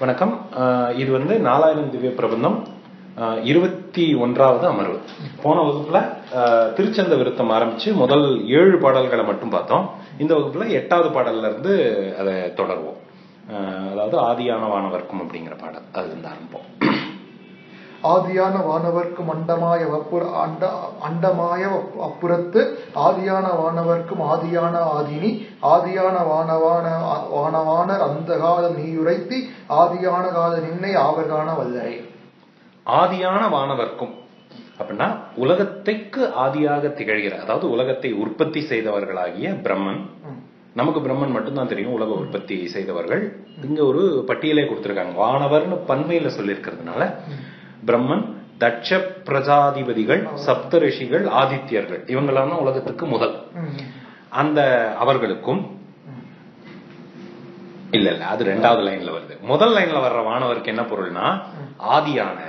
வணக்கம். இது வந்து நாலாயிரம் திவ்ய பிரபந்தம். இருபத்தி ஒன்றாவது அமர்வு. போன வகுப்புல திருச்சந்த விருத்தம் ஆரம்பிச்சு முதல் ஏழு பாடல்களை மட்டும் பார்த்தோம். இந்த வகுப்புல எட்டாவது பாடல்ல இருந்து அதை தொடர்வோம். அதாவது ஆதியானவானவர்க்கும் அப்படிங்கிற பாடல். அதுல இருந்து ஆரம்பிப்போம். ஆதியான வானவர்க்கும் அண்டமாய வப்புர அண்ட அண்டமாய அப்புறத்து ஆதியான வானவர்க்கும் ஆதியான ஆதினி ஆதியான வானவான வானவானர் அந்த காலம் நீயுரைத்தி ஆதியான கால நின்னை ஆவர்கான வல்லரை. ஆதியான வானவர்க்கும் அப்படின்னா உலகத்தைக்கு ஆதியாக திகழ்கிற அதாவது உலகத்தை உற்பத்தி செய்தவர்களாகிய பிரம்மன். நமக்கு பிரம்மன் மட்டும்தான் தெரியும் உலக உற்பத்தி செய்தவர்கள். இங்க ஒரு பட்டியலே கொடுத்திருக்காங்க. வானவர்னு பன்மையில சொல்லியிருக்கிறதுனால பிரம்மன் தட்ச பிரஜாதிபதிகள் சப்த ரிஷிகள் ஆதித்யர்கள். இவங்கெல்லாம் தான் உலகத்துக்கு முதல். அந்த அவர்களுக்கும் இல்ல இல்ல அது ரெண்டாவது லைன்ல வருது. முதல் லைன்ல வர்ற வானவருக்கு என்ன பொருள்னா ஆதியான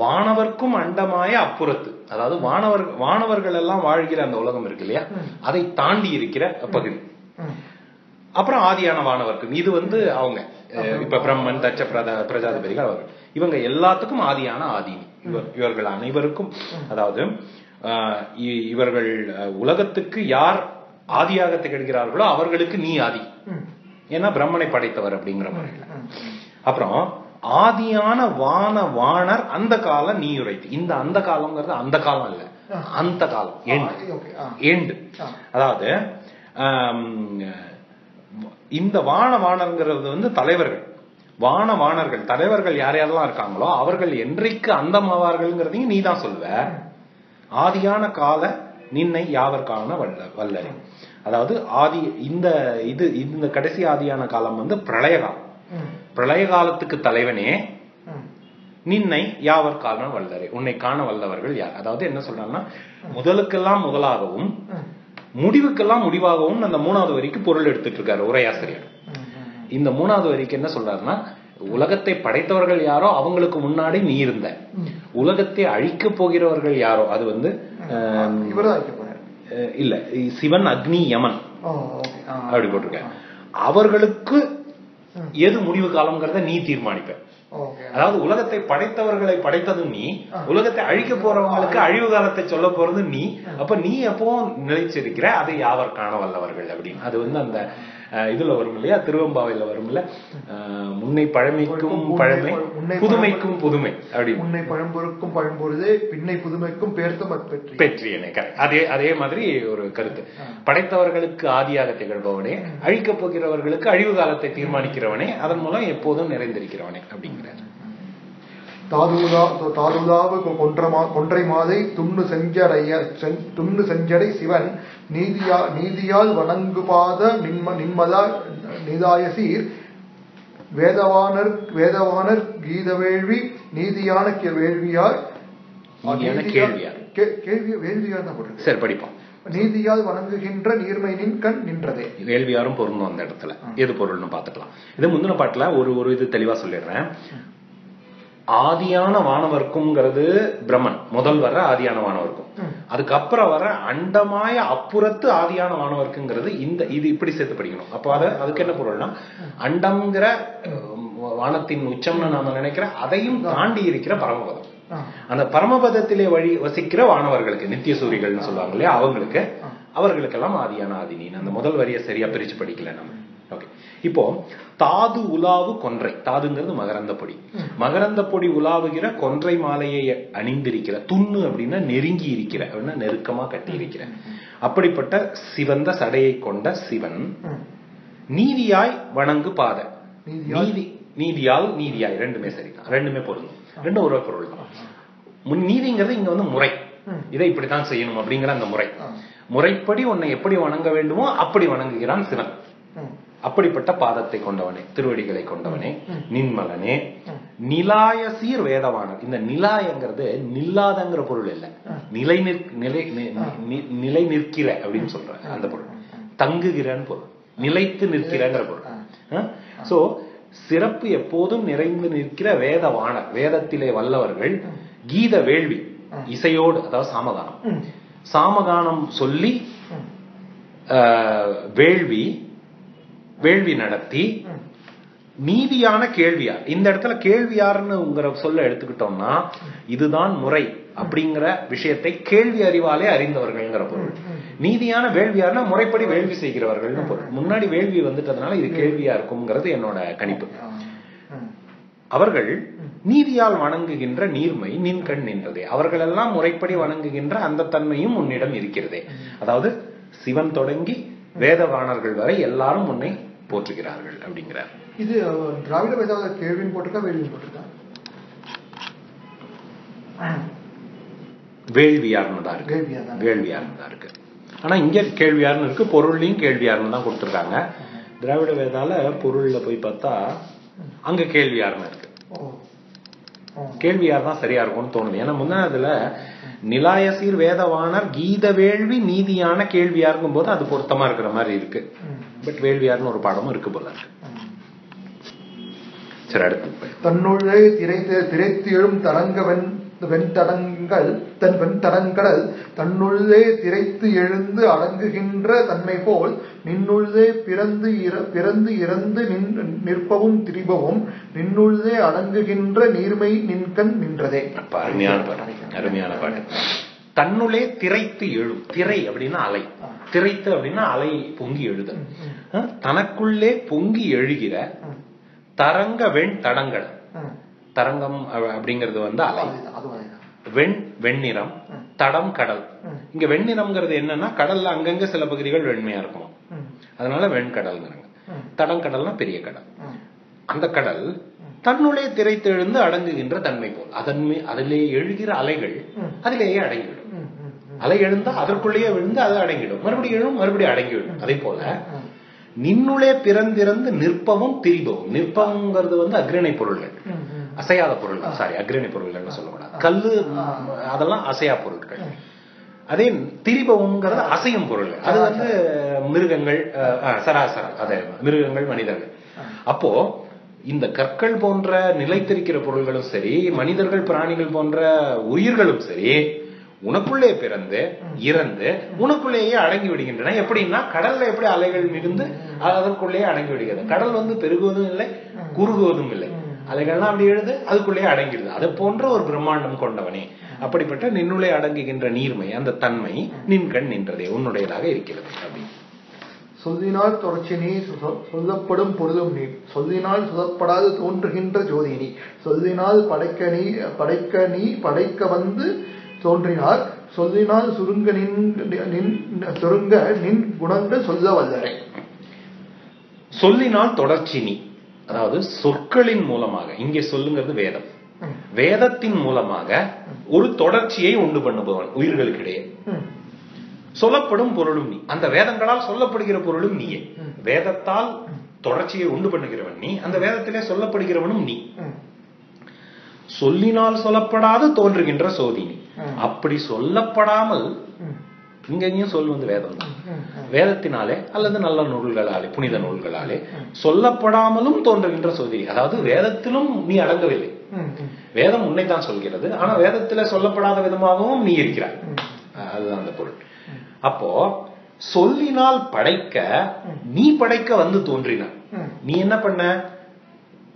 வானவர்க்கும் அண்டமாய அப்புறத்து. அதாவது வானவர் வானவர்கள் எல்லாம் வாழ்கிற அந்த உலகம் இருக்கு இல்லையா? அதை தாண்டி இருக்கிற பகுதி. அப்புறம் ஆதியான வானவர்க்கும். இது வந்து அவங்க இப்ப பிரம்மன் தட்ச பிரஜாதிபதிகள் அவர்கள். இவங்க எல்லாத்துக்கும் ஆதியான ஆதினி. இவர் இவர்கள் அனைவருக்கும் அதாவது இவர்கள் உலகத்துக்கு யார் ஆதியாக திகழ்கிறார்களோ அவர்களுக்கு நீ ஆதி. ஏன்னா பிரம்மனை படைத்தவர் அப்படிங்கிற முறையில. அப்புறம் ஆதியான வான வாணர் அந்த காலம் நீ உரைத்து இந்த அந்த காலம்ங்கிறது அந்த காலம் இல்ல அந்த காலம். ஏண்டு ஆ. அதாவது இந்த வான வாணர்ங்கிறது வந்து தலைவர்கள். வான வாணர்கள் தலைவர்கள் யார் யாரெல்லாம் இருக்காங்களோ அவர்கள் என்றைக்கு அந்தமாவார்கள்ங்கிறதையும் நீ தான் சொல்லுவ ஆதியான கால நின்னை யாவர்கான வல்ல வல்லரி அதாவது ஆதி இந்த இது இந்த கடைசி ஆதியான காலம் வந்து பிரளய காலம். பிரளய காலத்துக்கு தலைவனே. நின்னை யாவர் காண வல்லரே உன்னை காண வல்லவர்கள் யார் அதாவது என்ன சொல்றாங்கன்னா முதலுக்கெல்லாம் முதலாகவும். முடிவுக்கெல்லாம் முடிவாகவும் அந்த மூணாவது வரிக்கு பொருள் எடுத்துட்டு இருக்காரு உரையாசிரியர். இந்த மூணாவது வரிக்கு என்ன சொல்றாருன்னா உலகத்தை படைத்தவர்கள் யாரோ அவங்களுக்கு முன்னாடி நீ இருந்த. உலகத்தை அழிக்கப் போகிறவர்கள் யாரோ அது வந்து இல்ல சிவன் அக்னி யமன். ஓ ஓகே. ஆ. அப்படி போட்டிருக்க அவர்களுக்கு எது முடிவு காலம்ங்கிறத நீ தீர்மானிப்ப. ஓகே. அதாவது உலகத்தை படைத்தவர்களை படைத்ததும் நீ உலகத்தை அழிக்க போறவங்களுக்கு அழிவு காலத்தை சொல்ல போறது நீ. அப்ப நீ எப்பவும் நிலைச்சிருக்கிற அதை யாவர் காண வல்லவர்கள் அப்படின்னு. அது வந்து அந்த இதுல வரும் இல்லையா? திருவம்பாவையில வரும் இல்ல? முன்னை பழமைக்கும் பழமை முன்னை புதுமைக்கும் புதுமை அப்படின்னு உன்னை பழம்பொருக்கும் பழம்பொருதே பின்னை புதுமைக்கும் பேர்த்த பெற்றி பெற்றியனை. அதே அதே மாதிரி ஒரு கருத்து. படைத்தவர்களுக்கு ஆதியாக திகழ்பவனே அழிக்கப் போகிறவர்களுக்கு அழிவு காலத்தை தீர்மானிக்கிறவனே அதன் மூலம் எப்போதும் நிறைந்திருக்கிறவனே அப்படிங்கிறார். தாதுதா தாதுதாவு கொன்றமா கொன்றை மாதை துண்ணு செஞ்சடைய செஞ்- துண்ணு செஞ்சடை சிவன் நீதியா நீதியால் வணங்குபாத நின்ம நின்மதா நிதாயசீர் வேதவானர் வேதவானர் கீத வேள்வி நீதியான கே- வேள்வியார். கேள்வியார். கேள்வி வேள்வியார் தான் போட்டிருக்கு. சரி படிப்போம். நீதியால் வணங்குகின்ற நீர்மை நின் கண் நின்றதே. வேள்வியாரும் பொருந்தும் அந்த இடத்துல. எது பொருள்னு பார்த்துக்கலாம். இது முந்தின பாட்டுல ஒரு ஒரு இது தெளிவா சொல்லிடுறேன். ஆதியான வானவர்க்கும்ங்கிறது பிரம்மன். முதல் வர ஆதியான வானவர்க்கும். அதுக்கப்புறம் வர அண்டமாய அப்புறத்து ஆதியான வானவர்க்குங்கிறது இந்த இது இப்படி சேர்த்து படிக்கணும். அப்போ அது அதுக்கு என்ன பொருள்னா அண்டம்ங்கிற வானத்தின் உச்சம்னு நாம நினைக்கிற அதையும் தாண்டி இருக்கிற பரமபதம். அந்த பரமபதத்திலே வழி வசிக்கிற வானவர்களுக்கு நித்திய சூரிகள்னு சொல்லுவாங்க இல்லையா அவங்களுக்கு அவர்களுக்கெல்லாம் ஆதியான ஆதினின்னு அந்த முதல் வரியை சரியா பிரிச்சு படிக்கல நம்ம இப்போ தாது உலாவு கொன்றை. தாதுங்கிறது மகரந்த பொடி மகரந்த பொடி உலாவுகிற கொன்றை மாலையை அணிந்திருக்கிற துண்ணு அப்படின்னா நெருங்கி இருக்கிற அப்படின்னா நெருக்கமா கட்டி இருக்கிற. அப்படிப்பட்ட சிவந்த சடையை கொண்ட சிவன். நீதியாய் வணங்கு பாத? நீதி நீதியால் நீதியாய். ரெண்டுமே சரிதான். ரெண்டுமே பொருந்தும். ரெண்டும் ஒரு பொருள் தான். முன் நீதிங்கிறது இங்க வந்து முறை. இதை இப்படித்தான் செய்யணும் அப்படிங்கிற அந்த முறை. முறைப்படி உன்னை எப்படி வணங்க வேண்டுமோ அப்படி வணங்குகிறான் சிவன். அப்படிப்பட்ட பாதத்தை கொண்டவனே திருவடிகளை கொண்டவனே நின்மலனே. நிலாய சீர் வேதவானர் இந்த நிலாயங்கிறது நில்லாதங்கிற பொருள் இல்ல. நிலை நிலை நிலை நிற்கிற அப்படின்னு சொல்ற அந்த பொருள். தங்குகிறன்னு பொருள். நிலைத்து நிற்கிறங்கிற பொருள். சோ சிறப்பு எப்போதும் நிறைந்து நிற்கிற வேதவானர் வேதத்திலே வல்லவர்கள் கீத வேள்வி இசையோடு அதாவது சாமகானம். சாமகானம் சொல்லி வேள்வி வேள்வி நடத்தி நீதியான கேள்வியார். இந்த இடத்துல கேள்வியார்னுங்கிற சொல்ல எடுத்துக்கிட்டோம்னா இதுதான் முறை அப்படிங்கிற விஷயத்தை கேள்வி அறிவாலே அறிந்தவர்கள்ங்கிற பொருள். நீதியான வேள்வியார்னா முறைப்படி வேள்வி செய்கிறவர்கள்னு பொருள். முன்னாடி வேள்வி வந்துட்டதுனால இது கேள்வியா இருக்கும்ங்கிறது என்னோட கணிப்பு. அவர்கள் நீதியால் வணங்குகின்ற நீர்மை நின் கண் நின்றதே. அவர்கள் எல்லாம் முறைப்படி வணங்குகின்ற அந்த தன்மையும் உன்னிடம் இருக்கிறதே. அதாவது சிவன் தொடங்கி வேதவாணர்கள் வரை எல்லாரும் உன்னை போற்றுகிறார்கள் அப்படிங்கிறார். இது திராவிட வேதாந்த கேள்வின்னு போட்டிருக்கா வேள்வின்னு போட்டிருக்கா? வேள்வியார்னு தான் இருக்கு. கேள்வியா வேள்வியார்னு. தான் இருக்கு. ஆனா இங்க கேள்வியார்னு இருக்கு பொருள்லையும் கேள்வியார்னு தான் கொடுத்துருக்காங்க. திராவிட வேதால பொருள்ல போய் பார்த்தா அங்க கேள்வியார்னு இருக்கு. கேள்வியார் தான் சரியா இருக்கும்னு தோணுது. ஏன்னா முன்னாடில நிலாயசீர் வேதவாணர் கீத வேள்வி நீதியான கேள்வியாருங்கும் போது அது பொருத்தமா இருக்கிற மாதிரி இருக்கு. பட் வேள்வியார்னு ஒரு பாடமும் இருக்கு போல இருக்கு. சரி அடுத்து. தன்னுள்ளே திரைத்து திரைத்து எழும் தரங்க வெண் வெண்தடங்கள் தன் வெண்தடங்கடல் தன்னுள்ளே திரைத்து எழுந்து அடங்குகின்ற தன்மை போல் நின்னுள்ளே பிறந்து பிறந்து இறந்து நின் நிற்பவும் திரிபவும் நின்னுள்ளே அடங்குகின்ற நீர்மை நின்கண் நின்றதே அருமையான பாட்டு அருமையான பாட்டு தன்னுள்ளே திரைத்து எழும் திரை அப்படின்னா அலை திரைத்து அப்படின்னா அலை பொங்கி எழுது தனக்குள்ளே பொங்கி எழுகிற. தரங்க வெண் தடங்கள். தரங்கம் அப்படிங்கிறது வந்து அலை. வெண் வெண்ணிறம் தடம் கடல். இங்க வெண்ணிறம்ங்கிறது என்னன்னா கடல்ல அங்கங்க சில பகுதிகள் வெண்மையா இருக்கும். அதனால வெண்கடல்ங்கிறாங்க ம். தடம் கடல்னா பெரிய கடல். அந்த கடல் தன்னுள்ளே திரைத்தெழுந்து அடங்குகின்ற தன்மை போல். அதன் அதிலே எழுகிற அலைகள். அதிலேயே அடங்கிவிடும். அலை எழுந்தா அதற்குள்ளேயே விழுந்து அது அடங்கிடும் மறுபடியும் எழும் மறுபடியும் அடங்கிவிடும். அதே போல. நின்னுளே பிறந்திறந்து நிற்பவும் திரிபவும். நிற்பவங்கிறது வந்து அக்ரிணை பொருள்கள். அசையாத பொருள்கள். சாரி அக்ரிணை பொருள்கள்னு சொல்லக்கூடாது. கல்லு அதெல்லாம் அசையா பொருட்கள். அதே திரிபவம்ங்கிறது அசையும் பொருள் அது வந்து மிருகங்கள் சராசரம். அதே மிருகங்கள் மனிதர்கள். அப்போ இந்த கற்கள் போன்ற நிலைத்திருக்கிற பொருள்களும் சரி மனிதர்கள் பிராணிகள் போன்ற உயிர்களும் சரி உனக்குள்ளே பிறந்து இறந்து உனக்குள்ளேயே அடங்கி விடுகின்றன. எப்படின்னா கடல்ல எப்படி அலைகள் மிகுந்து அதற்குள்ளேயே அடங்கி விடுகிறது. கடல் வந்து பெருகுவதும் இல்லை குறுகுவதும் இல்லை. அலைகள்லாம் அப்படி எழுது அதுக்குள்ளேயே அடங்கிடுது. அது போன்ற ஒரு பிரம்மாண்டம் கொண்டவனே. அப்படிப்பட்ட நின்னுள்ளே அடங்குகின்ற நீர்மை அந்த தன்மை நின்கண் நின்றதே உன்னுடையதாக இருக்கிறது அப்படின்னு. சொல்லினால் தொடர்ச்சி நீ சொல்லப்படும் பொருளும் நீ சொல்லினால் சொல்லப்படாது தோன்றுகின்ற ஜோதி நீ சொல்லினால் படைக்க நீ படைக்க நீ படைக்க வந்து தோன்றினார் சொல்லினால் சுருங்க நின் சுருங்க நின் குணங்கள் சொல்ல வல்லரை சொல்லினால் தொடர்ச்சி நீ அதாவது சொற்களின் மூலமாக இங்கே சொல்லுங்கிறது வேதம். வேதத்தின் மூலமாக ஒரு தொடர்ச்சியை உண்டு பண்ணுபவன் உயிர்களுக்கிடையே. சொல்லப்படும் பொருளும் நீ. அந்த வேதங்களால் சொல்லப்படுகிற பொருளும் நீயே. வேதத்தால் தொடர்ச்சியை உண்டு பண்ணுகிறவன் நீ. அந்த வேதத்திலே சொல்லப்படுகிறவனும் நீ. சொல்லினால் சொல்லப்படாது தோன்றுகின்ற சோதி நீ. ம். அப்படி சொல்லப்படாமல். இங்கேயும் சொல் வந்து வேதம் தான். வேதத்தினாலே அல்லது நல்ல நூல்களாலே புனித நூல்களாலே சொல்லப்படாமலும் தோன்றுகின்ற சோதி அதாவது வேதத்திலும் நீ அடங்கவில்லை. வேதம் உன்னைத்தான் சொல்கிறது. ஆனா வேதத்துல சொல்லப்படாத விதமாகவும் நீ இருக்கிறாய். அதுதான் அந்த பொருள். அப்போ சொல்லினால் படைக்க நீ படைக்க வந்து தோன்றினாய் ம். நீ என்ன பண்ண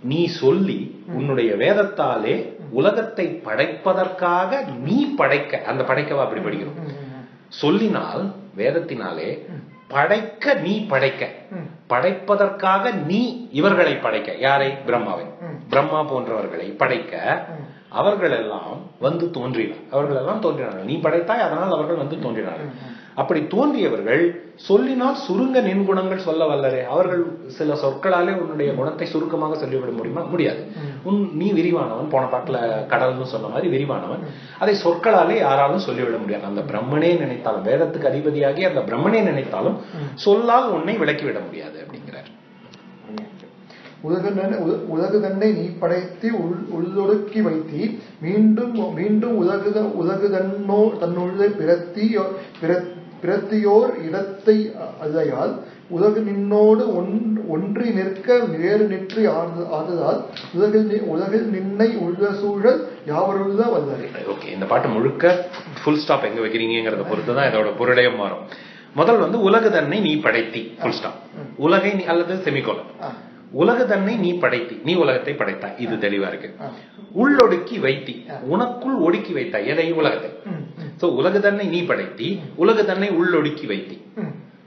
நீ சொல்லி உன்னுடைய வேதத்தாலே உலகத்தை படைப்பதற்காக நீ படைக்க அந்த படைக்கவா அப்படி படிக்கணும் ம். ம். சொல்லினால் வேதத்தினாலே படைக்க நீ படைக்க. படைப்பதற்காக நீ இவர்களை படைக்க யாரை பிரம்மாவை. பிரம்மா போன்றவர்களை படைக்க. அவர்கள் எல்லாம் வந்து தோன்றினார். அவர்கள் எல்லாம் தோன்றினார்கள். நீ படைத்தாய் அதனால் அவர்கள் வந்து தோன்றினார்கள். அப்படி தோன்றியவர்கள் சொல்லினால் சுருங்க நின் குணங்கள் சொல்ல வல்லரே. அவர்கள் சில சொற்களாலே உன்னுடைய குணத்தை சுருக்கமாக சொல்லிவிட முடியுமா? முடியாது. உன் நீ விரிவானவன் போன பாட்டுல கடல்னு சொன்ன மாதிரி விரிவானவன். அதை சொற்களாலே யாராலும் சொல்லிவிட முடியாது. அந்த பிரம்மனே நினைத்தாலும் வேதத்துக்கு அதிபதியாகி அந்த பிரம்மனே நினைத்தாலும் சொல்லால் உன்னை விளக்கிவிட முடியாது. அப்படிங்கிறார் உலகு உலகு தன்னை நீ படைத்து உள் உள்ளொடுக்கி வைத்தி மீண்டும் மீண்டும் உலகு உலகு தன்னோ தன்னுள்ளே பிறத்தி பிற- பிறத்தியோர் இடத்தை அல்லையால் உலகு நின்னோடு ஒன்- ஒன்றி நிற்க வேறு நிற்றி ஆடு- ஆடுதால் உலகில் உலகில் நின்னை உள்ள சூழல் யாவருள்ள வல்லரே ஓகே. இந்த பாட்டு முழுக்க ஃபுல் ஸ்டாப் எங்க வைக்கிறீங்கிறத பொறுத்து தான் இதோட பொருளே மாறும். முதல் வந்து உலகு தன்னை நீ படைத்தி ஃபுல் ஸ்டாப் உலகை அல்லது செமிகோலன். உலக தன்னை நீ படைத்தி. நீ உலகத்தை படைத்தாய். இது தெளிவா இருக்கு. உள்ளொடுக்கி வைத்தி. உனக்குள் ஒடுக்கி வைத்தாய். எதை உலகத்தை. சோ உலக தன்னை நீ படைத்தி. உலக தன்னை உள்ளொடுக்கி வைத்தி.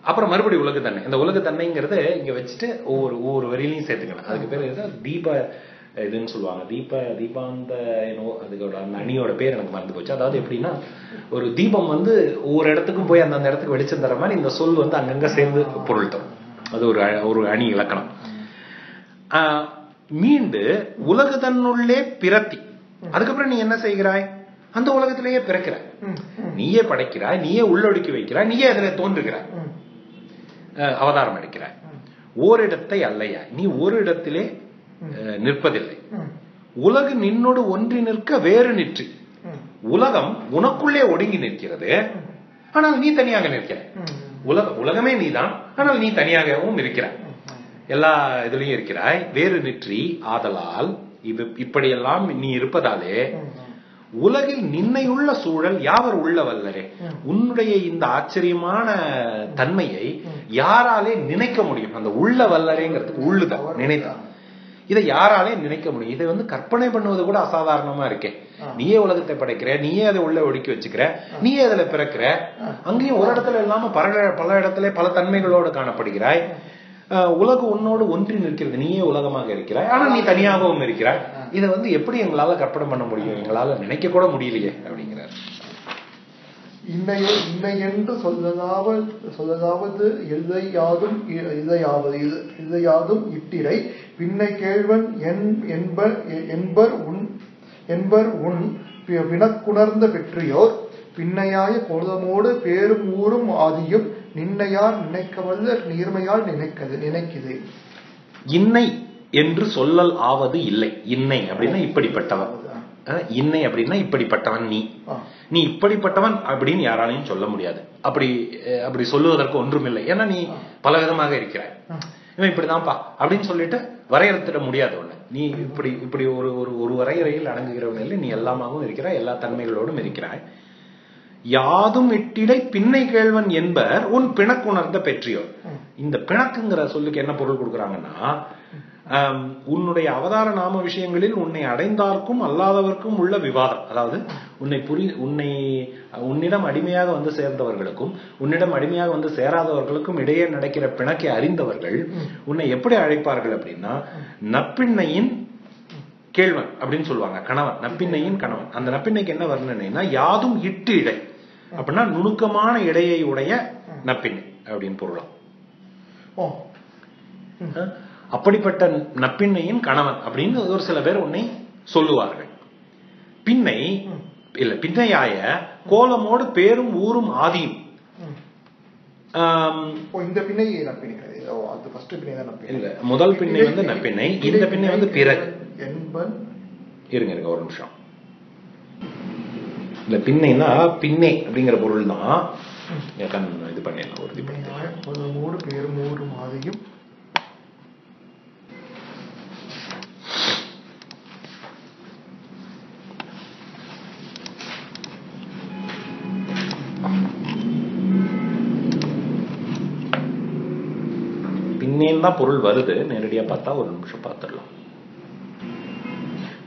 அப்புறம் மறுபடியும் உலக தன்னை இந்த உலக தன்னைங்கிறத இங்க வச்சுட்டு ஒவ்வொரு ஒவ்வொரு வரியிலையும் சேர்த்துக்கணும் அதுக்கு பேர்? தீப இதுன்னு சொல்லுவாங்க. தீப தீபாந்த ஏனோ அதுக்கோட அந்த அணியோட பேர் எனக்கு மறந்து போச்சு. அதாவது எப்படின்னா ஒரு தீபம் வந்து ஒவ்வொரு இடத்துக்கும் போய் அந்தந்த இடத்துக்கு வெளிச்சம் தர மாதிரி இந்த சொல் வந்து அங்கங்க சேர்ந்து பொருள் தரும் அது ஒரு ஒரு அணி இலக்கணம். மீண்டு உலக தன்னுள்ளே பிறத்தி அதுக்கப்புறம் நீ என்ன செய்கிறாய்? அந்த உலகத்திலேயே பிறக்கிறாய். ம், நீயே படைக்கிறாய் நீயே உள்ளொடுக்கி வைக்கிறாய் நீயே அதில் தோன்றுகிறாய். அவதாரம் எடுக்கிறாய். ஓரிடத்தை அல்லையா? நீ ஒரு இடத்திலே நிற்பதில்லை. உலகு நின்னோடு ஒன்றி நிற்க வேறு நிற்று. உலகம் உனக்குள்ளே ஒடுங்கி நிற்கிறது. ஆனால் நீ தனியாக நிற்கிறாய். ம், உலக உலகமே நீதான். ஆனால் நீ தனியாகவும் இருக்கிறாய். எல்லா இதுலயும் இருக்கிறாய். வேறு நிற்றி ஆதலால் இது இப்படியெல்லாம் நீ இருப்பதாலே உலகில் நின்னையுள்ள சூழல் யாவர் உள்ள வல்லரே? உன்னுடைய இந்த ஆச்சரியமான தன்மையை யாராலே நினைக்க முடியும்? அந்த உள்ள வல்லரேங்கிறதுக்கு உள்ளுதான் நினைத்தா. இதை யாராலே நினைக்க முடியும்? இதை வந்து கற்பனை பண்ணுவது கூட அசாதாரணமா இருக்கே. நீயே உலகத்தை படைக்கிற நீயே அதை உள்ள ஒடுக்கி வச்சுக்கிற நீயே அதுல பிறக்கிற அங்கேயும் ஒரு இடத்துல இல்லாம பல பல இடத்துல பல தன்மைகளோடு காணப்படுகிறாய். உலகம் உன்னோடு ஒன்றி நிற்கிறது. நீயே உலகமாக இருக்கிறாய். ஆனா நீ தனியாகவும் இருக்கிறாய். இதை வந்து எப்படி எங்களால கற்பனை பண்ண முடியும்? எங்களால நினைக்க கூட முடியலையே அப்படிங்கிறார். இன்னைய இன்னையென்று சொல்லதாவது சொல்லதாவது எதையாதும் இதையாவது இது இதையாதும் இட்டிரை பின்னை கேழ்வன் என் என்பர் என்பர் உன் என்பர் உன் வினக்குணர்ந்த பெற்றியோர் பின்னையாய கோலமோடு பேரும் ஊரும் ஆதியும் நின்னையார் நினைக்கவல்ல நீர்மையால் நினைக்கது நினைக்குது. இன்னை என்று சொல்லல் ஆவது இல்லை. இன்னை அப்படின்னா இப்படிப்பட்டவன். இன்னை அப்படின்னா இப்படிப்பட்டவன் நீ. நீ இப்படிப்பட்டவன் அப்படின்னு யாராலையும் சொல்ல முடியாது. அப்படி அப்படி சொல்லுவதற்கு ஒன்றுமில்லை. ஏன்னா நீ பல விதமாக இருக்கிறாய். இவன் இப்படிதான்ப்பா அப்படின்னு சொல்லிட்டு வரையறுத்திட முடியாது ஒண்ணு நீ இப்படி இப்படி ஒரு ஒரு ஒரு வரையறையில் அடங்குகிறவன் இல்லை. நீ எல்லாமாகவும் இருக்கிறாய் எல்லா தன்மைகளோடும் இருக்கிறாய். யாதும் இட்டிடை பின்னை கேழ்வன் என்பர் உன் பிணக்குணர்ந்த பெற்றியோர். இந்த பிணக்குங்கிற சொல்லுக்கு என்ன பொருள் கொடுக்குறாங்கன்னா உன்னுடைய அவதார நாம விஷயங்களில் உன்னை அடைந்தார்க்கும் அல்லாதவர்க்கும் உள்ள விவாதம். அதாவது உன்னை புரி உன்னை உன்னிடம் அடிமையாக வந்து சேர்ந்தவர்களுக்கும் உன்னிடம் அடிமையாக வந்து சேராதவர்களுக்கும் இடையே நடக்கிற பிணக்கை அறிந்தவர்கள் உன்னை எப்படி அழைப்பார்கள் அப்படின்னா நப்பிண்ணையின் கேழ்வன் அப்படின்னு சொல்லுவாங்க. கணவன் நப்பிண்ணையின் கணவன். அந்த நப்பிண்ணைக்கு என்ன வர்ணனைனா யாதும் இட்டு இடை. அப்படின்னா நுணுக்கமான இடையை உடைய நப்பிண்ணை அப்படின்னு பொருளாம். அப்படிப்பட்ட நப்பிண்ணையின் கணவன் அப்படின்னு ஒரு சில பேர் உன்னை சொல்லுவார்கள். பின்னை இல்ல பின்னையாய கோலமோடு பேரும் ஊரும் ஆதியும். இந்த பிணை நப்பிணை ஓ அது ஃபர்ஸ்ட் பிணை தான் நப்பிணை இல்ல முதல் பின்னை வந்து நப்பிண்ணை இந்த பின்னை வந்து பிறகு. என்பன் இருங்க இருங்க ஒரு நிமிஷம். இல்ல பின்னைனா பின்னே அப்படிங்கிற பொருள் தான் கண் இது பண்ணிடலாம் உறுதி பண்ணிடலாம் மூடு பேரும் ஊரும் ஆதியும் தான் பொருள் வருது நேரடியா பார்த்தா ஒரு நிமிஷம் பார்த்துடலாம்.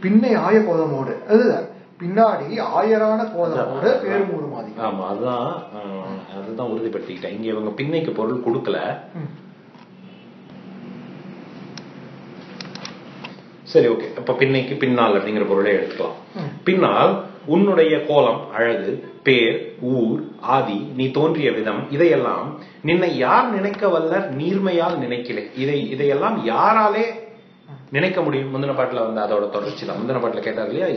பின்னை ஆய கோதமோடு அதுதான் பின்னாடி ஆயரான கோதமோடு பேரும் ஆதியும் ஆமா அதுதான் அதுதான் உறுதிப்படுத்திக்கிட்டேன். இங்க இவங்க பின்னைக்கு பொருள் கொடுக்கல. சரி ஓகே. அப்ப பின்னைக்கு பின்னால் அப்படிங்கிற பொருளை எடுத்துக்கலாம். பின்னால் உன்னுடைய கோலம் அழகு பேர் ஊர் ஆதி நீ தோன்றிய விதம் இதையெல்லாம் நின்னை யார் நினைக்க வல்லர் நீர்மையால் நினைக்கலே. இதை இதையெல்லாம் யாராலே நினைக்க முடியும்? முந்தின பாட்டுல வந்து அதோட தொடர்ச்சி தான். முந்தின பாட்டுல கேட்டார் இல்லையா?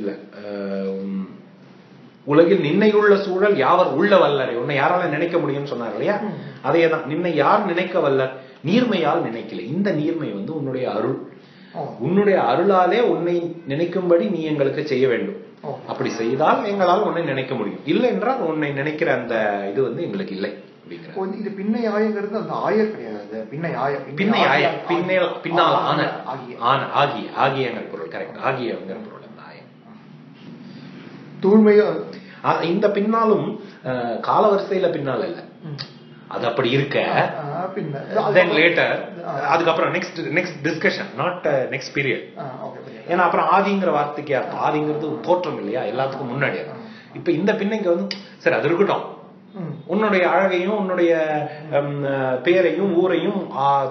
இல்ல உலகில் நின்னையுள்ள சூழல் யாவர் உள்ள வல்லரை? உன்னை யாரால நினைக்க முடியும்னு சொன்னார் இல்லையா? அதே தான் நின்னை யார் நினைக்க வல்லர் நீர்மையால் நினைக்கல. இந்த நீர்மை வந்து உன்னுடைய அருள். உன்னுடைய அருளாலே உன்னை நினைக்கும்படி நீ எங்களுக்கு செய்ய வேண்டும். அப்படி செய்தால் எங்களால் உன்னை நினைக்க முடியும். இல்லை என்றால் உன்னை நினைக்கிற அந்த இது வந்து எங்களுக்கு இல்லை இது பின்னை ஆயங்கிறது அந்த ஆயர் கிடையாது. பின்னை ஆய பின்னை ஆய ஆகிய- பின்னேல் ஆன ஆகிய. ஆன ஆகிய ஆகியங்கிற பொருள் கரெக்ட் ஆகியங்கிற பொருள் அந்த ஆயம். தூய்மையா இந்த பின்னாலும் காலவரிசையில பின்னால் இல்ல. அது அப்படி இருக்க தென் லேட்டர் அதுக்கப்புறம் next next discussion not next period. ஏன்னா அப்புறம் ஆதிங்கிற வார்த்தைக்கு அர்த்தம். ஆதிங்கிறது தோற்றம் இல்லையா? எல்லாத்துக்கும் முன்னாடி. இப்ப இந்த பின்னைக்கு வந்து சரி அது இருக்கட்டும். உன்னுடைய அழகையும் உன்னுடைய ஹம், பேரையும் ஊரையும்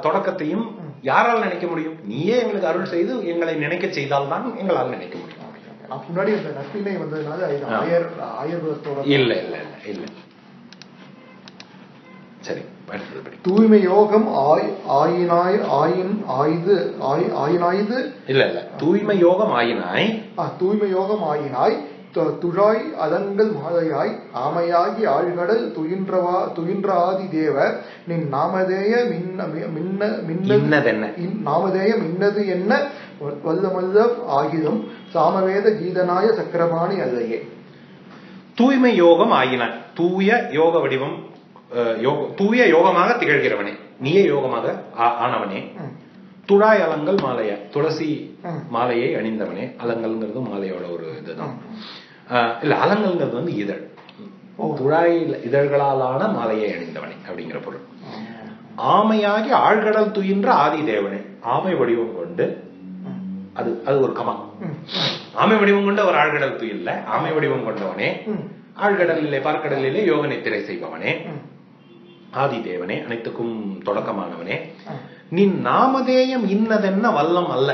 தொடக்கத்தையும் யாரால் நினைக்க முடியும்? நீயே எங்களுக்கு அருள் செய்து எங்களை நினைக்க செய்தால்தான் எங்களால் நினைக்க முடியும். முன்னாடி நற்பினை வந்ததுனால. ஆயர் ஆயர்வதத்தோட இல்ல இல்ல இல்ல இல்ல. சரி அடுத்தது தூய்மை யோகம் ஆய் ஆயினாய் ஆயின் ஆயுது ஆய் ஆயினாயுது? இல்ல இல்ல. தூய்மை யோகம் ஆயினாய். தூய்மை யோகம் ஆயினாய். துழாய் அதங்கள் மாதையாய் ஆமையாகி ஆழ்கடல் துயின்றவா துயின்ற ஆதி தேவ நின் நாமதேய மின்ன மின்ன மின்னது இன்னதென்ன? இன் நாமதேயம் இன்னது என்ன? வல்லமல்ல ஆகிதும் சாமவேத கீதனாய சக்கரபாணி அல்லையே. தூய்மை யோகம் ஆயினாய். தூய யோக வடிவம் தூய யோகமாக திகழ்கிறவனே நீயே யோகமாக ஆனவனே துழாய் அலங்கல் மாலைய துளசி. மாலையை அணிந்தவனே அலங்கல்ங்கிறது மாலையோட ஒரு இதுதான். இல்ல அலங்கல்ங்கிறது வந்து இதழ். துழாய் இதழ்களாலான மாலையை அணிந்தவனே அப்படிங்கிற பொருள். ஆமையாகி ஆழ்கடல் துயின்ற ஆதி தேவனே ஆமை வடிவம் கொண்டு அது அது ஒரு கமா. ஆமை வடிவம் கொண்ட ஒரு ஆழ்கடல் துயில்ல ஆமை வடிவம் கொண்டவனே ஆழ்கடலிலே பார்க்கடலிலே யோக நித்திரை செய்பவனே ம், ஆதி தேவனே அனைத்துக்கும் தொடக்கமானவனே. நின் நாமதேயம் இன்னதென்ன வல்லம் அல்ல.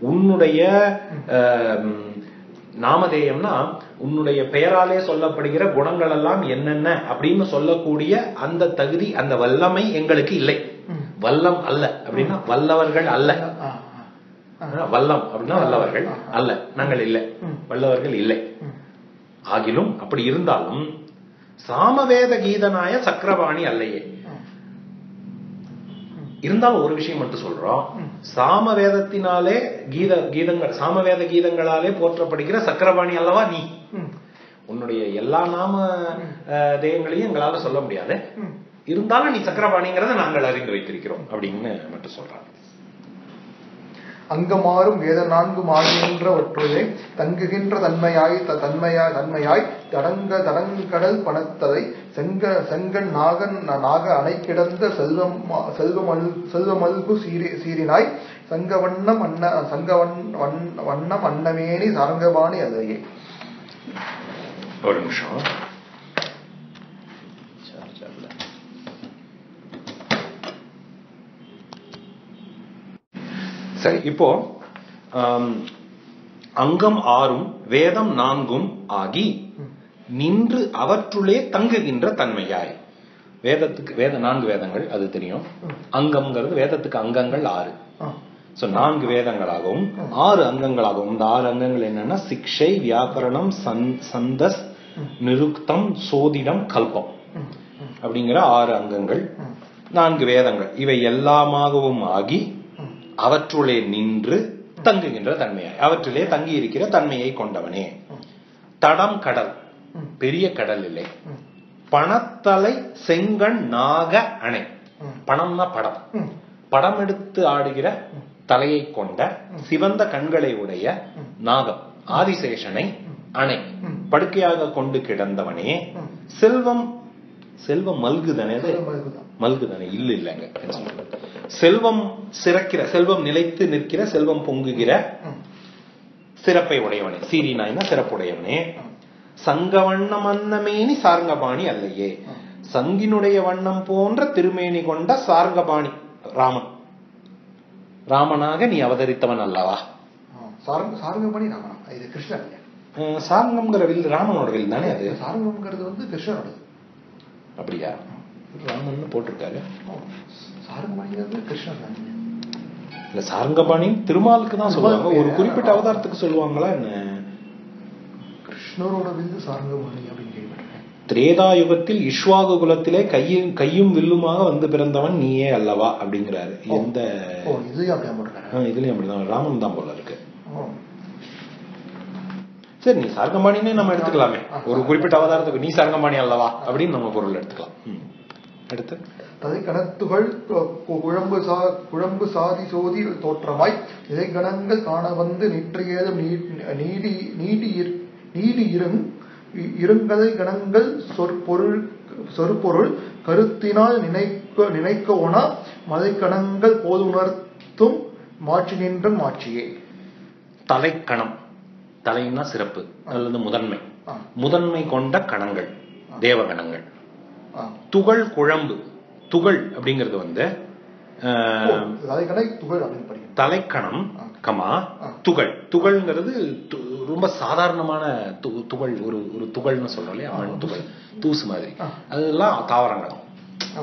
உன்னுடைய நாமதேயம்னா உன்னுடைய பெயராலே சொல்லப்படுகிற குணங்கள் எல்லாம் என்னென்ன அப்படின்னு சொல்லக்கூடிய அந்த தகுதி அந்த வல்லமை எங்களுக்கு இல்லை. வல்லம் அல்ல அப்படின்னா வல்லவர்கள் அல்ல. வல்லம் அப்படின்னா வல்லவர்கள் அல்ல. நாங்கள் இல்லை. வல்லவர்கள் இல்லை. ஆகிலும் அப்படி இருந்தாலும் சாமவேத கீதனாய சக்கரபாணி அல்லையே. இருந்தாலும் ஒரு விஷயம் மட்டும் சொல்றோம். சாமவேதத்தினாலே கீத கீதங்கள் சாமவேத கீதங்களாலே போற்றப்படுகிற சக்கரபாணி அல்லவா நீ? உன்னுடைய எல்லா நாம அஹ், தேயங்களையும் எங்களால சொல்ல முடியாது. இருந்தாலும் நீ சக்கரபாணிங்கிறத நாங்கள் அறிந்து வைத்திருக்கிறோம் அப்படின்னு மட்டும் சொல்றாங்க. அங்கமாறும் வேத நான்கு ஒற்றுமை தங்குகின்ற தன்மையாய் தன்மையாய் தன்மையாய் தடங்க தடங்கடல் பணத்ததை செங்க செங்கன் நாகன் நாக அணை கிடந்த செல்வம் செல்வமல் செல்வமல்கு சீரி சீரினாய் சங்கவண்ணம் அன்ன சங்கவன் வண்ணம் அன்னமேனி சாரங்கபாணி அதையே ஒரு நிமிஷம். சரி இப்போ அங்கம் ஆறும் வேதம் நான்கும் ஆகி நின்று அவற்றுள்ளே தங்குகின்ற தன்மையாய். வேதத்துக்கு வேத நான்கு வேதங்கள் அது தெரியும். அங்கம்ங்கிறது வேதத்துக்கு அங்கங்கள் ஆறு. சோ நான்கு வேதங்களாகவும் ஆறு அங்கங்களாகவும் இந்த ஆறு அங்கங்கள் என்னன்னா சிக்ஷை வியாக்கரணம் சந்- சந்தஸ் நிருக்தம் சோதிடம் கல்பம். அப்படிங்கிற ஆறு அங்கங்கள். நான்கு வேதங்கள். இவை எல்லாமாகவும் ஆகி அவற்றுள்ளே நின்று தங்குகின்ற தன்மையாய் அவற்றிலே தங்கி இருக்கிற தன்மையை கொண்டவனே தடம் கடல். பெரிய கடல் இல்லை. பணத்தலை செங்கண் நாக அணை. பணம்னா படம். படம் எடுத்து ஆடுகிற தலையை கொண்ட சிவந்த கண்களை உடைய நாகம் ஆதிசேஷனை அணை. படுக்கையாக கொண்டு கிடந்தவனே. செல்வம் செல்வம் மல்குதான். மல்குதானே இல்ல இல்லைங்க செல்வம் சிறக்கிற செல்வம் நிலைத்து நிற்கிற செல்வம் பொங்குகிற. சிறப்பை உடையவனே. சீரினாய்னா சிறப்புடையவனே. சங்க வண்ணம் அன்னமேனி சார்ங்கபாணி அல்லையே. சங்கினுடைய வண்ணம் போன்ற திருமேனி கொண்ட சார்ங்கபாணி ராமன். ராமனாக நீ அவதரித்தவன் அல்லவா? ஆ. சாரங்க சாரங்கமணி ராமனா? இது கிருஷ்ணன் சார்ங்கம்ங்கிற வில் ராமனோட வில் தானே அது? சாரங்கம்ங்கிறது வந்து கிருஷ்ணனோடது அப்படியா? ராமன் போட்டிருக்காரு. சாரங்கமணிங்கிறது கிருஷ்ணன் இல்ல சார்ங்கபாணி திருமாலுக்கு தான் சொல்லுவாங்க. ஒரு குறிப்பிட்ட அவதாரத்துக்கு சொல்லுவாங்களா என்ன? கிருஷ்ணரோட வில்லு சாரங்கமணி அப்படின்னு கேள்விப்பட்டிருக்கேன். திரேதா யுகத்தில் இஷ்வாகு குலத்திலே கையும் கையும் வில்லுமாக வந்து பிறந்தவன் நீயே அல்லவா? அப்படிங்கிறாரு. எந்த இதுலயும் அப்படிதான் ராமன் தான் போல இருக்கு. சரி நீ சார்கம்பாணினே நம்ம எடுத்துக்கலாமே. ஒரு குறிப்பிட்ட அவதாரத்துக்கு நீ சார்கம்பாணி அல்லவா? அப்படின்னு நம்ம பொருள் எடுத்துக்கலாம். அடுத்து? ததை கணத்துகள் கு- கு- குழம்பு சா குழம்பு சாதி சோதி தோற்றமாய் இதை கணங்கள் காண வந்து நிற்றியதும் நீடி நீடி நீடி இருங் இருங்கதை கணங்கள் சொற்பொருள் சொற்பொருள் கருத்தினால் நினைக்க நினைக்க உணா மதைக்கணங்கள் போதுணர்த்தும் மாற்றி நின்றும் மாற்றியே தலைக்கணம். தலைன்னா சிறப்பு. அல்லது முதன்மை. முதன்மை கொண்ட கணங்கள். தேவகணங்கள். துகள் குழம்பு. துகள் அப்படிங்கிறது வந்து தலைக்கணம். கமா. துகள். துகள்ங்கிறது ரொம்ப சாதாரணமான துகள் ஒரு ஒரு துகள்னு சொல்றோம் இல்லையா? மண் துகள். தூசு. மாதிரி. அதெல்லாம் தாவரங்கள்.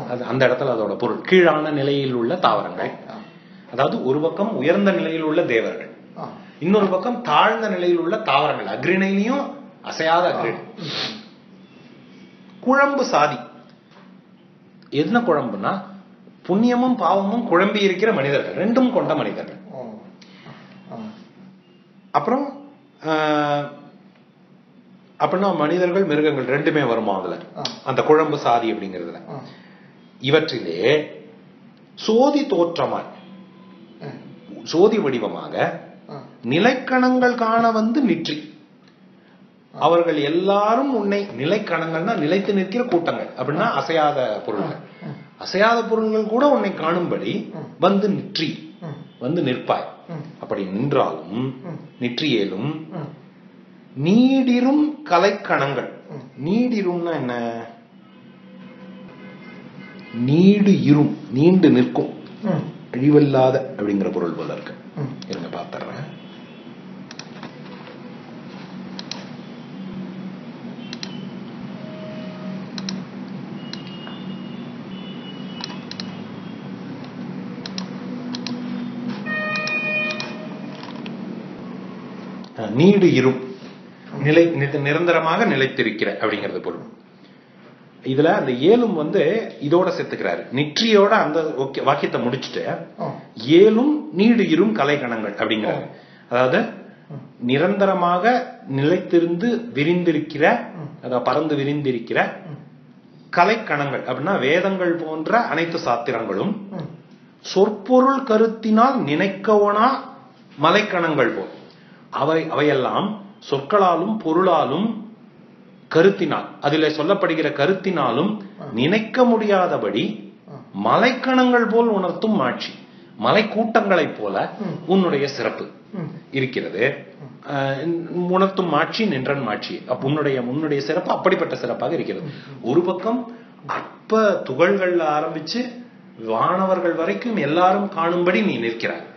அது அந்த இடத்துல அதோட பொருள். கீழான நிலையில் உள்ள தாவரங்கள். அதாவது ஒரு பக்கம் உயர்ந்த நிலையில் உள்ள தேவர்கள். இன்னொரு பக்கம் தாழ்ந்த நிலையில் உள்ள தாவரங்கள். அக்ரிணையிலையும் அசையாத அக்ரிணை குழம்பு சாதி. என்ன குழம்புனா புண்ணியமும் பாவமும் குழம்பி இருக்கிற மனிதர்கள் ரெண்டும் கொண்ட மனிதர்கள். அப்புறம் அப்படின்னா மனிதர்கள் மிருகங்கள் ரெண்டுமே வருமா அதுல. அந்த குழம்பு சாதி அப்படிங்கிறதுல. இவற்றிலே சோதி தோற்றமாய். சோதி வடிவமாக. நிலைக்கணங்கள் காண வந்து நிற்றி அவர்கள் எல்லாரும் உன்னை நிலைக்கணங்கள்னா நிலைத்து நிற்கிற கூட்டங்கள் அப்படின்னா அசையாத பொருள்கள் அசையாத பொருள்கள் கூட உன்னை காணும்படி வந்து நிற்றி. வந்து நிற்பாய். அப்படி நின்றாலும். நிற்றியேலும். நீடிரும் கலைக்கணங்கள். நீடிரும்னா என்ன நீடு இரும் நீண்டு நிற்கும். அழிவில்லாத அப்படிங்கிற பொருள் போல இருக்கு. இருங்க பாத்துறேன் நீடு இரும். நிலை நிரந்தரமாக நிலைத்திருக்கிற அப்படிங்கிறது பொருள். இதுல அந்த ஏலும் வந்து இதோட சேர்த்துக்கிறாரு. நிற்றியோட அந்த வாக்கியத்தை முடிச்சுட்டு. ஏலும் நீடு இரும் கலைகணங்கள் அப்படிங்கிறாரு. அதாவது நிரந்தரமாக நிலைத்திருந்து விரிந்திருக்கிற அதாவது பறந்து விரிந்திருக்கிற கலைக்கணங்கள் அப்படின்னா வேதங்கள் போன்ற அனைத்து சாத்திரங்களும். சொற்பொருள் கருத்தினால் நினைக்கவனா மலைக்கணங்கள் போல் அவை அவையெல்லாம் சொற்களாலும் பொருளாலும் கருத்தினால் அதிலே சொல்லப்படுகிற கருத்தினாலும் நினைக்க முடியாதபடி மலைக்கணங்கள் போல் உணர்த்தும் மாட்சி மலை கூட்டங்களைப் போல உன்னுடைய சிறப்பு. இருக்கிறது. உணர்த்தும் மாட்சி நின்றன் மாட்சி. அப்ப உன்னுடைய உன்னுடைய சிறப்பு அப்படிப்பட்ட சிறப்பாக இருக்கிறது. ஒரு பக்கம் அற்ப துகள்கள்ல ஆரம்பிச்சு வானவர்கள் வரைக்கும் எல்லாரும் காணும்படி நீ நிற்கிறாய்.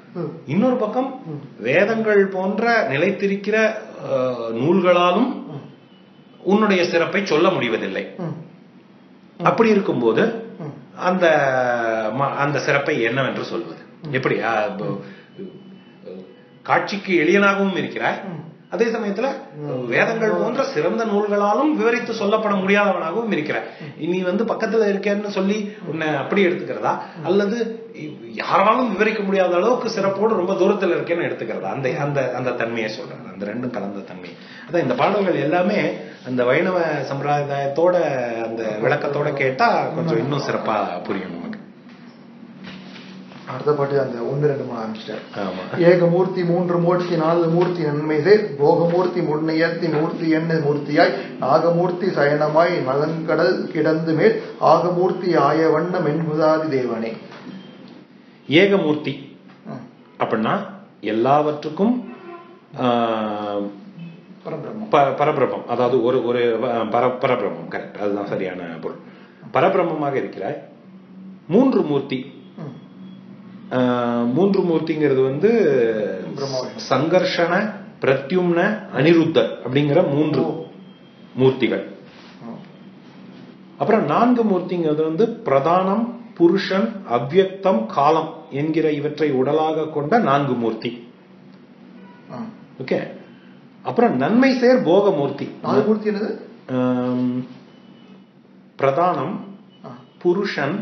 இன்னொரு பக்கம் வேதங்கள் போன்ற நிலைத்திருக்கிற நூல்களாலும் உன்னுடைய சிறப்பை சொல்ல முடிவதில்லை. அப்படி இருக்கும்போது. அந்த அந்த சிறப்பை என்னவென்று சொல்வது? எப்படி? காட்சிக்கு எளியனாகவும் இருக்கிறாய் அதே சமயத்துல வேதங்கள் போன்ற சிறந்த நூல்களாலும் விவரித்து சொல்லப்பட முடியாதவனாகவும் இருக்கிறேன் நீ வந்து பக்கத்துல இருக்கேன்னு சொல்லி உன்னை அப்படி எடுத்துக்கிறதா? அல்லது யாராலும் விவரிக்க முடியாத அளவுக்கு சிறப்போடு ரொம்ப தூரத்துல இருக்கேன்னு எடுத்துக்கிறதா? அந்த அந்த அந்த தன்மையை சொல்றேன் அந்த ரெண்டும் கலந்த தன்மை. அதான் இந்த பாடல்கள் எல்லாமே அந்த வைணவ சம்பிரதாயத்தோட அந்த விளக்கத்தோட கேட்டா கொஞ்சம் இன்னும் சிறப்பா புரியும் நமக்கு. அடுத்த பாட்டு அந்த ஒன்று ரெண்டு மூணு ஆரம்பிச்சிட்டார். ஏகமூர்த்தி மூன்று மூர்த்தி நாலு மூர்த்தி நன்மை சேர். போகமூர்த்தி முன்னையத்தி மூர்த்தி என்ன மூர்த்தியாய்? நாகமூர்த்தி சயனமாய் நலங்கடல் கிடந்து மேல். ஆகமூர்த்தி ஆய வண்ணம் என்பதாதி தேவனே. ஏகமூர்த்தி. அப்படின்னா எல்லாவற்றுக்கும் ஆஹ், பரபிரம்மம். ப- பரபிரம்மம். அதாவது ஒரு ஒரு அஹ், பர பரபிரம்மம். கரெக்ட் அதுதான் சரியான பொருள். பரபிரம்மமாக இருக்கிறாய். மூன்று மூர்த்தி. மூன்று மூர்த்திங்கிறது வந்து. சங்கர்ஷண பிரத்யும்ன அனிருத்தர் அப்படிங்கிற மூன்று. மூர்த்திகள். அப்புறம் நான்கு மூர்த்திங்கிறது வந்து பிரதானம் புருஷன் அவ்யக்தம் காலம் என்கிற இவற்றை உடலாக கொண்ட நான்கு மூர்த்தி. ஓகே அப்புறம் நன்மை சேர் போகமூர்த்தி நாலு மூர்த்தி என்னது பிரதானம். புருஷன்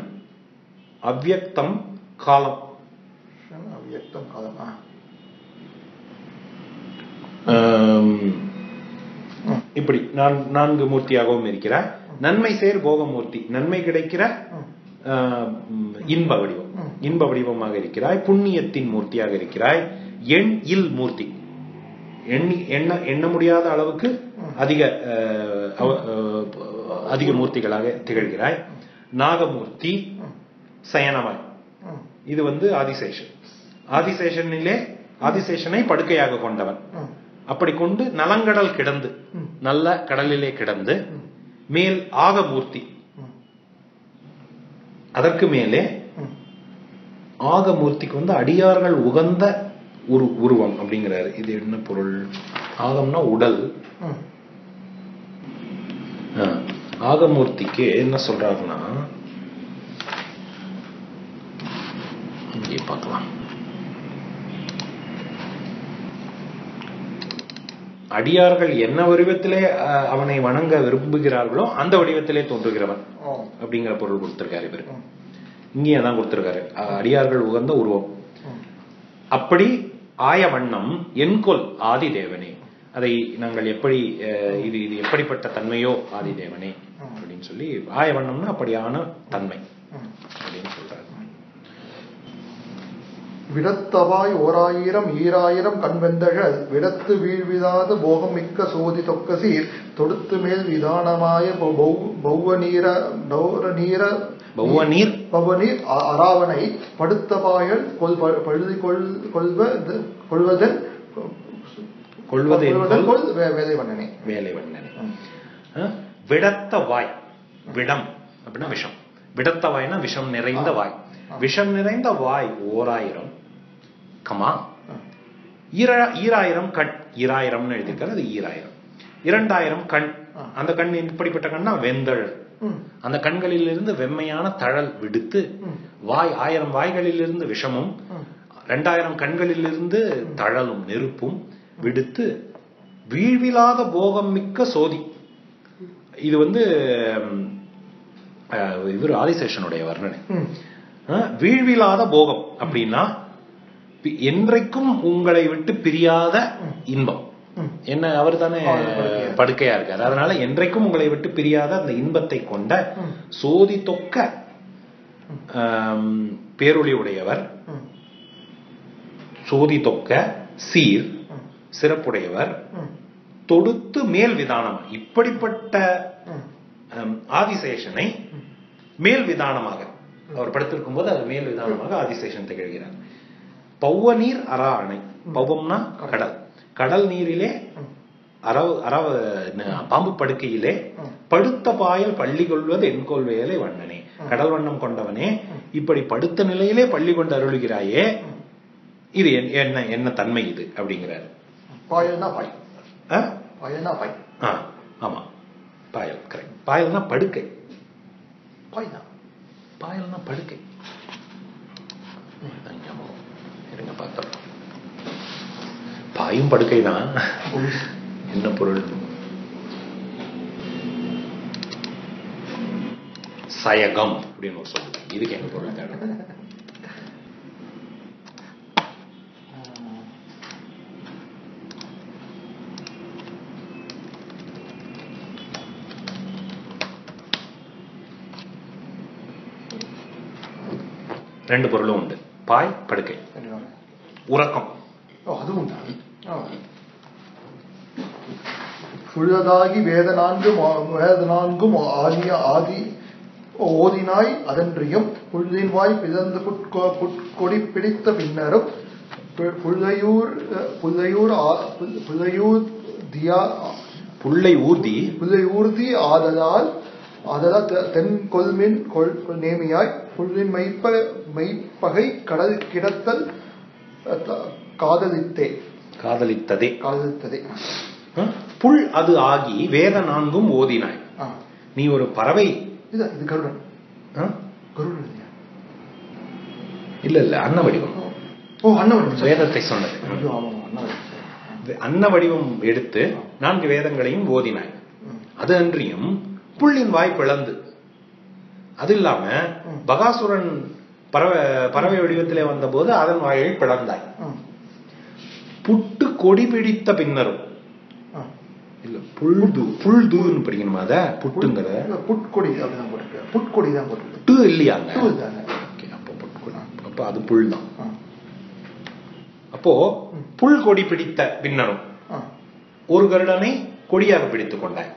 அவ்யக்தம் காலம் ஆம், ம். இப்படி நான் நான்கு மூர்த்தியாகவும் இருக்கிறார். நன்மை சேர் போகமூர்த்தி நன்மை கிடைக்கிற இன்ப வடிவம். இன்ப வடிவமாக இருக்கிறாய். புண்ணியத்தின் மூர்த்தியாக இருக்கிறாய். எண் இல் மூர்த்தி. எண்ணி எண்ண எண்ண முடியாத அளவுக்கு அதிக அதிக மூர்த்திகளாக திகழ்கிறாய். நாகமூர்த்தி சயனமாய் இது வந்து ஆதிசேஷன். ஆதிசேஷனிலே ஆதிசேஷனை படுக்கையாக கொண்டவன். அப்படி கொண்டு நலங்கடல் கிடந்து. நல்ல கடலிலே கிடந்து மேல் ஆகமூர்த்தி. அதற்கு மேலே. ஆகமூர்த்திக்கு வந்து அடியார்கள் உகந்த உரு உருவம் அப்படிங்கிறாரு. இது என்ன பொருள்? ஆகம்னா உடல். ஆகமூர்த்திக்கு என்ன சொல்றாருன்னா இங்கே பார்க்கலாம். அடியார்கள் என்ன வடிவத்திலே அவனை வணங்க விரும்புகிறார்களோ அந்த வடிவத்திலே தோன்றுகிறவன். அப்படிங்கிற பொருள் கொடுத்திருக்காரு இவர். இங்கேயே தான் கொடுத்திருக்காரு. அடியார்கள் உகந்த உருவம். அப்படி ஆய வண்ணம் என்கொல் ஆதி தேவனே அதை நாங்கள் எப்படி இது இது எப்படிப்பட்ட தன்மையோ ஆதி தேவனே அப்படின்னு சொல்லி ஆய வண்ணம்னா அப்படியான தன்மை. அப்படின்னு சொல்றாரு விடத்தவாய் ஓராயிரம் ஈராயிரம் கண்வெந்தழல் விடத்து வீழ்விதாத போகம் மிக்க சோதி தொக்க சீர் தொடுத்து மேல் விதானமாய பௌ- பௌ- பௌவ நீர டௌர நீர பௌவநீர் பவனீர் அ- அராவனை படுத்த பாயல் கொல் பழுதி கொள் கொள்வது கொள்வதன் கொள்வது கொள்வதன் என்கொல் கொள் வே- வேலை வண்ணனே வேலை வண்ணனே ம். அஹ், விடத்த வாய் விடம் அப்படின்னா விஷம். விடத்த வாய்னா விஷம் நிறைந்த வாய். விஷம் நிறைந்த வாய் ஓராயிரம் கமா. ஈர- ஈராயிரம் கண் ஈராயிரம்னு எழுதியிருக்காரு அது ஈராயிரம். இரண்டாயிரம் கண் அந்த கண் எப்படிப்பட்ட கண்ணா? வெந்தழல். அந்த கண்களிலிருந்து வெம்மையான தழல் விடுத்து. வாய் ஆயிரம் வாய்களிலிருந்து விஷமும். ரெண்டாயிரம் கண்களிலிருந்து தழலும் நெருப்பும் விடுத்து வீழ்விலாத போகம் மிக்க சோதி. இது வந்து இவர் ஆதிசேஷனுடைய வர்ணனை. வீழ்விலாத போகம் அப்படின்னா என்றைக்கும் உங்களை விட்டு பிரியாத இன்பம். என்ன அவர் தானே படுக்கையா. இருக்காரு அதனால என்றைக்கும் உங்களை விட்டு பிரியாத அந்த இன்பத்தை கொண்ட. சோதி தொக்க பேரொளி உடையவர். சோதி தொக்க சீர். சிறப்புடையவர். தொடுத்து மேல் விதானம் இப்படிப்பட்ட ஆதிசேஷனை மேல் விதானமாக அவர் படுத்திருக்கும் போது அது மேல் விதானமாக ஆதிசேஷன் திகழ்கிறார் பௌவ நீர் அரா அணை. பௌவம்னா கடல். கடல். நீரிலே ம். அரவ பாம்பு படுக்கையிலே. படுத்த பாயல் பள்ளி கொள்வது என்கொள் வேலை வண்ணனே. கடல் வண்ணம் கொண்டவனே இப்படி படுத்த நிலையிலே பள்ளி கொண்டு அருளுகிறாயே இது என்- என்ன என்ன தன்மை இது அப்படிங்கிறாரு. பாயல்னா பாய்? பாயல்னா பாய். ஆமா. பாயல் கரெக்ட் பாயல்னா படுக்கை. பாய் தான் பாயல்னா படுக்கை அதான் ஞாபகம். என்ன பார்த்தோம்? பாயும் படுக்கை தான் என்ன பொருள்? சயகம் அப்படின்னு ஒரு சொல்லுங்க இதுக்கு என்ன பொருள்? தேடும் ரெண்டு பொருளும் உண்டு. பாய் படுக்கை உறக்கம். அதுவும். சுழுதாகி வேத நான்கும் வேத நான்கும் ஆதிய ஆதி ஓதினாய் அதன்றியும் புழுதின் வாய் பிதந்து புட்கொ- புட்கொடி பிடித்த பின்னரும் பு- புழுதையூர் அஹ், புழுதையூர் ஆ- பு- புழுதையூர் தியா புள்ளை ஊர்தி. புழுதையூர்தி ஆதலால் ஆதலால் தெ- தென் கொல்மின் கொள் நேமியாய் புழுதின் மெய்ப்ப மெய்ப்பகை கடல் கிடத்தல் காதலித்தே. காதலித்ததே. காதலித்ததே? புல் அது ஆகி வேத நான்கும் ஓதினாய். நீ ஒரு பறவை. இது இது கருடன்? கருடன்? இல்ல இல்ல அன்ன வடிவம். ஓ அண்ணவன் வேதத்தை சொன்னது. அன்ன வடிவம். எடுத்து நான்கு வேதங்களையும் ஓதினாய். அது அன்றியும் புள்ளின் வாய் பிளந்து. அது இல்லாம. பகாசுரன் பறவை பறவை வடிவத்திலே வந்தபோது அதன் வாயை பிளந்தாய். புட்டு கொடி பிடித்த பின்னரும். இல்ல புல்து புல்துன்னு படிக்கணுமா அத? புட்டுங்கிற. புட்கொடி அப்படிதான் போட்டிருக்கு புட்கொடி தான் போட்டிருக்கு டு இல்லையாங்க? அப்போ புட்கொடி அப்ப அது புல் தான். அப்போ புல் கொடி பிடித்த பின்னரும். ஒரு கருடனை கொடியாக பிடித்துக் கொண்டாய்.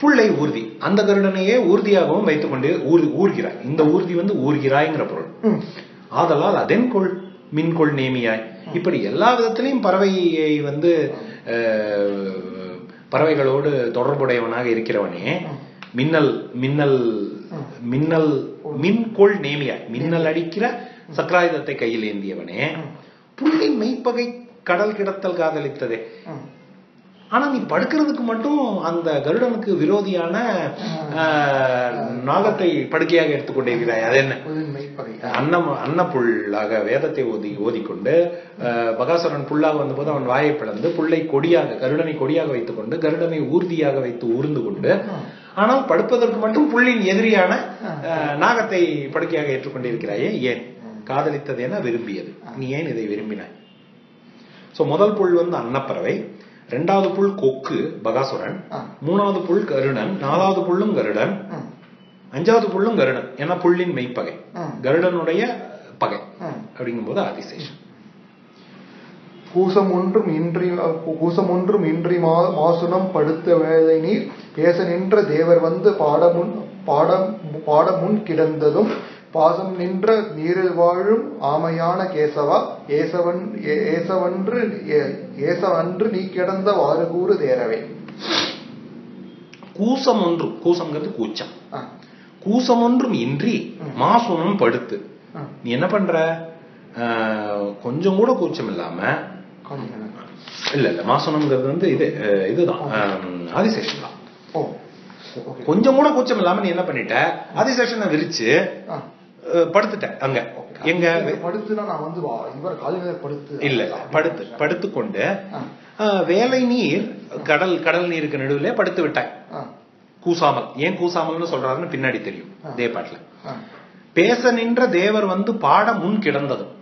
புள்ளை ஊர்தி. அந்த கருடனையே ஊர்தியாகவும் வைத்துக்கொண்டு ஊர் ஊர்கிறாய். இந்த ஊர்தி வந்து ஊர்கிறாய்ங்கிற பொருள். ஆதலால் அதென்கொள் மின்கொள் நேமியாய். இப்படி எல்லா விதத்திலையும் பறவையை வந்து பறவைகளோடு தொடர்புடையவனாக இருக்கிறவனே மின்னல் மின்னல் மின்னல் மின்கொள் நேமியாய். மின்னல் அடிக்கிற சக்கராயுதத்தை கையில் ஏந்தியவனே புள்ளின் மெய்ப்பகை கடல் கிடத்தல் காதலித்ததே. ஆனா நீ படுக்கிறதுக்கு மட்டும் அந்த கருடனுக்கு விரோதியான நாகத்தை படுக்கையாக எடுத்துக்கொண்டிருக்கிறாய் அது என்ன? அன்னம் அன்னப்புல்லாக வேதத்தை ஓதி ஓதிக்கொண்டு பகாசுரன் புல்லாக வந்தபோது அவன் வாயை பிளந்து புல்லை கொடியாக கருடனை கொடியாக வைத்துக்கொண்டு கருடனை ஊர்தியாக வைத்து ஊர்ந்து கொண்டு ஆனால் படுப்பதற்கு மட்டும் புல்லின் எதிரியான நாகத்தை படுக்கையாக ஏற்றுக்கொண்டிருக்கிறாயே ஏன்? காதலித்தது என விரும்பியது. நீ ஏன் இதை விரும்பினாய்? சோ முதல் புல் வந்து அன்னப்பறவை. ரெண்டாவது புல் கொக்கு பகாசுரன். மூணாவது புல் கருடன் நாலாவது புல்லும் கருடன். அஞ்சாவது புல்லும் கருடன் ஏன்னா புல்லின் மெய்ப்பகை. கருடனுடைய பகை ம். அப்படிங்கும்போது ஆதிசேஷன் கூசம் ஒன்றும் இன்றி கூசம் ஒன்றும் இன்றி மா மாசுனம் படுத்த வேலை நீர் பேச நின்ற தேவர் வந்து பாடமுன் பாடம் பாடமுன் கிடந்ததும் பாசம் நின்ற நீரில் வாழும் ஆமையான கேசவா? ஏசவன் ஏசவன்று ஏசவன்று நீ கிடந்த வாறுகூறு தேரவே கூசம் ஒன்றும் கூசம்ங்கிறது கூச்சம். கூசம் ஒன்றும் இன்றி மாசுனம் படுத்து. நீ என்ன பண்ற? கொஞ்சம் கூட கூச்சம் இல்லாம. இல்ல இல்ல மாசுனம்ங்கிறது வந்து இது இதுதான். ஆதிசேஷன் தான். கொஞ்சம் கூட கூச்சம் இல்லாம நீ என்ன பண்ணிட்ட? ஆதிசேஷனை விரிச்சு ஆ அஹ், படுத்துட்ட அங்க. எங்க படுத்துனா நான் வந்து இவர் காலையில படுத்து இல்ல படுத்து படுத்துக்கொண்டு வேலை நீர் கடல் கடல் நீருக்கு நடுவுல படுத்து விட்டாய். ஆ, கூசாமல். ஏன் கூசாமல்னு சொல்றாருன்னு பின்னாடி தெரியும் ஆ, பேச நின்ற தேவர் வந்து பாட முன் கிடந்ததும்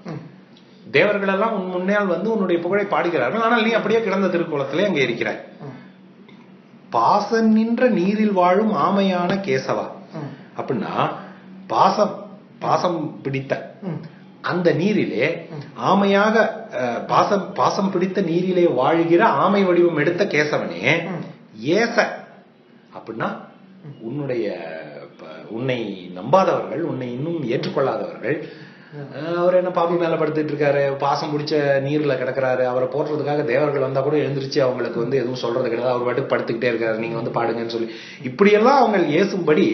தேவர்கள் எல்லாம் உன் முன்னால் வந்து உன்னுடைய புகழை பாடுகிறார்கள். ஆனால் நீ அப்படியே கிடந்த திருக்குளத்திலே அங்கே இருக்கிறாய். ம், பாச நின்ற நீரில் வாழும் ஆமையான கேசவா? அப்படின்னா பாசம் பாசம் பிடித்த அந்த நீரிலே ஆமையாக பாசம் பாசம் பிடித்த நீரிலே வாழ்கிற ஆமை வடிவம் எடுத்த கேசவனே. ஏச. அப்படின்னா உன்னுடைய உன்னை நம்பாதவர்கள் உன்னை இன்னும் ஏற்றுக்கொள்ளாதவர்கள் அவர் என்ன பாம்பு மேல படுத்துட்டு இருக்காரு பாசம் பிடிச்ச நீர்ல கிடக்குறாரு அவரை போடுறதுக்காக தேவர்கள் வந்தா கூட எழுந்திருச்சு அவங்களுக்கு வந்து எதுவும் சொல்றது கிடையாது. அவர் பாட்டுக்கு படுத்துக்கிட்டே இருக்காரு நீங்க வந்து பாடுங்கன்னு சொல்லி. இப்படியெல்லாம் அவங்க ஏசும்படி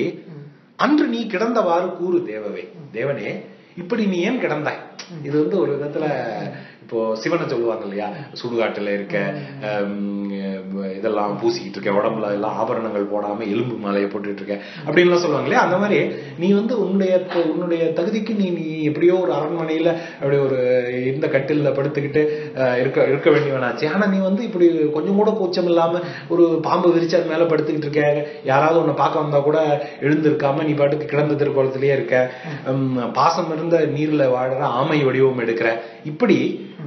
அன்று நீ கிடந்தவாறு கூறு தேவவே. தேவனே இப்படி நீ ஏன் கிடந்தாய்? இது வந்து ஒரு விதத்துல இப்போ சிவனை சொல்லுவாங்க இல்லையா? சுடுகாட்டுல இருக்க இதெல்லாம் பூசிக்கிட்டு இருக்க உடம்புல எல்லாம் ஆபரணங்கள் போடாம எலும்பு மாலையை போட்டுட்டு இருக்க அப்படின்லாம் சொல்லுவாங்க இல்லையா? அந்த மாதிரி நீ வந்து உன்னுடைய உன்னுடைய தகுதிக்கு நீ நீ எப்படியோ ஒரு அரண்மனையில அப்படி ஒரு இந்த கட்டில்ல படுத்துக்கிட்டு இருக்க இருக்க வேண்டியவனாச்சு. ஆனா நீ வந்து இப்படி கொஞ்சம் கூட கூச்சம் இல்லாம ஒரு பாம்பு விரிச்சு அது மேல படுத்துக்கிட்டு இருக்க. யாராவது உன்னை பார்க்க வந்தா கூட எழுந்திருக்காம நீ பாட்டுக்கு கிடந்த திருக்கோலத்திலேயே இருக்க. பாசம் இருந்த நீர்ல வாழற ஆமை வடிவம் எடுக்கிற. இப்படி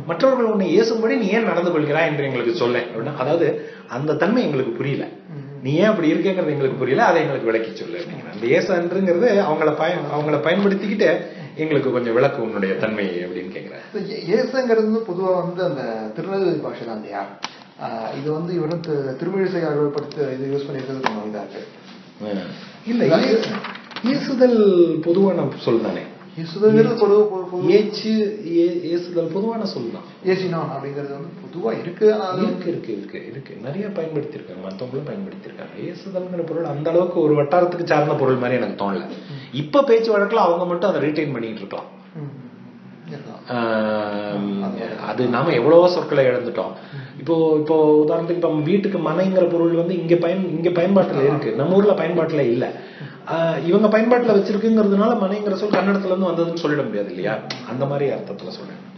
மற்றவர்கள் உன்னை ஏசும்படி நீ ஏன் நடந்து கொள்கிறாய் என்று எங்களுக்கு சொல்ல. அப்படின்னா அதாவது அந்த தன்மை எங்களுக்கு புரியல. நீ ஏன் அப்படி இருக்கேங்கிறது எங்களுக்கு புரியல. அதை எங்களுக்கு விளக்கி சொல்லு அந்த ஏசன்றுங்கிறது அவங்கள பயன் அவங்கள பயன்படுத்திக்கிட்டு எங்களுக்கு கொஞ்சம் விளக்கு உன்னுடைய தன்மை அப்படின்னு ஏ- ஏசுங்கிறது வந்து பொதுவா வந்து அந்த திருநெல்வேலி பாஷை தான் இல்லையா இது வந்து இவரும் திருமிழிசை அவர்கள் படுத்து இது யூஸ் பண்ணியிருக்கிறது கொஞ்சம் இதா இருக்கு இல்ல ஏசு- ஏசுதல் பொதுவான சொல் தானே இசுதங்கிறது பொது பொது- பொது ஏச்சு ஏசுதல் பொதுவான சொல் தான் ஏசினான் அப்படிங்கிறது வந்து பொதுவா இருக்கு இருக்கு இருக்கு இருக்கு இருக்கு. நிறைய பயன்படுத்தியிருக்காங்க மத்தவங்களும் பயன்படுத்தியிருக்காங்க. ஏசுதல்ங்கிற பொருள் அந்த அளவுக்கு ஒரு வட்டாரத்துக்கு சார்ந்த பொருள் மாதிரி எனக்கு தோணல. இப்ப பேச்சு வழக்குல அவங்க மட்டும் அதை ரீட்டைன் பண்ணிட்டு இருக்கலாம். அது நாம எவ்வளவோ சொற்களை இழந்துட்டோம். இப்போ இப்போ உதாரணத்துக்கு இப்ப வீட்டுக்கு மனைங்கிற பொருள் வந்து இங்க பயன் இங்க பயன்பாட்டுல இருக்கு. நம்ம ஊர்ல பயன்பாட்டுல இல்ல. இவங்க பயன்பாட்டில் வச்சிருக்குங்கிறதுனால மனைங்கிற சொல் கன்னடத்துல இருந்து வந்ததுன்னு சொல்லிட முடியாது இல்லையா? அந்த மாதிரி அர்த்தத்துல சொல்றேன்.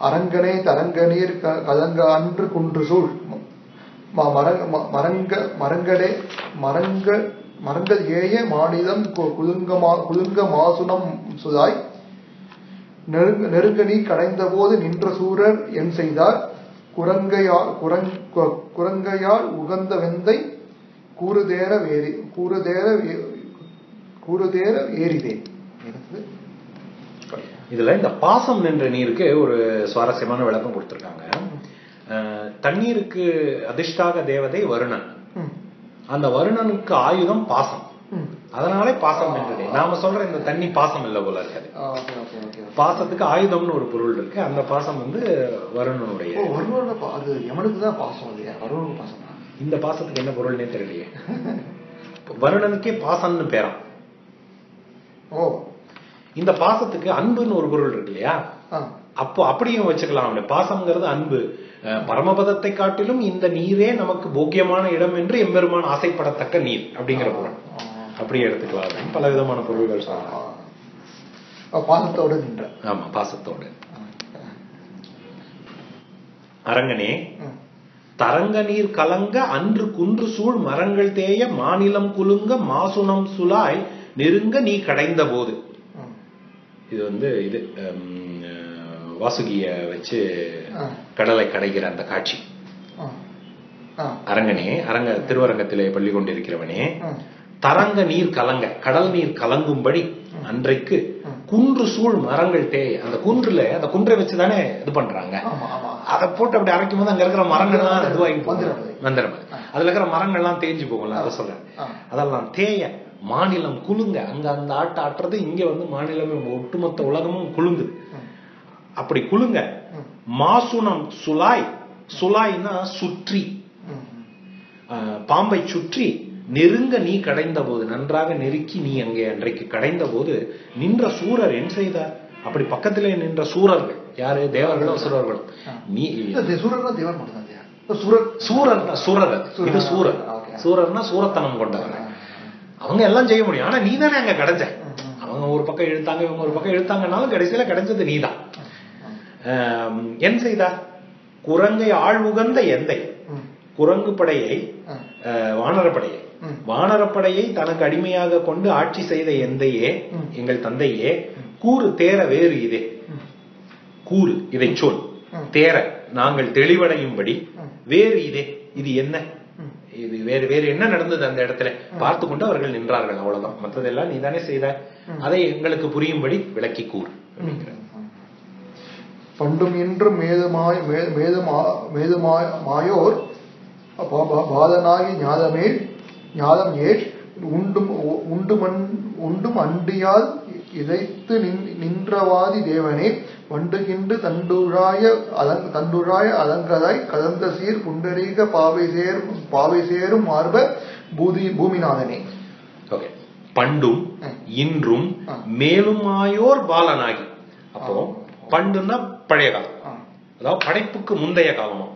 அரங்கனே தரங்க நீர் க- கலங்க அன்று குன்று சூழ். ம- மரங்க ம- மரங்க மரங்களே மரங்க மரங்கள் ஏய மாநிலம் கு- குலுங்க மா குலுங்க மாசுனம் சுதாய். நெருங்க நெருங்கணி கடைந்த போது நின்ற சூரர் என் செய்தார். குரங்கையால் குரங் கு- குரங்கையால் உகந்த வெந்தை கூறுதேர வேரி கூறுதேர கூறுதேர ஏறிதே இதுல இந்த பாசம் நின்ற நீருக்கு ஒரு சுவாரஸ்யமான விளக்கம் கொடுத்திருக்காங்க. தண்ணீருக்கு அதிர்ஷ்டாக தேவதை வருணன். அந்த வருணனுக்கு ஆயுதம் பாசம். அதனாலே பாசம் என்றதே. நாம சொல்ற இந்த தண்ணி பாசம் இல்ல போல இருக்காது. பாசத்துக்கு ஆயுதம்னு ஒரு பொருள் இருக்கு. அந்த பாசம் வந்து வருணனுடைய பா- அது யமனுக்கு தான் பாசம் இல்லையா? வருணனுக்கு பாசம். இந்த பாசத்துக்கு என்ன பொருள்னே தெரியலையே. வருணனுக்கே பாசம்னு பேராம். ஓ இந்த பாசத்துக்கு அன்புன்னு ஒரு பொருள் இருக்கு இல்லையா? அப்போ அப்படியும் வச்சுக்கலாம் அவனை. பாசம்ங்கிறது அன்பு. பரமபதத்தை காட்டிலும் இந்த நீரே நமக்கு போக்கியமான இடம் என்று எம்பெருமான் ஆசைப்படத்தக்க நீர் அப்படிங்கிற பொருள். ஆ. அப்படி எடுத்துக்கலாம் பல விதமான பொருள்கள் சொல்லலாம் பாசத்தோட நின்ற. ஆமா பாசத்தோடு. அரங்கனே. தரங்க நீர் கலங்க அன்று குன்று சூழ் மரங்கள் தேய மாநிலம் குலுங்க மாசுணம் சுலாய் நெருங்க நீ கடைந்த போது. இது வந்து இது வாசுகிய வச்சு. கடலை கடைகிற அந்த காட்சி. அரங்கனே அரங்க திருவரங்கத்திலே பள்ளி கொண்டிருக்கிறவனே. தரங்க நீர் கலங்க கடல் நீர் கலங்கும்படி அன்றைக்கு குன்று சூழ் மரங்கள் தேய அந்த குன்றுல அந்த குன்றை வச்சுதானே இது பண்றாங்க அதை போட்டு அப்படி அரைக்கும் போது அங்க இருக்கிற மரங்கள்லாம் இதுவாகி போகும். வந்துடுறது. வந்துடுறது அதுல இருக்கிற மரங்கள்லாம் தேஞ்சு போகும்ல அதை சொல்றேன். அதெல்லாம் தேய மாநிலம் குலுங்க அங்க அந்த ஆட்ட ஆட்டுறது இங்க வந்து மாநிலமே ஒட்டுமொத்த உலகமும் குலுங்குது. அப்படி குலுங்க மாசுணம் சுலாய் சுலாய்னா சுற்றி. பாம்பை சுற்றி நெருங்க நீ கடைந்த போது நன்றாக நெருக்கி நீ அங்கே அன்றைக்கு கடைந்த போது நின்ற சூரர் என்ன செய்தார்? அப்படி பக்கத்திலே நின்ற சூரர்கள் யாரு? தேவர்களும் அசுரர்களும் நீ சூரன்னா தேவர் மட்டும்தான்? இந்த சூரர். இது ஓகே. சூரர்னா சூரத்தனம் கொண்டவர். அவங்க எல்லாம் செய்ய முடியும். ஆனா நீ தானே அங்க கிடைச்ச. அவங்க ஒரு பக்கம் இழுத்தாங்க இவங்க ஒரு பக்கம் இழுத்தாங்கனாலும் கடைசியில கிடைச்சது நீதான் ஆம், என் செய்தார் குரங்கை ஆழ்வுகந்த எந்தை. குரங்கு படையை வானரப்படையை. வானரப்படையை தனக்கு அடிமையாக கொண்டு ஆட்சி செய்த எந்தையே. எங்கள் தந்தையே கூறு தேர வேறு இதே. கூறு இதை சொல். தேர நாங்கள் தெளிவடையும்படி. வேறு இதே இது என்ன. இது வேறு வேறு என்ன நடந்தது அந்த இடத்துல? பார்த்து கொண்டு அவர்கள் நின்றார்கள் அவ்வளவுதான். மற்றதெல்லாம் நீதானே செய்தாய் அதை எங்களுக்கு புரியும்படி விளக்கி கூறு அப்படிங்கிற பண்டும் இன்றும் மேதுமாய் மேதுமாய் மாயோர் பாதனாகி ஞாதமேல் ஞாதம் ஏற் உண்டும் உண்டுமன் உண்டும் அண்டியால் இதைத்து நின்- நின்றவாதி தேவனே வண்டுகின்று தண்டுழாய அலங் தண்டுழாய அலங்கதாய் கலந்த சீர் புண்டரீக பாவை சேர் பாவை சேரும் மார்ப பூதி பூமிநாதனே. ஓகே பண்டும். இன்றும். மேலுமாயோர் பாலனாகி. அப்போ பண்டுன்னா பழைய காலம். அதாவது படைப்புக்கு முந்தைய காலமா?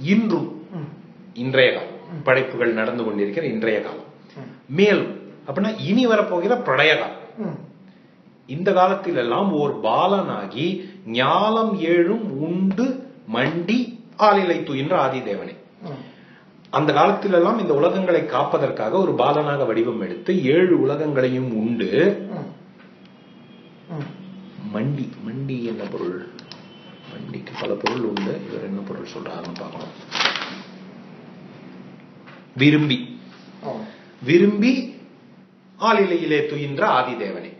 இன்றும் இன்றைய காலம். படைப்புகள் நடந்து கொண்டிருக்கிற இன்றைய காலம். மேலும் அப்படின்னா இனி வரப்போகிற பிரளய காலம். இந்த காலத்தில் எல்லாம் ஓர் பாலனாகி ஞாலம் ஏழும் உண்டு மண்டி ஆளிலை துயின்ற ஆதி தேவனே ம். அந்த காலத்திலெல்லாம் இந்த உலகங்களை காப்பதற்காக ஒரு பாலனாக வடிவம் எடுத்து ஏழு உலகங்களையும் உண்டு. மண்டி மண்டி என்ன பொருள்? மண்டிக்கு பல பொருள் உண்டு. இவர் என்ன பொருள் சொல்றாருன்னு பார்க்கணும். விரும்பி. விரும்பி ஆளிலையிலே துயின்ற ஆதிதேவனே.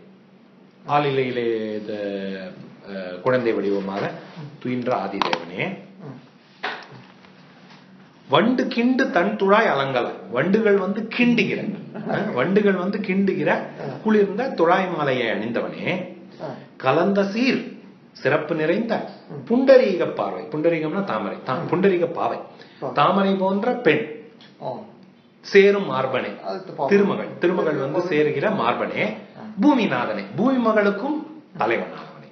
ஆளிலையிலே இந்த, குழந்தை வடிவமாக துயின்ற ஆதிதேவனே. வண்டு கிண்டு தன் துழாய் அலங்கல. வண்டுகள் வந்து கிண்டுகிற. வண்டுகள் வந்து கிண்டுகிற குளிர்ந்த துழாய் மாலையை அணிந்தவனே. கலந்த சீர் சிறப்பு நிறைந்த புண்டரீக பார்வை. புண்டரீகம்னா தாமரை. தா- புண்டரீக பாவை. தாமரை போன்ற பெண். சேரும் மார்பனே. திருமகள். திருமகள் வந்து சேருகிற மார்பனே. பூமிநாதனே. பூமி மகளுக்கும் தலைவனாகவனே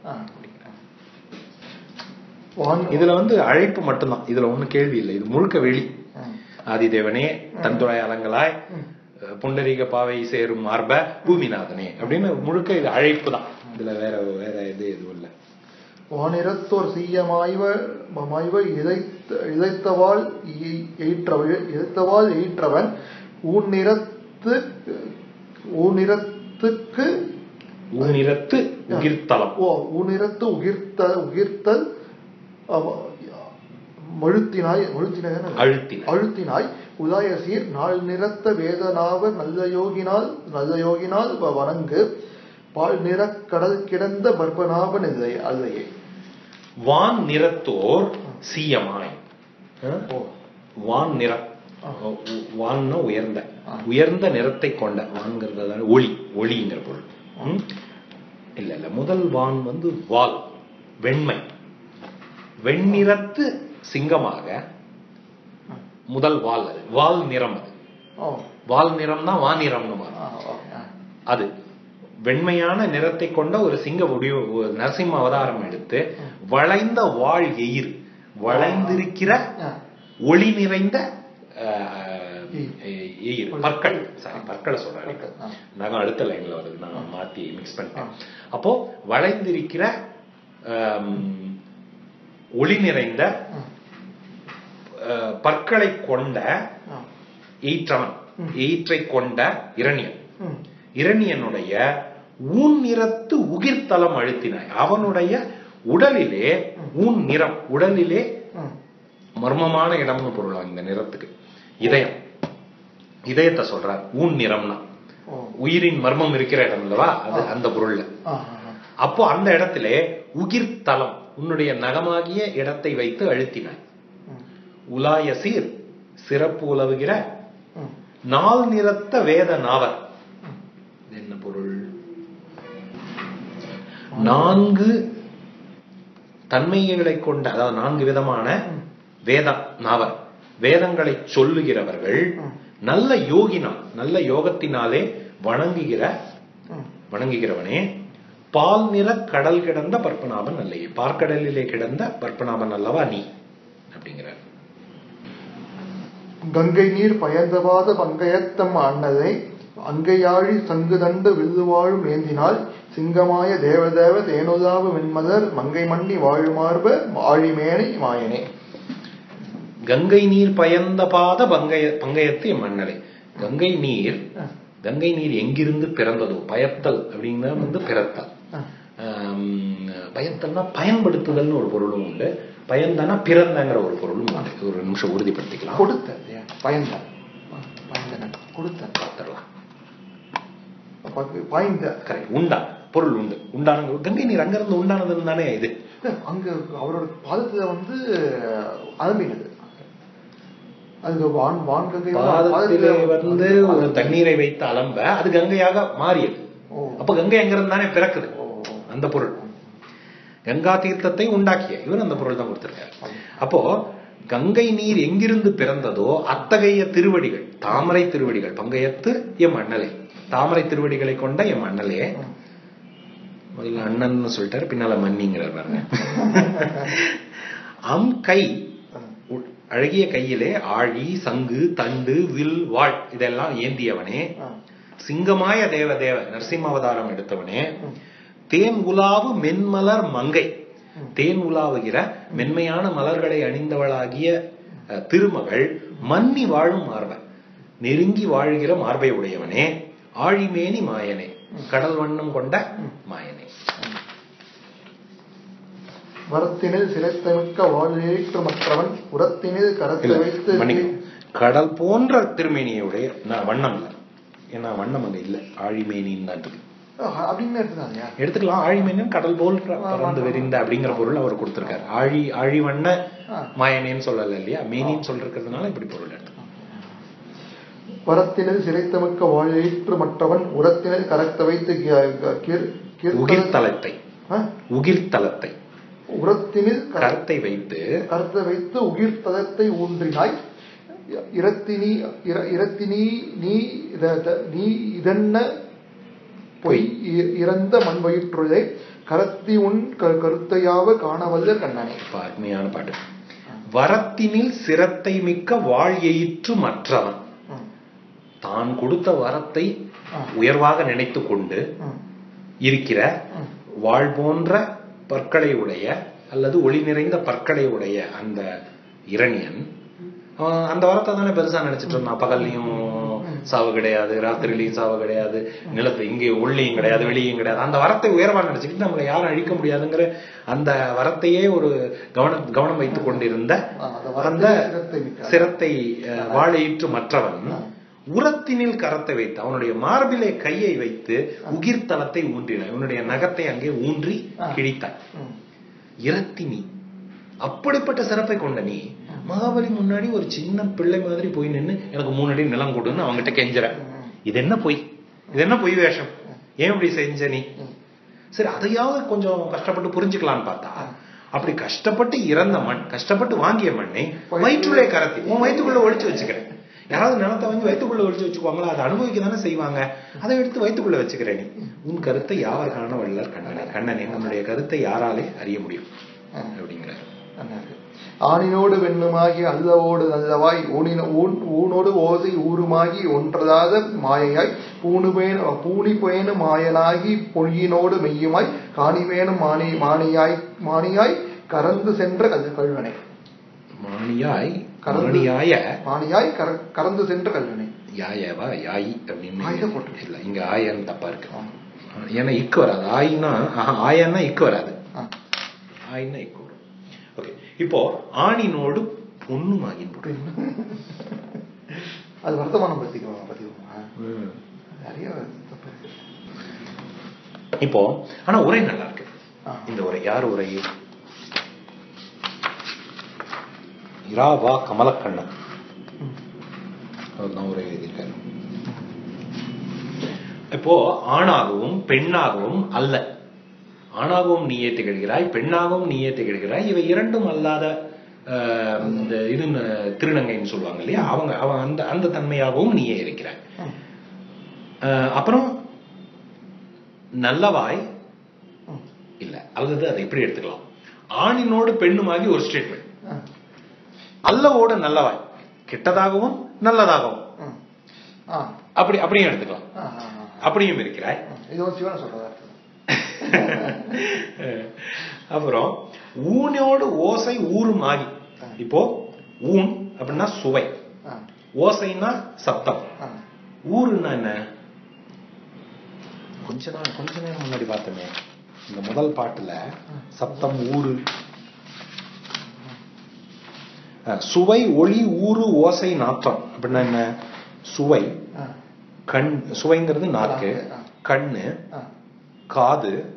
இதுல வந்து அழைப்பு மட்டும்தான். இதுல ஒண்ணும் கேள்வி இல்லை. இது முழுக்க வெளி. ஆதிதேவனே தந்துராய் அலங்கலாய் புண்டரீக பாவை சேரும் மார்ப பூமிநாதனே. அப்படின்னு முழுக்க இது அழைப்பு தான் இதுல வேற வேற இது எதுவும் இல்லை. வானிறத்தோர் சீயமாய்வ மாய்வ இதைத்த இதைத்தவாள் எய்- எயிற்றவ இதைத்தவாள் எயிற்றவன் ஊனிறத்து ஊனிறத்துக்கு ஊனிரத்து உகிர்த்தலம் ஓ ஊனிறத்து உகிர்த்த உகிர்த்தல் மழுத்தினாய் மழுத்தினாய் தானே? அழுத்தினாய். அழுத்தினாய் உதாய சீர் நாள் நிறத்த வேதனாவ நல்ல யோகினால் நல்ல யோகினால் வணங்கு பால் நிறக் கடல் கிடந்த பர்பநாபன் இல்லை அல்லையே வான் நிறத்தோர் சீயமாய். வான் நிறம் வான்னா உயர்ந்த. உயர்ந்த நிறத்தை கொண்ட அதாவது ஒளி ஒளிங்கிற பொருள்? இல்ல இல்ல முதல் வான் வந்து வால் வெண்மை. வெண்ணிறத்து சிங்கமாக. முதல் வால் அது. வால் நிறம் அது. வால் நிறம் தான் வானிறம்னு. அது. வெண்மையான நிறத்தை கொண்ட ஒரு சிங்க ஒரு நரசிம்ம அவதாரம் எடுத்து வளைந்த வாள் எயிர் வளைந்திருக்கிற. ஒளி நிறைந்த எயிர். பற்கள். சாரி பற்களை சொல்றேன். நகம் அடுத்த லைன்ல வருது. நான் மாத்தி மிக்ஸ் பண்ணிட்டேன். அப்போ வளைந்திருக்கிற ஒளி நிறைந்த பற்களை கொண்ட. எயிற்றவன். எயிற்றை கொண்ட இரணியன். இரணியனுடைய ஊன் நிறத்து உகிர்த்தலம் அழுத்தினாய். அவனுடைய உடலிலே ஊன் நிறம் உடலிலே. மர்மமான இடம்னு பொருளாம் இந்த நிறத்துக்கு. இதயம். இதயத்தை சொல்றார் ஊன் நிறம்னா. உயிரின் மர்மம் இருக்கிற இடம் அல்லவா? அது அந்த பொருள்ல. அப்போ அந்த இடத்திலே உகிர்த்தலம் உன்னுடைய நகமாகிய இடத்தை வைத்து அழுத்தினாய். உலாய சீர் சிறப்பு உலவுகிற. நாள் நிறத்த வேத நாவர் என்ன பொருள்? நான்கு தன்மைகளை கொண்ட அதாவது நான்கு விதமான வேத நாவர் வேதங்களை சொல்லுகிறவர்கள். நல்ல யோகினா நல்ல யோகத்தினாலே வணங்குகிற. வணங்குகிறவனே பால் நிற கடல் கிடந்த பற்பநாபன் அல்லையே பார்க்கடலிலே கிடந்த பற்பநாபன் அல்லவா நீ அப்படிங்கிறார் கங்கை நீர் பயந்தவாத பங்கயத்தம் ஆண்டதை அங்கையாழி சங்குதண்டு வில்லுவாழும் ஏந்தினால் சிங்கமாய தேவதேவ தேனுதாவு வெண்மதர் மங்கை மண்ணி வாழுமார்ப ஆழிமேனை மாயனே. கங்கை நீர் பயந்த பாத பங்கய பங்கயத்து என் மன்னரை. கங்கை நீர் கங்கை நீர் எங்கிருந்து பிறந்ததோ? பயத்தல் அப்படின்னா வந்து பிறத்தல். பயத்தல்னா பயன்படுத்துதல்னு ஒரு பொருளும் உண்டு. பயந்தனா பிறந்தங்கிற ஒரு பொருளும் உண்டு. ஒரு நிமிஷம் உறுதிப்படுத்திக்கலாம். கொடுத்த பயந்த பயந்தன கொடுத்த பார்த்துடலாம் பாய்ந்த கரெக்ட் உண்டா? பொருள் உண்டு. உண்டான கங்கை நீர் அங்கிருந்து உண்டானதுன்னு தானே இது. அங்க அவரோட பாதத்துல வந்து அலம்பினது. பாதத்திலே வந்து ஒரு தண்ணீரை வைத்து அலம்ப அது கங்கையாக மாறியது. அப்ப கங்கை அங்கிருந்து தானே பிறக்குது. அந்த பொருள். கங்கா தீர்த்தத்தை உண்டாக்கிய. இவர் அந்த பொருள் தான் கொடுத்திருக்காரு. அப்போ கங்கை நீர் எங்கிருந்து பிறந்ததோ அத்தகைய திருவடிகள் தாமரை திருவடிகள் பங்கயத்து எம் அண்ணலே. தாமரை திருவடிகளை கொண்ட எம் அண்ணலே முதல்ல அண்ணன் சொல்லிட்டாரு பின்னால மன்னிங்கிறார் பாருங்க. அம் கை அழகிய கையிலே ஆழி சங்கு தண்டு வில் வாழ் இதெல்லாம் ஏந்தியவனே. சிங்கமாய தேவ தேவ நரசிம்ம அவதாரம் எடுத்தவனே தேன் உலாவு மென்மலர் மங்கை. தேன் உலாவுகிற மென்மையான மலர்களை அணிந்தவளாகிய திருமகள் மன்னி வாழும் மார்பை. நெருங்கி வாழ்கிற மார்பை உடையவனே. ஆழிமேனி மாயனே. கடல் வண்ணம் கொண்ட மாயனே. வரத்தினில் சிலைத்தமிக்க வாழ்நீற்று மற்றவன் உரத்தினில் கரத்தை வைத்து. கடல் போன்ற திருமேனியுடைய நான் வண்ணம் இல்ல. ஏன்னா வண்ணம் அங்க இல்ல. ஆழிமேனின்னு தான் இருக்கு அப்படின்னு எடுத்துக்கலாம். ஆழிமேனன் கடல் போல் பறந்து விரிந்த அப்படிங்கிற பொருள் அவர் கொடுத்திருக்காரு. ஆழி ஆழி வண்ண ஆ. மாயனேன்னு சொல்லல இல்லையா? மேனின்னு சொல்றதுனால இப்படி பொருள் எடுத்துக்கலாம் வரத்தினில் சிலைத்தமிக்க வாழ்நீற்று மற்றவன் உரத்தினில் கரத்தை வைத்து உகிர்த்தலத்தை ஆ? உகிர்த்தலத்தை உரத்தினில் கர- கரத்தை வைத்து கருத்தை வைத்து உயிர் பதத்தை ஊன்றினாய். இரத்தினி இர- இரத்தினி நீ நீ இதென்ன பொய்? இறந்த மண் வயிற்றுதை கரத்தி உன் கருத்தையாவ காணவல்ல கண்ணனே. அருமையான பாட்டு. வரத்தினில் சிரத்தை மிக்க வாழ் எயிற்று மற்றவன். தான் கொடுத்த வரத்தை. உயர்வாக நினைத்து கொண்டு இருக்கிற. வாழ் போன்ற பற்களை உடைய அல்லது ஒளி நிறைந்த பற்களை உடைய அந்த இரணியன் அந்த வரத்தை தானே பெருசா நினைச்சிட்டு இருந்தான். பகல்லையும் சாவு கிடையாது ராத்திரிலையும் சாவு கிடையாது நிலத்துல இங்கே உள்ளியும் கிடையாது வெளியும் கிடையாது. அந்த வரத்தை உயர்வா நினைச்சுக்கிட்டு நம்மளை யாரும் அழிக்க முடியாதுங்கிற அந்த வரத்தையே ஒரு கவனம் கவனம் வைத்துக் கொண்டிருந்த அந்த சிரத்தை வாழையிற்று மற்றவன் உரத்தினில் கரத்தை வைத்து அவனுடைய மார்பிலே கையை வைத்து உகிர்த்தலத்தை ஊன்றினான் இவனுடைய நகத்தை அங்கே ஊன்றி. கிழித்தான் இரத்தினி. அப்படிப்பட்ட சிறப்பை கொண்ட நீ மகாபலி முன்னாடி ஒரு சின்ன பிள்ளை மாதிரி போய் நின்னு எனக்கு மூணு அடி நிலம் கொடுன்னு அவங்ககிட்ட கெஞ்சற. இது என்ன பொய்? இது என்ன பொய் வேஷம்? ஏன் இப்படி செஞ்ச நீ? சரி அதையாவது கொஞ்சம் கஷ்டப்பட்டு புரிஞ்சுக்கலாம்னு பார்த்தா அப்படி கஷ்டப்பட்டு இறந்த மண் கஷ்டப்பட்டு வாங்கிய மண்ணை வயிற்றுள்ளே கரத்தி உன் வயிற்றுக்குள்ள ஒழிச்சு வச்சுக்கிறேன். யாராவது நிலத்தை வாங்கி வயிற்றுக்குள்ள ஒழிச்சு வச்சுக்குவாங்களா? அதை அனுபவிக்க தானே செய்வாங்க. அதை எடுத்து வயிற்றுக்குள்ள வச்சுக்கிறேன். நீ உன் கருத்தை யாவர் காண வள்ளர் கண்ணனே? கண்ணனே உன்னுடைய கருத்தை யாராலே அறிய முடியும்? அப்படிங்கிற ஆணினோடு வெண்ணுமாகி அல்லவோடு நல்லவாய் ஊனின ஊன் ஊனோடு ஓசை ஊருமாகி ஒன்றதாத மாயையாய் பூணுபேன் பூணி பேணு மாயனாகி பொய்யினோடு மெய்யுமாய் காணிவேணும் மானி மானியாய் மானியாய் கறந்து சென்ற கல் கல்வனை மானியாய் கறந்து- மானியாய மானியாய் கர- கறந்து சென்ற கல்வனை. யாயவா யாயி அப்படின்னு போட்டு. இல்ல இங்க ஆயன்னு தப்பா இருக்கு. ஏன்னா இக்கு வராது. ஆயின்னா ஆயன்னா இக்கு வராது. ஆயின்னா இக்கு வரும். ஓகே இப்போ ஆணினோடு பொண்ணுமாகின் போட்டு. அது வர்த்தமானம் நிறைய தப்பு இருக்கு. இப்போ ஆனா உரை நல்லா இருக்கு. இந்த உரை யார் உரை? இராவா கமலக்கண்ணன். ம். அவர் தான் உரை எழுதியிருக்காரு. இப்போ ஆணாகவும் பெண்ணாகவும் அல்ல. ஆணாகவும் நீயே திகழ்கிறாய் பெண்ணாகவும் நீயே திகழ்கிறாய். இவை இரண்டும் அல்லாத இந்த இது திருநங்கைன்னு சொல்லுவாங்க இல்லையா? அவங்க அவன் அந்த அந்த தன்மையாகவும் நீயே இருக்கிறாய். அப்புறம் நல்லவாய். இல்ல. அல்லது அதை எப்படி எடுத்துக்கலாம்? ஆணினோடு பெண்ணுமாகி ஒரு ஸ்டேட்மெண்ட். அல்லவோடு நல்லவாய். கெட்டதாகவும் நல்லதாகவும். அப்படி அப்படியும் எடுத்துக்கலாம். அப்படியும் இருக்கிறாய். அப்புறம் ஊனோடு ஓசை ஊரும் ஆகி இப்போ ஊன் அப்படின்னா சுவை. ஓசைன்னா சத்தம். ஊருன்னா என்ன? கொஞ்ச நாள் கொஞ்ச நேரம் முன்னாடி பார்த்தோமே இந்த முதல் பாட்டுல சப்தம் ஊரு சுவை ஒளி ஊறு ஓசை நாற்றம். அப்படின்னா என்ன? சுவை. கண் சுவைங்கிறது நாக்கு. கண்ணு. காது.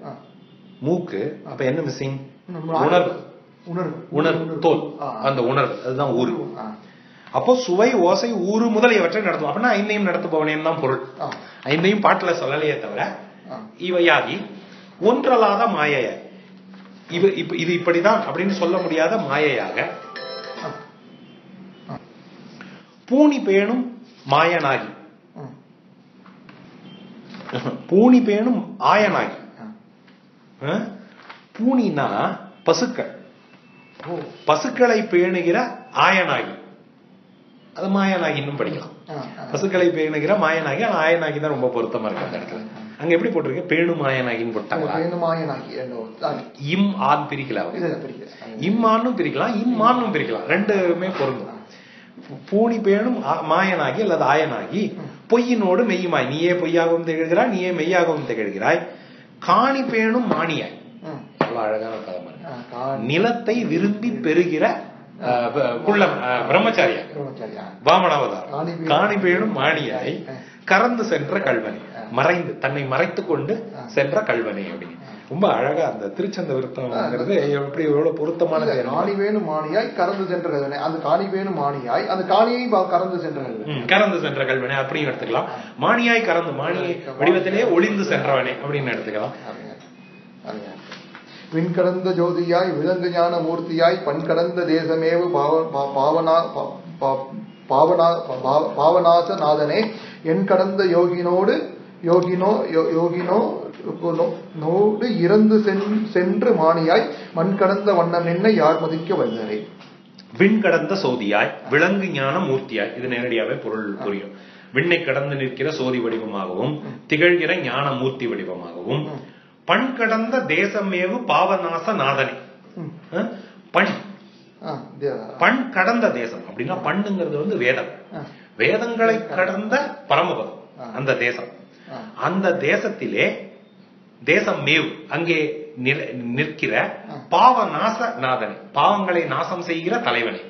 மூக்கு. அப்ப என்ன மிஸ்ஸிங் உணர்வு. உணர்வு. உணர்வு. தோல். அந்த உணர்வு. அதுதான் ஆ. அப்போ சுவை ஓசை ஊறு முதலியவற்றை நடத்தும் அப்படின்னா ஐந்தையும் நடத்துபவனேன்னு தான் பொருள். ஐந்தையும் பாட்டுல சொல்லலையே தவிர. இவையாகி ஒன்றல்லாத மாயைய. இவ இப்ப இது இப்படிதான் அப்படின்னு சொல்ல முடியாத மாயையாக பூனி பேணும் மாயனாகி. பூனி பேணும் ஆயனாகி? பூனினா பசுக்கள். பசுக்களை பேணுகிற ஆயனாகி அது மாயனாகின்னு படிக்கலாம் ஆ. ஆ. பசுக்களை பேணுகிற மாயனாகி ஆனா ஆயனாகி தான் ரொம்ப பொருத்தமா இருக்கு அந்த இடத்துல அங்க எப்படி போட்டிருக்கு பேணு மாயனாகின்னு ஆ. இம் ஆண் பிரிக்கல அவங்க இது பிடிக்கல இம்மானும் பிரிக்கலாம் இம்மானும் பிரிக்கலாம் ரெண்டுமே பொருந்தும் பூனி பேணும் மாயனாகி அல்லது ஆயனாகி பொய்யினோடு மெய்யுமாய். நீயே பொய்யாகவும் திகழ்கிறாய் நீயே மெய்யாகவும் திகழ்கிறாய். காணி பேணும் மானியாய். அவ்வளவு அழகான பதம் நிலத்தை விரும்பி பெறுகிற குள்ளம் பிரம்மச்சாரியா. வாமனாவதாரம் காணி பேணும் காணி பேணும் மானியாய். கறந்து சென்ற கல்வனை. மறைந்து தன்னை மறைத்து கொண்டு சென்ற கல்வனை அப்படின்னு. ரொம்ப அழகா அந்த திருச்சந்த விருத்தம்ங்கிறது எப்படி எவ்வளவு பொருத்தமானது இல்ல, காணி வேணும் மானியாய் கறந்து சென்ற கல்வனை. அந்த காணி வேணும் மானியாய் அந்த காணியை கறந்து சென்ற கல்வனை. கறந்து சென்ற கல்வனை அப்படியும் எடுத்துக்கலாம். மானியாய் கறந்து மானியை வடிவத்திலே ஒளிந்து சென்றவனே அப்படின்னு எடுத்துக்கலாம். அருமையா இருக்கு. அருமையா. இருக்கு. விண் கடந்த ஜோதியாய் விலங்கு ஞான மூர்த்தியாய் பண் கடந்த தேசமேவு பாவனா பாவனா பாவநாச நாதனே என் கடந்த யோகினோடு யோகினோ யோகினோ நோடு இறந்து சென்- சென்று மானியாய் மண் கடந்த வண்ணம் என்ன யார் மதிக்க வல்லரே? விண் கடந்த சோதியாய் விலங்கு ஞான மூர்த்தியாய். இது நேரடியாவே பொருள் புரியும். விண்ணை கடந்து நிற்கிற சோதி வடிவமாகவும் திகழ்கிற ஞான மூர்த்தி வடிவமாகவும் பண் கடந்த தேசமேவு பாவநாச நாதனே. பண். பண் கடந்த தேசம். அப்படின்னா பண்ணுங்கிறது வந்து வேதம். வேதங்களை கடந்த பரமபதம். அந்த தேசம். அந்த தேசத்திலே தேசம் மேவ். அங்கே நிற்கிற பாவநாச நாதனை பாவங்களை நாசம் செய்கிற தலைவனை.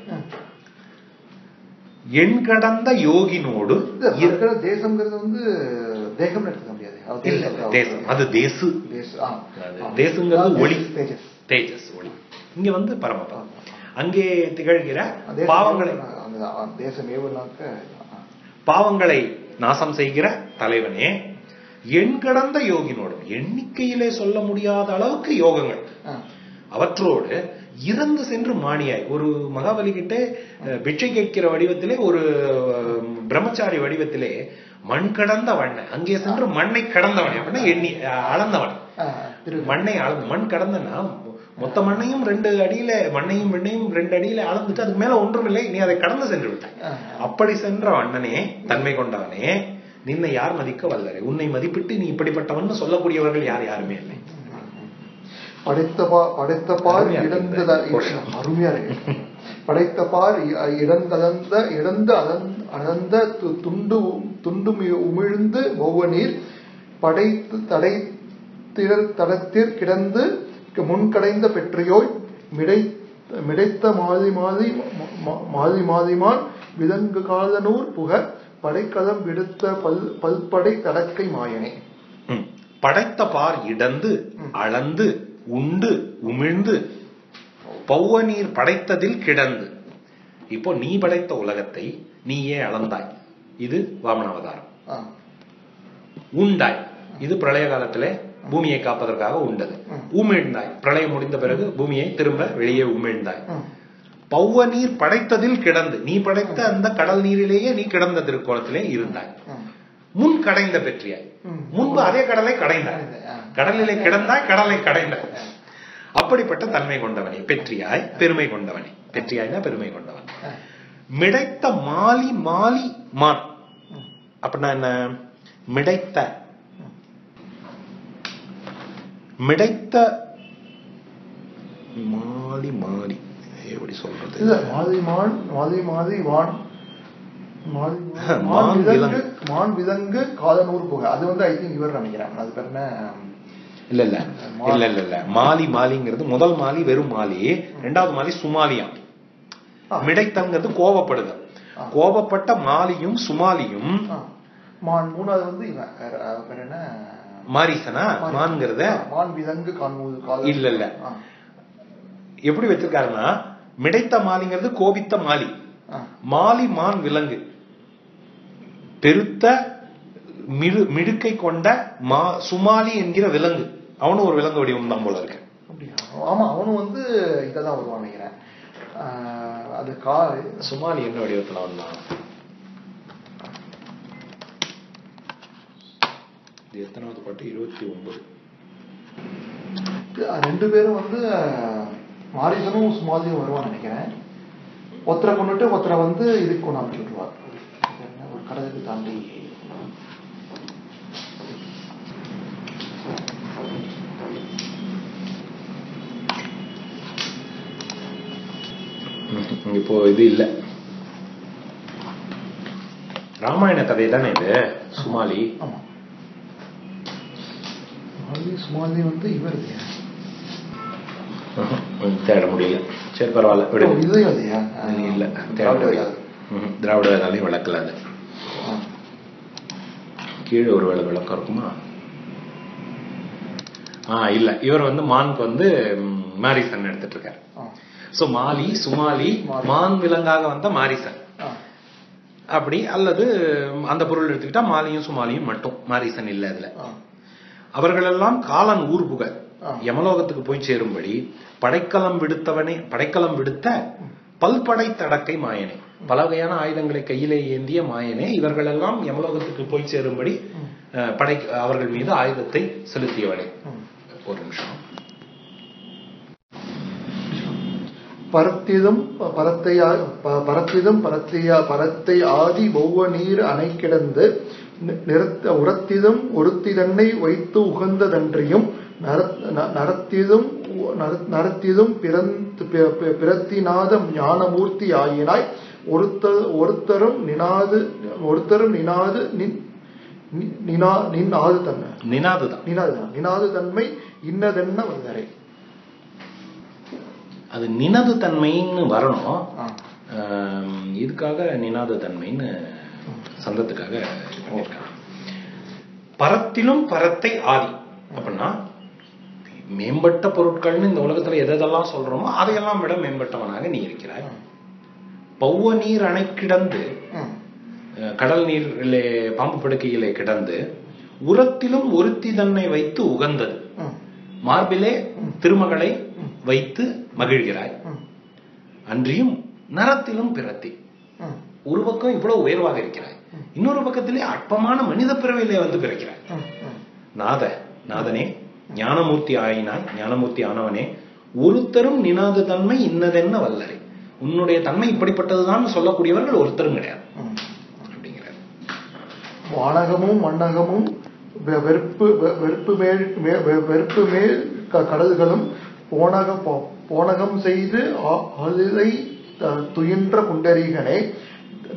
எண் கடந்த யோகினோடு தேசம்ங்கிறது வந்து தேகம் எடுத்துக்க முடியாது. தேசம். அது தேசு. தேசுங்கிறது ஒளி. தேஜஸ். தேஜஸ் ஒளி. இங்க வந்து பரமபதம். அங்கே திகழ்கிற பாவங்களை பாவங்களை நாசம் செய்கிற தலைவனே எண் கடந்த யோகினோடு எண்ணிக்கையிலே சொல்ல முடியாத அளவுக்கு யோகங்கள். அவற்றோடு இறந்து சென்று மாணியாய் ஒரு மகாபலி கிட்ட பிச்சை கேட்கிற வடிவத்திலே ஒரு பிரம்மச்சாரி வடிவத்திலே மண் கடந்த வண்ணன் அங்கே சென்று மண்ணை கடந்தவன். அப்படின்னா எண்ணி அளந்தவன். மண்ணை அளந்து மண் கடந்தனா மொத்த மண்ணையும் ரெண்டு அடியில மண்ணையும் விண்ணையும் ரெண்டு அடியில அளந்துட்டு அதுக்கு மேல ஒன்றும் இல்லை நீ அதை கடந்து சென்று விட்டாய். அப்படி சென்ற அண்ணனே தன்மை கொண்டவனே நின்னை யார் மதிக்க வல்லரே உன்னை மதிப்பிட்டு நீ இப்படிப்பட்டவன் சொல்லக்கூடியவர்கள் யார் யாருமே இல்லை. படைத்த பா படைத்த பார் அருமையா இருக்கு. இழந்த இந்த portion. அருமையா இருக்கு. படைத்த பார் இ- இழந்ததந்த இழந்த அதன் அடர்ந்த து- துண்டு துண்டு உமிழ்ந்து ஒவ்வொனீர் படைத்து தடை தடத்திற் கிடந்து முன்கடைந்த பெற்றையோய் மிடை மிடைத்த மாதி மாதி ம- ம- மாதி மாதிமான் விதங்கு காலனூர் புக படைக்கலம் விடுத்த பல் பல்படை தடக்கை மாயனே. படைத்த பார் இடந்து அளந்து உண்டு உமிழ்ந்து பௌவ நீர் படைத்ததில் கிடந்து. இப்போ நீ படைத்த உலகத்தை நீயே அளந்தாய்? இது வாமனாவதாரம். உண்டாய். இது பிரளய காலத்திலே பூமியை காப்பதற்காக உண்டது. உமிழ்ந்தாய். பிரளயம் முடிந்த பிறகு பூமியை திரும்ப வெளியே உமிழ்ந்தாய். பௌவ நீர் படைத்ததில் கிடந்து நீ படைத்த அந்த கடல் நீரிலேயே நீ கிடந்த திருக்கோலத்திலே இருந்தாய். முன் கடைந்த பெற்றியாய். முன்பு அதே கடலை கடைந்தாய். கடலிலே கிடந்தாய் கடலை கடைந்தாய் அப்படிப்பட்ட தன்மை கொண்டவனே பெற்றியாய் பெருமை கொண்டவனே பெற்றியாய்னா பெருமை கொண்டவன். மிடைத்த மாலி மாலி மான். அப்படின்னா என்ன மிடைத்த மிடைத்த மாலி மாலி எப்படி சொல்றது? இல்ல மான் மாதி மாதி வான். மான் மான் விலங்கு. புகை அது வந்து ஐ திங்க் இவர் நினைக்கிறேன். அது பேர் என்ன? இல்ல இல்ல. இல்ல இல்ல இல்ல. மாலி மாலிங்கிறது முதல் மாலி வெறும் மாலி. ரெண்டாவது மாலி. மிடைத்தங்கிறது கோபப்படுது ஆ. கோபப்பட்ட மாலியும் சுமாலியும். மான் மூணாவது வந்து இவன். என்ன? மாரிசனா? மான். மான்கிறத? மான் விதங்கு காண்பது காதல். இல்ல, இல்ல. எப்படி வச்சிருக்காருன்னா மிடைத்த மாலிங்கிறது கோபித்த மாலி. மாலி மான் விலங்கு. பெருத்த மிடு மிடுக்கை கொண்ட மா சுமாலி என்கிற விலங்கு. அவனும் ஒரு விலங்கு வடிவம் தான் போல இருக்கு. ஆமா அவனும் வந்து இததான் வருவான் நினைக்கிறேன். அது கா சுமாலி என்ன வடிவத்துல வந்தான்? இது எத்தனாவது பாட்டு? இருபத்தி ஒன்பது. ரெண்டு பேரும் வந்து மாரிசனும் சுமாதியும் வருவான்னு நினைக்கிறேன். ஒருத்தரை கொண்டுட்டு ஒருத்தரை வந்து இதுக்கு கொண்டாந்து விட்டுருவார் ஒரு கடலுக்கு தாண்டி. இப்போ இது இல்ல. ராமாயண கதை தானே இது? சுமாலி. ஆமா. மாலி சுமாதி வந்து இவர். தேட முடியல. சரி பரவாயில்ல விடுங்க இதுலயும் இல்லையா இது இல்ல தேட திராவிட முடியல. வேளாளையும் விளக்கல அது. கீழே ஒரு வேலை விளக்கம் இருக்குமா? ஆ இல்ல இவர் வந்து மான்க்கு வந்து மாரிசன் எடுத்துட்டு இருக்காரு. சோ மாலி சுமாலி மாலி. மான் விலங்காக வந்த மாரிசன். அப்படி அல்லது அந்த பொருள் எடுத்துக்கிட்டா மாலியும் சுமாலியும் மட்டும். மாரிசன் இல்ல அதுல. அவர்களெல்லாம் காலன் ஊர் புக ஆ. யமலோகத்துக்கு போய் சேரும்படி படைக்கலம் விடுத்தவனே படைக்கலம் விடுத்த பல்படை தடக்கை மாயனே. பல வகையான ஆயுதங்களை கையிலே ஏந்திய மாயனே. இவர்களெல்லாம் யமலோகத்துக்கு போய் சேரும்படி படை அவர்கள் மீது ஆயுதத்தை செலுத்தியவனே. ஒரு நிமிஷம். பரத்திதும் பரத்தை ப- பரத்திதும் பரத்தையா பரத்தை ஆதி ஒவ்வொ நீர் அணை கிடந்து நிறுத்த உரத்திதும் ஒருத்தி தன்னை வைத்து உகந்ததன்றியும் நரத்- ந- நரத்திதும் உ- நர- நரத்திதும் பிறந்து பி- பி- பிறத்தினாத ஞானமூர்த்தி ஆயினாய் ஒருத்த ஒருத்தரும் நினாது ஒருத்தரும் நினாது நின் நி- நினா நின் ஆது தன்மை நினாதுதான் நினாது நினாது தன்மை இன்னதென்ன வந்தரை அது நினது தன்மைன்னு வரணும். இதுக்காக நினாத தன்மைன்னு சந்தத்துக்காக பரத்திலும் பரத்தை ஆதி. அப்படின்னா மேம்பட்ட பொருட்கள்னு இந்த உலகத்துல எதெல்லாம் சொல்றோமோ அதையெல்லாம் விட மேம்பட்டவனாக நீ இருக்கிறாய். பௌவ நீர் அணை கிடந்து கடல் நீரிலே பாம்பு படுக்கையிலே கிடந்து உரத்திலும் ஒருத்தி தன்னை வைத்து உகந்தது. மார்பிலே திருமகளை வைத்து மகிழ்கிறாய். அன்றியும் நரத்திலும் பிறத்தி. ஒரு பக்கம் இவ்வளவு உயர்வாக இருக்கிறாய். இன்னொரு பக்கத்திலே அற்பமான மனித பிறவிலே வந்து பிறக்கிறாய். நாத நாதனே ஞானமூர்த்தி ஆயினாய் ஞானமூர்த்தி ஆனவனே ஒருத்தரும் நினாது தன்மை இன்னதென்ன வல்லரை உன்னுடைய தன்மை இப்படிப்பட்டதுதான் சொல்லக்கூடியவர்கள் ஒருத்தரும் கிடையாது. அப்படிங்கிறார் வானகமும் மண்ணகமும் வெ- வெறுப்பு வெறுப்பு மேல் வெறுப்பு மேல் கடல்களும் போனக போனகம் செய்து ஆ- ஆளிலை த- துயின்ற புண்டரீகனே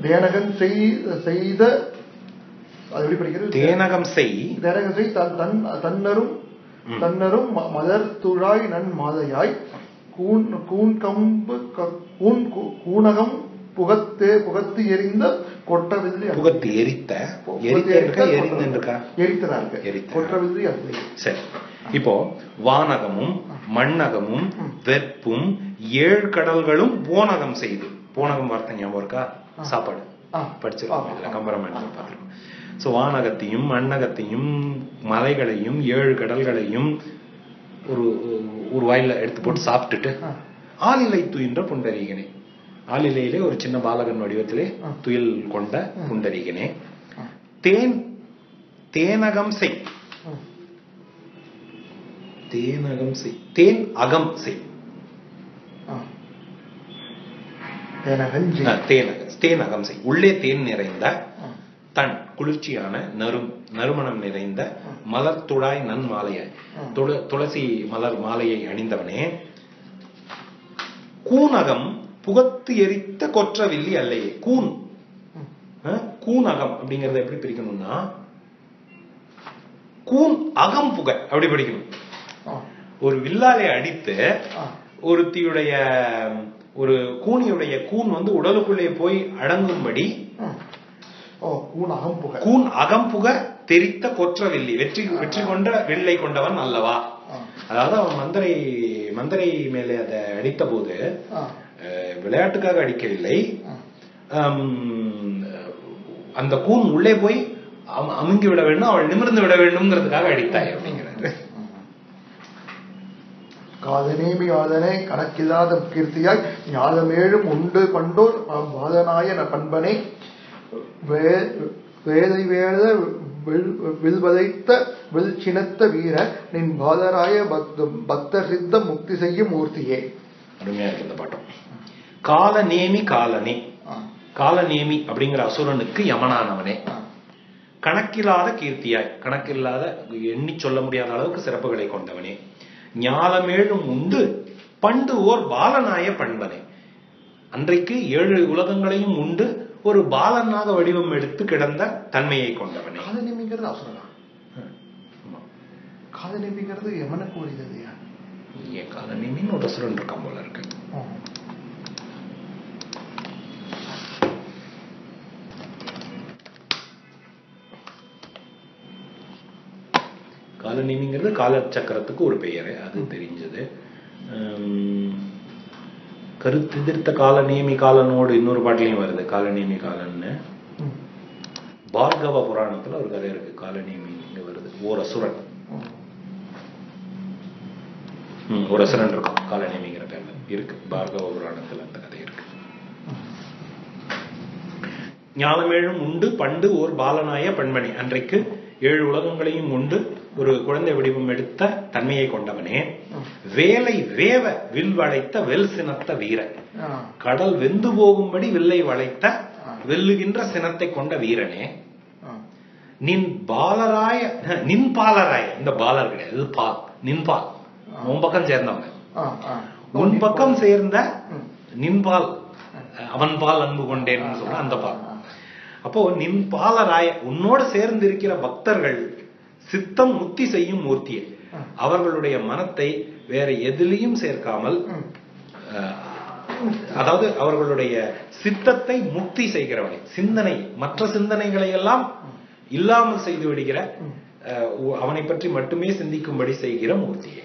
தேனகன் செய்- செய்த அது எப்படி படிக்கிறது தேனகம் செய் தேனகன் செய் தன் தன் தன்னரும். தன்னரும் மலர் துழாய் நன் மாதையாய் கூன் கூன் கம்பு க- கூன் கூ- கூனகம் புகத்தே புகத்து எறிந்த கொட்டவில்லை. புகத்து எரித்த எரிந்து எரித்ததா இருக்கு. கொற்றவில்லை அது சரி. இப்போ வானகமும் மண்ணகமும் வெப்பும் ஏழு கடல்களும் போனகம் செய்து. போனகம் வார்த்தை ஞாபகம் இருக்கா? சாப்பாடு. படிச்சிருக்கோம். கம்பரமேட்டில் பார்த்துருக்கோம். ஸோ வானகத்தையும் மண்ணகத்தையும் மலைகளையும் ஏழு கடல்களையும் ஒரு ஒரு வாயில எடுத்து போட்டு சாப்பிட்டுட்டு. ஆளிலை துயின்ற புண்டரீகனே ஆளிலையிலே ஒரு சின்ன பாலகன் வடிவத்திலே. துயில் கொண்ட புண்டரீகனே. தேன் தேனகம் செய். தேனகம் செய் தேன் அகம் செய் ஆ, தேனகம் தேனகம் செய் உள்ளே தேன் நிறைந்த. தன் குளிர்ச்சியான நறும் நறுமணம் நிறைந்த மலர் துழாய் நன் மாலையை துளசி மலர் மாலையை அணிந்தவனே. கூனகம் புகத்து எரித்த கொற்றவில்லி அல்லையே. கூன். ம். ஆ, கூன் அகம் அப்படிங்கறத எப்படி பிரிக்கணும்னா கூன் அகம் புகை அப்படி படிக்கணும். ஒரு வில்லாலை அடித்து. ஒருத்தியுடைய ஒரு கூனியுடைய கூன் வந்து உடலுக்குள்ளே போய் அடங்கும்படி கூன் அகம்புகை கூன் அகம்புக தெரித்த கொற்றவில்லி. வெற்றி வெற்றி கொண்ட வில்லை கொண்டவன் அல்லவா. அதாவது அவன் மந்திரை மந்திரை மேலே அதை அடித்த போது விளையாட்டுக்காக அடிக்கவில்லை. அந்த கூன் உள்ளே போய் அம- அமுங்கி விட வேண்டும் அவள் நிமிர்ந்து விட வேண்டும்ங்கிறதுக்காக அடித்தாய் அப்படிங்கிறாரு. காதனேமி ஆதனே கணக்கில்லாத கீர்த்தியாய் ஞானமேழும் உண்டு பண்டோர் வாதனாய பண்பனே வேதை வேத வில்- வில்வதைத்த வில் சினத்த வீர நின் பாதராய பக்த சித்த முக்தி செய்யும் மூர்த்தியே. அருமையா இருக்கு இந்த பாட்டம். காலநேமி காலனே. ஆ. காலநேமி அப்படிங்கிற அசுரனுக்கு யமனானவனே. கணக்கில்லாத கீர்த்தியாய் கணக்கில்லாத எண்ணி சொல்ல முடியாத அளவுக்கு சிறப்புகளை கொண்டவனே. ஞாலமேழும் உண்டு பண்டு ஓர் பாலனாய பண்பனே. அன்றைக்கு ஏழு உலகங்களையும் உண்டு ஒரு பாலனாக வடிவம் எடுத்து கிடந்த தன்மையை கொண்டவனே. காதநேமிங்கிறது அசுரனா? ஆமா. காதநேமிங்கிறது எவனுக்கு உரியது ஏன் காலநேமின்னு ஒரு அசுரன் இருக்கான் போல இருக்கு. காலநேமிங்கிறது காலச்சக்கரத்துக்கு ஒரு பெயர் அது தெரிஞ்சது. உம், கால காலநேமி காலனோடு இன்னொரு பாட்டிலையும் வருது காலநேமி காலன்னு. பார்கவ புராணத்துல ஒரு கதை இருக்கு கால இங்க வருது ஓர் அசுரன். ஒரு அசுரன் இருக்கும் காலநேமிங்கிற பேர்ல. இருக்கு பார்கவ புராணத்துல அந்த கதை இருக்கு. ஞானமேழும் உண்டு பண்டு ஓர் பாலனாய பெண்மணி. அன்றைக்கு ஏழு உலகங்களையும் உண்டு. ஒரு குழந்தை வடிவம் எடுத்த தன்மையை கொண்டவனே. வேலை வேவ வில் வளைத்த வெல் சினத்த வீரன் கடல் வெந்து போகும்படி வில்லை வளைத்த வெல்லுகின்ற சினத்தை கொண்ட வீரனே. நின் பாலராய நின் பாலராய. இந்த பாலர் கிடையாது பால். நின் பால். உன் பக்கம் சேர்ந்தவங்க உன் பக்கம் சேர்ந்த நின்பால் அவன் பால் அன்பு கொண்டேன்னு சொல்ற அந்த பால். அப்போ நின் பாலராய உன்னோட சேர்ந்து இருக்கிற பக்தர்கள் சித்தம் முத்தி செய்யும் மூர்த்தியே. அவர்களுடைய மனத்தை வேற எதிலையும் சேர்க்காமல் அதாவது அவர்களுடைய சித்தத்தை முக்தி செய்கிறவனை. சிந்தனை மற்ற சிந்தனைகளை எல்லாம் இல்லாமல் செய்து விடுகிற அவனை பற்றி மட்டுமே சிந்திக்கும்படி செய்கிற மூர்த்தியே.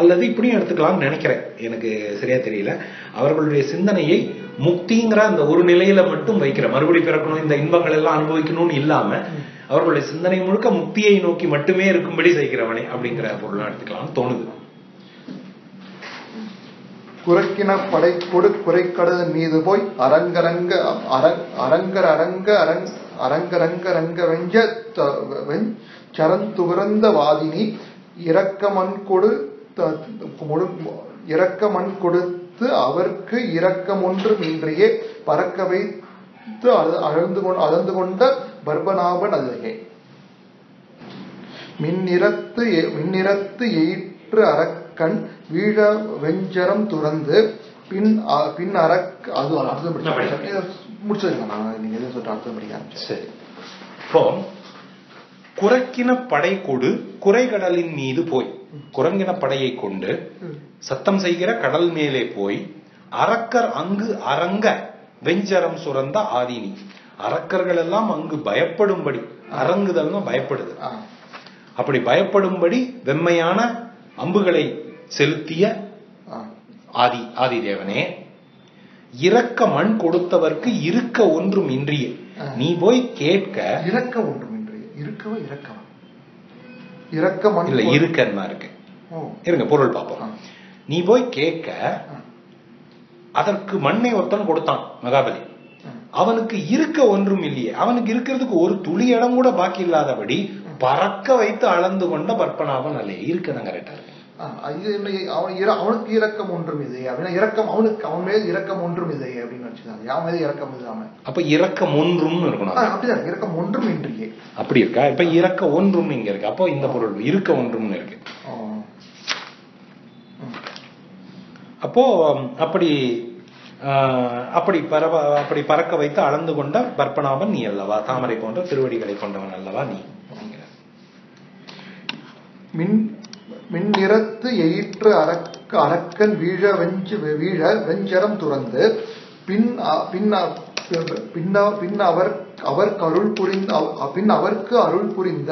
அல்லது இப்படியும் எடுத்துக்கலாம்னு நினைக்கிறேன். எனக்கு சரியா தெரியல. அவர்களுடைய சிந்தனையை முக்திங்கிற அந்த ஒரு நிலையில மட்டும் வைக்கிற மறுபடி பிறக்கணும் இந்த இன்பங்கள் எல்லாம் அனுபவிக்கணும்னு இல்லாம அவர்களுடைய சிந்தனை முழுக்க முக்தியை நோக்கி மட்டுமே இருக்கும்படி செய்கிறவனே அப்படிங்கிற பொருளா எடுத்துக்கலாம்னு தோணுது. குறைக்கின படை கொடு குறைக்கடல் மீது போய் அரங்கரங்க அரங் அரங்கர் அரங்க அரங் அரங்கரங்க ரங்க வெஞ்ச சரந்துகிறந்த வாதினி இரக்கமன் கொடு இரக்க மண் இரக்கமன் கொடுத்து அவர்க்கு இரக்கம் ஒன்றும் இன்றியே பறக்க வைத்து அழ- அழந்து கொண்டு அழந்து கொண்ட பர்பநாபன் அல்லையே. மின்னிறத்து மின்னிறத்து எயிற்று அரக்கன் வீழ வெஞ்சரம் துறந்து பின் பின் அரக் அது அர்த்தம் படிச்சேன் முடிச்சதுங்க. நான் நீங்க எதுவும் சொல்லிட்டு படிக்க ஆரம்பிச்சேன் சரி. இப்போ குறைக்கின படை கொடு குறைகடலின் மீது போய். குரங்கின படையை கொண்டு சத்தம் செய்கிற கடல் மேலே போய் அரக்கர் அங்கு அரங்க வெஞ்சரம் சுரந்த ஆதினி. அரக்கர்கள் எல்லாம் அங்கு பயப்படும்படி அரங்குதல்னா பயப்படுது. அப்படி பயப்படும்படி வெம்மையான அம்புகளை செலுத்திய. ஆதி ஆதி தேவனே இறக்க மண் கொடுத்தவர்க்கு இருக்க ஒன்றும் இன்றியே. நீ போய் கேட்க இறக்க ஒன்றும் இன்று இருக்கவா இறக்கவா இறக்க இல்ல இருக்கன்னா இருக்கு. இருங்க பொருள் பார்ப்போம். நீ போய் கேட்க அதற்கு மண்ணை ஒருத்தன் கொடுத்தான் மகாபலி. அவனுக்கு இருக்க ஒன்றும் இல்லையே. அவனுக்கு இருக்கிறதுக்கு ஒரு துளி இடம் கூட பாக்கி இல்லாதபடி பறக்க வைத்து அளந்து கொண்ட பற்பனாபன் அல்ல இருக்கதான் கரெக்டா இது என்ன அவன் அவனுக்கு இரக்கம் ஒன்றும் இது அப்படின்னா இரக்கம் அவனுக்கு அவன் மேல் இரக்கம் ஒன்றும் இது அப்படின்னு வச்சுக்காங்க அவன் மேல இரக்கம் இல்லாம? அப்ப இறக்கம் ஒன்றும்னு ஆ, இருக்கணும் அப்படிதான். இரக்கம் ஒன்றும் இன்றியே. அப்படி இருக்கா? இப்ப இறக்க ஒன்றும் இங்க இருக்கு. அப்போ இந்த பொருள் இருக்க ஒன்றும்னு இருக்கு. அப்போ அப்படி அப்படி பரவ அப்படி பறக்க வைத்து அளந்து கொண்ட பற்பனாபன் நீ அல்லவா? தாமரை போன்ற திருவடிகளை கொண்டவன் அல்லவா நீ. மின் மின்னிறத்து எயிற்று அரக்க அரக்கன் வீழ வெஞ்சு வீழ வெஞ்சரம் துறந்து பின் அ- பின் அ- பின் அவர் அவர் அருள் புரிந்த பின் அவர்க்கு அருள் புரிந்த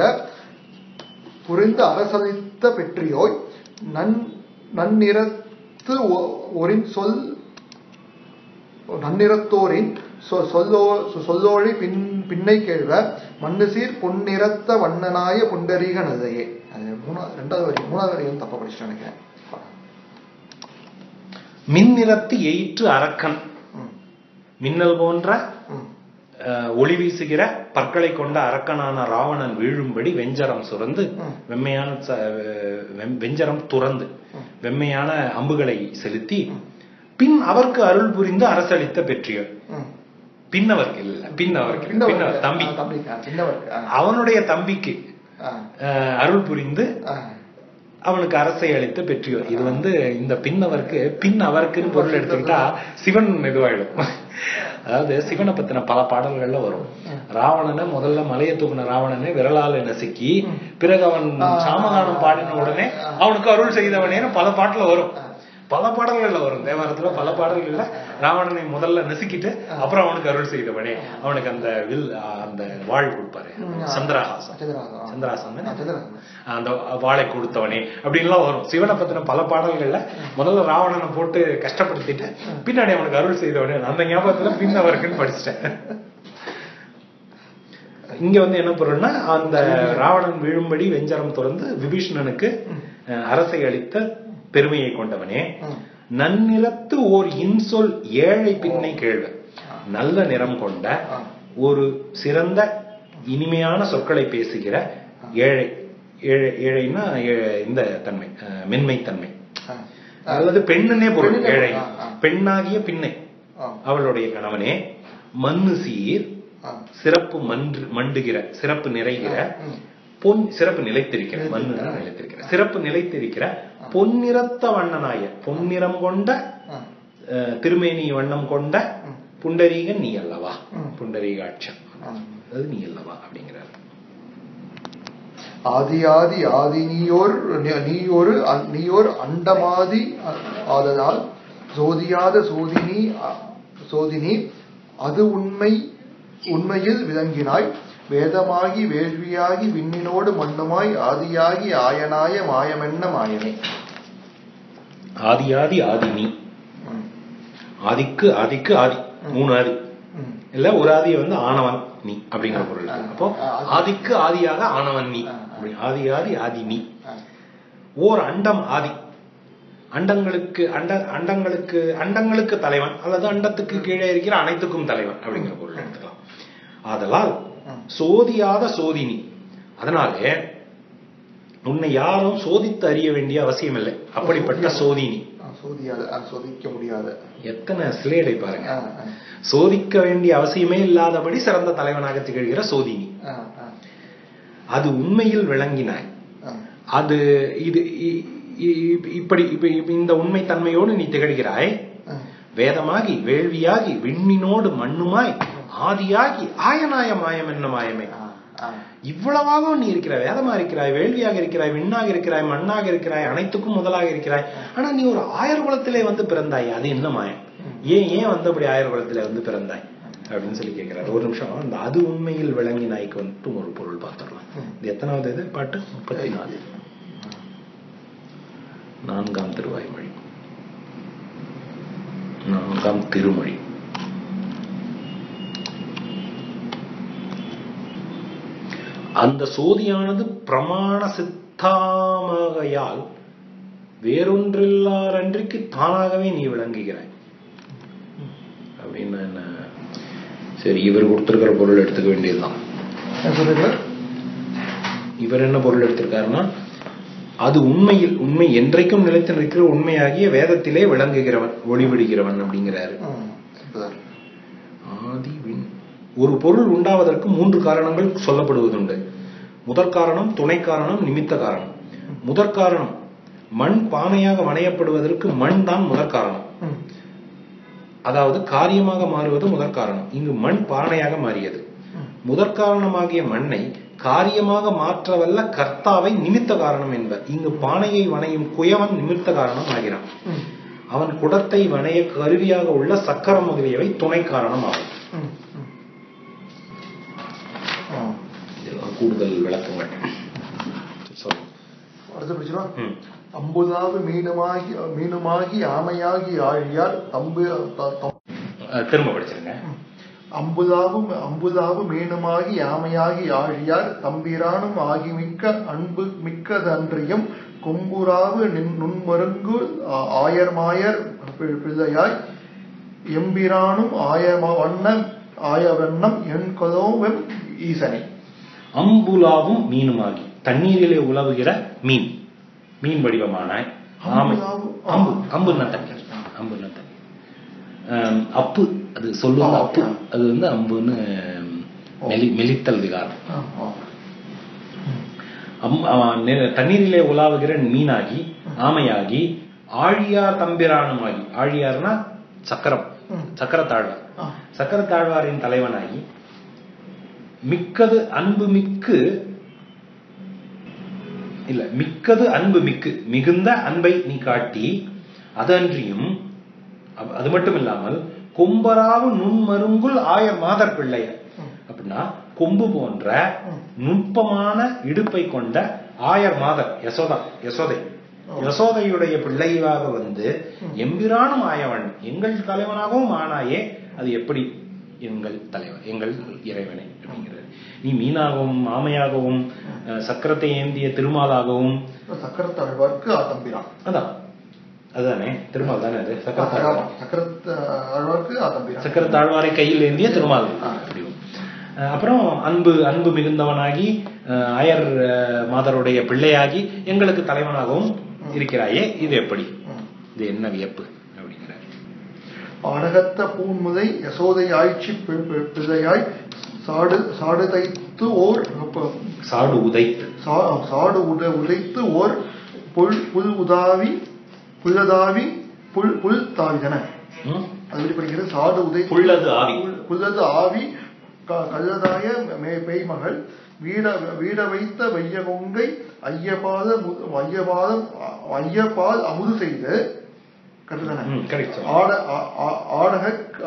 புரிந்து அரசளித்த பெற்றியோய் நன் நன்னிறத்து ஒ- ஒரின் சொல் நன்னிறத்தோரின் சொ- சொல்லோ சொல்லோழி பின் பின்னை கேள்வ மண்ணுசீர் பொன்னிறத்த வண்ணனாய புண்டரீகனதையே. அது மூணா ரெண்டாவது வரி மூணாவது வரி வந்து தப்பா படிச்சுட்டு நினைக்கிறேன். மின் நிறத்து எயிற்று அரக்கன். மின்னல் போன்ற ஒளி வீசுகிற பற்களை கொண்ட அரக்கனான ராவணன் வீழும்படி வெஞ்சரம் சுரந்து. வெம்மையான வெஞ்சரம் துறந்து வெம்மையான அம்புகளை செலுத்தி பின் அவருக்கு அருள் புரிந்து அரசளித்த பெற்றியர். ம். பின் அவருக்கு இல்ல பின்னவருக்கு, தம்பி. பின்னவருக்கு அவனுடைய தம்பிக்கு அருள் புரிந்து. அவனுக்கு அரசை அளித்த பெற்றியோர் இது வந்து இந்த பின்னவருக்கு பின் அவருக்குன்னு பொருள் எடுத்துக்கிட்டா சிவன் இதுவாயிடும் அதாவது சிவனை பத்தின பல பாடல்கள்ல வரும். ராவணனை முதல்ல மலையை தூக்கின ராவணனை விரலால நசுக்கி பிறகு அவன் சாமகானம் பாடின உடனே அவனுக்கு அருள் செய்தவனேன்னு பல பாட்டுல வரும். பல பாடல்கள்ல வரும். தேவாரத்துல பல பாடல்கள்ல ராவணனை முதல்ல நசுக்கிட்டு அப்புறம் அவனுக்கு அருள் செய்தவனே. அவனுக்கு அந்த வில் அந்த வாழ் கொடுப்பாரு. சந்திரஹாசம் சந்திரஹாசம். அந்த வாளை கொடுத்தவனே. அப்படின்லாம் வரும். சிவனை பத்தின பல பாடல்கள்ல முதல்ல ராவணனை போட்டு கஷ்டப்படுத்திட்டு பின்னாடி அவனுக்கு அருள் செய்தவனே. அந்த ஞாபகத்துல பின் அவருக்குன்னு படிச்சிட்டேன். இங்க வந்து என்ன பொருள்னா அந்த ராவணன் விழும்படி வெஞ்சரம் துறந்து விபீஷணனுக்கு அரசை அளித்த பெருமையை கொண்டவனே. ம். நன்னிறத்து ஓர் இன்சொல் ஏழை பின்னை கேள்வ நல்ல நிறம் கொண்ட. ஒரு சிறந்த இனிமையான சொற்களை பேசுகிற ஏழை ஏழை ஏழைன்னா இந்த தன்மை அஹ், மென்மை தன்மை ஆ. அல்லது பெண்ணுன்னே பொருள் ஏழை. பெண்ணாகிய பின்னை. அவளுடைய கணவனே மண்ணு சீர். சிறப்பு மன்று மண்டுகிற சிறப்பு நிறைகிற. பொன் சிறப்பு நிலைத்திருக்கிற மண்ணு நிலைத்திருக்கிற. சிறப்பு நிலைத்திருக்கிற பொன்னிறத்த வண்ணனாய பொன்னிறம் கொண்ட திருமேனி வண்ணம் கொண்ட. புண்டரீகன் நீ அல்லவா. புண்டரீகாட்சம். அது நீ அல்லவா அப்படிங்கிறார். ஆதி ஆதி ஆதி நீயோர் நீயொரு நீயோர் அண்டமாதி ஆதலால் சோதியாத சோதினி சோதினி அது உண்மை உண்மையில் விளங்கினாய். வேதமாகி வேள்வியாகி விண்ணினோடு மண்ணுமாய் ஆதியாகி ஆயனாய மாயமென்ன மாயமே ஆதி ஆதி ஆதி நீ ம். ஆதிக்கு ஆதிக்கு ஆதி மூணு ஆதி. இல்ல ஒரு ஆதியை வந்து ஆணவன் நீ அப்படிங்கிற பொருள். அப்போ. ஆதிக்கு ஆதியாக ஆணவன் நீ. அப்படி ஆதி ஆதி ஆதி நீ. ஓர் அண்டம் ஆதி அண்டங்களுக்கு அண்ட அண்டங்களுக்கு அண்டங்களுக்கு தலைவன் அல்லது அண்டத்துக்கு கீழே இருக்கிற அனைத்துக்கும் தலைவன் அப்படிங்கிற பொருள் எடுத்துக்கலாம் ஆதலால் ம். சோதியாத சோதினி. அதனாலே உன்னை யாரும் சோதித்து அறிய வேண்டிய அவசியம் இல்லை. அப்படிப்பட்ட சோதினி. சோதிக்க முடியாத. எத்தனை சிலேடை பாருங்க. சோதிக்க வேண்டிய அவசியமே இல்லாதபடி சிறந்த தலைவனாக திகழ்கிற சோதினி. அது உண்மையில் விளங்கினாய். அது இது இப்படி இப்ப இப்ப இந்த உண்மை தன்மையோடு நீ திகழ்கிறாய். வேதமாகி வேள்வியாகி விண்ணினோடு மண்ணுமாய் ஆதியாகி ஆயனாய மாயம் என்ன மாயமே. ஆ, ஆ. இவ்வளவாக நீ இருக்கிறாய் வேதமா இருக்கிறாய் வேள்வியாக இருக்கிறாய் விண்ணாக இருக்கிறாய் மண்ணாக இருக்கிறாய் அனைத்துக்கும் முதலாக இருக்கிறாய். ஆனா நீ ஒரு ஆயர் குலத்திலே வந்து பிறந்தாய் அது என்ன மாயம்? ஏன் ஏன் வந்து அப்படி ஆயர் குலத்திலே வந்து பிறந்தாய்? அப்படின்னு சொல்லி கேட்கிறாரு. ஒரு நிமிஷம் அந்த அது உண்மையில் விளங்கி நாய்க்கு வந்துட்டு ஒரு பொருள் பார்த்துடலாம். இது எத்தனாவது இது? பாட்டு முப்பத்தி நாலு நான்காம் திருவாய்மொழி. நான்காம் திருமொழி. அந்த சோதியானது பிரமாண சித்தாமகையால் வேறொன்றில்லாரன்றிக்கு தானாகவே நீ விளங்குகிறாய். அப்படின்னு என்ன? சரி இவர் கொடுத்திருக்கிற பொருள் எடுத்துக்க வேண்டியதுதான். இவர் என்ன பொருள் எடுத்திருக்காருன்னா அது உண்மையில் உண்மை என்றைக்கும் நிலைத்து நிற்கிற உண்மையாகிய வேதத்திலே விளங்குகிறவன் ஒளிவிடுகிறவன் அப்படிங்கிறாரு. ஆதி விண் ஒரு பொருள் உண்டாவதற்கு மூன்று காரணங்கள் சொல்லப்படுவதுண்டு. முதற் காரணம் துணை காரணம் நிமித்த காரணம். முதற் காரணம் மண் பானையாக வணையப்படுவதற்கு மண் தான் முதற் காரணம். அதாவது காரியமாக மாறுவது முதற் காரணம். இங்கு மண் பானையாக மாறியது. முதற் காரணமாகிய மண்ணை காரியமாக மாற்றவல்ல கர்த்தாவை நிமித்த காரணம் என்பர். இங்கு பானையை வணையும் குயவன் நிமித்த காரணம் ஆகிறான். அவன் குடத்தை வணைய கருவியாக உள்ள சக்கரம் முதலியவை துணை காரணம் ஆகும். கூடுதல் விளக்கங்கள் சொல்லுங்க. அடுத்து படிச்சிடும் ம். அம்புதாவு மீனுமாகி மீனுமாகி ஆமையாகி ஆழியார் தம்பு திரும்ப படிச்சிருங்க. அம்புதாவும் அம்புதாவு மீனுமாகி ஆமையாகி ஆழியார் தம்பிரானும் ஆகி மிக்க அன்பு மிக்கதன்றியும் கொம்புராவு நுண்மருங்கு ஆ- ஆயர்மாயர் பி- பிள்ளையாய் எம்பிரானும் ஆயம வண்ணம் ஆயவண்ணம் என் கொதோவெம் ஈசனை. அம்புலாவும் மீனுமாகி தண்ணீரிலே உலவுகிற மீன். மீன் வடிவமான ஆமை. அம்புலாவு- அம்பு. ஆ. அம்புன்னா தண்ணி அம்புன்னா தண்ணி ஆம், அப்பு. அது சொல்லுவது ஆ, அப்பு. அது வந்து அம்புன்னு மெலி மெலித்தல் விகாரம். தண்ணீரிலே உலாவுகிற மீனாகி ஆமையாகி ஆழியார் தம்பிரானுமாகி. ஆழியார்னா சக்கரம். ம். சக்கரத்தாழ்வார். ஆ. சக்கரத்தாழ்வாரின் தலைவனாகி மிக்கது அன்பு மிக்கு இல்ல மிக்கது அன்பு மிக்கு மிகுந்த அன்பை நீ காட்டி அதன்றியும் அது மட்டும் இல்லாமல் கொம்பராவு நுண்மருங்குல் ஆயர் மாதர் பிள்ளையர் அப்படின்னா கொம்பு போன்ற நுட்பமான இடுப்பை கொண்ட ஆயர் மாதர் யசோதா யசோதை. யசோதையுடைய பிள்ளையாக வந்து எம்பிரானும் ஆயவன் எங்கள் தலைவனாகவும் ஆனாயே அது எப்படி? எங்கள் தலைவன் எங்கள் இறைவனை. அப்படிங்கிறது நீ மீனாகவும் ஆமையாகவும் சக்கரத்தை ஏந்திய திருமாலாகவும் சக்கரத்தாழ்வார்க்கு தம்பிரான் அதான். அதுதானே. திருமால் தானே அது? சக்கரத்தாழ்வார் சக்கரத்தாழ்வார்க்கு ஆ தம்பிரான் சக்கர தாழ்வாரை கையில் ஏந்திய திருமால். அப்புறம் அன்பு அன்பு மிகுந்தவனாகி அயர் மாதருடைய பிள்ளையாகி எங்களுக்கு தலைவனாகவும் இருக்கிறாயே. இது எப்படி. இது என்ன வியப்பு? அப்படிங்கிறார். பாடகத்த பூன்முதை யசோதை ஆய்ச்சி பி- பி- பிள்ளையாய் சாடு சாடு தைத்து ஓர் சாடு உதைத்து சாடு உத உதைத்து ஓர் புல் புல் உதாவி புல்லதாவி புல் புல் தாவிதன? அது எப்படி படிக்கிறது சாடு உதை புல்லது ஆவி. புல்- புல்லது ஆவி க- கள்ளதாய மே பேய்மகள் வீட வீட வைத்த வையகொங்கை ஐயபாத ஐயபாதம் ஐயபால் அமுது செய்து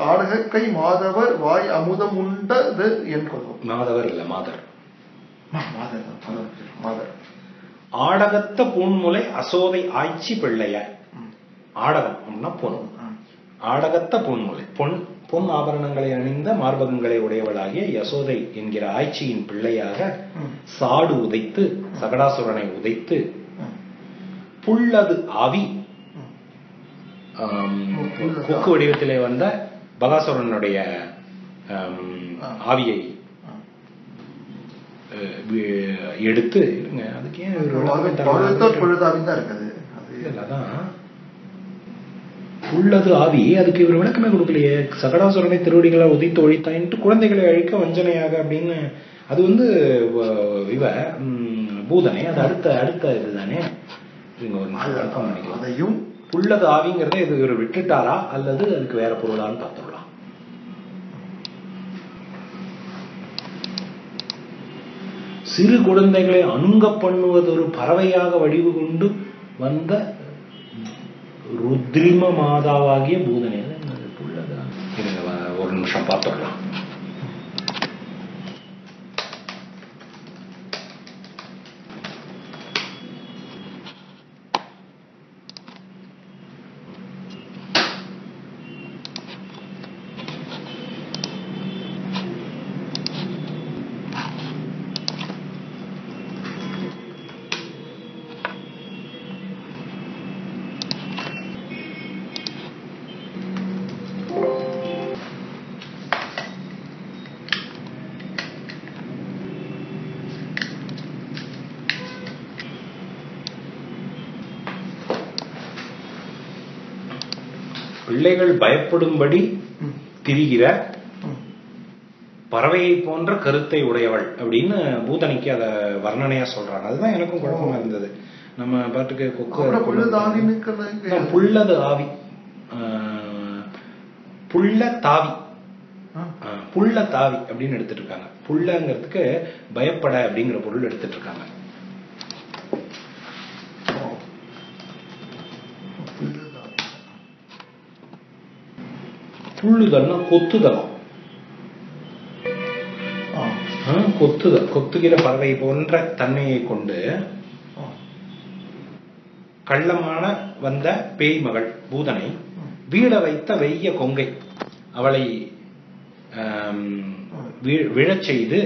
ஆடக மாதவர் வாய் அமுதம் உண்டது என் கொள்வோம். மாதவர் இல்ல மாதர். மாதர் ஆடகத்த பூன்முலை அசோதை ஆய்ச்சி பிள்ளையாய் ஆடகம் அப்படின்னா பொன். ஆடகத்த பொன்முலை பொன் பொன் ஆபரணங்களை அணிந்த மார்பகங்களை உடையவளாகிய யசோதை என்கிற ஆய்ச்சியின் பிள்ளையாக. சாடு உதைத்து சகடாசுரனை உதைத்து. புல்லது ஆவி கொக்கு வடிவத்திலே வந்த பகாசுரனுடைய. ஆவியை எடுத்து இருங்க அதுக்கு ஏன் இருக்குது. அதான். உள்ளது ஆவி அதுக்கு இவர் விளக்கமே கொடுக்கலையே. சகடாசுரனை திருவடிகளை உதித்து ஒழித்தாயின்ட்டு குழந்தைகளை அழிக்க வஞ்சனையாக அப்படின்னு அது வந்து இவ பூதனை அது அடுத்த அடுத்த இதுதானே? அதையும் உள்ளது ஆவிங்கிறத இது இவர் விட்டுட்டாரா? அல்லது அதுக்கு வேற பொருளான்னு பார்த்துடலாம். சிறு குழந்தைகளை அணுங்க பண்ணுவது ஒரு பறவையாக வடிவு கொண்டு வந்த ருத்ரிம மாதாவாகிய பூதனை உள்ளது. வ- ஒரு நிமிஷம் பார்த்துடலாம். பிள்ளைகள் பயப்படும்படி. திரிகிற. பறவையை போன்ற கருத்தை உடையவள் அப்படின்னு பூதனைக்கு அத வர்ணனையா சொல்றாங்க. அதுதான் எனக்கும் குழப்பமா இருந்தது. நம்ம பாட்டுக்கு கொக்கு புல்லது ஆவி புள்ள தாவி புள்ள தாவி அப்படின்னு எடுத்துட்டு இருக்காங்க. புள்ளங்கிறதுக்கு பயப்பட அப்படிங்கிற பொருள் எடுத்துட்டு இருக்காங்க. புல்லுதல்னா கொத்துதலம் கொத்துதல் கொத்துகிற பறவை போன்ற தன்மையை கொண்டு கள்ளமான வந்த பேய் மகள் பூதனை வீழ வைத்த வெய்ய கொங்கை அவளை விழச் செய்து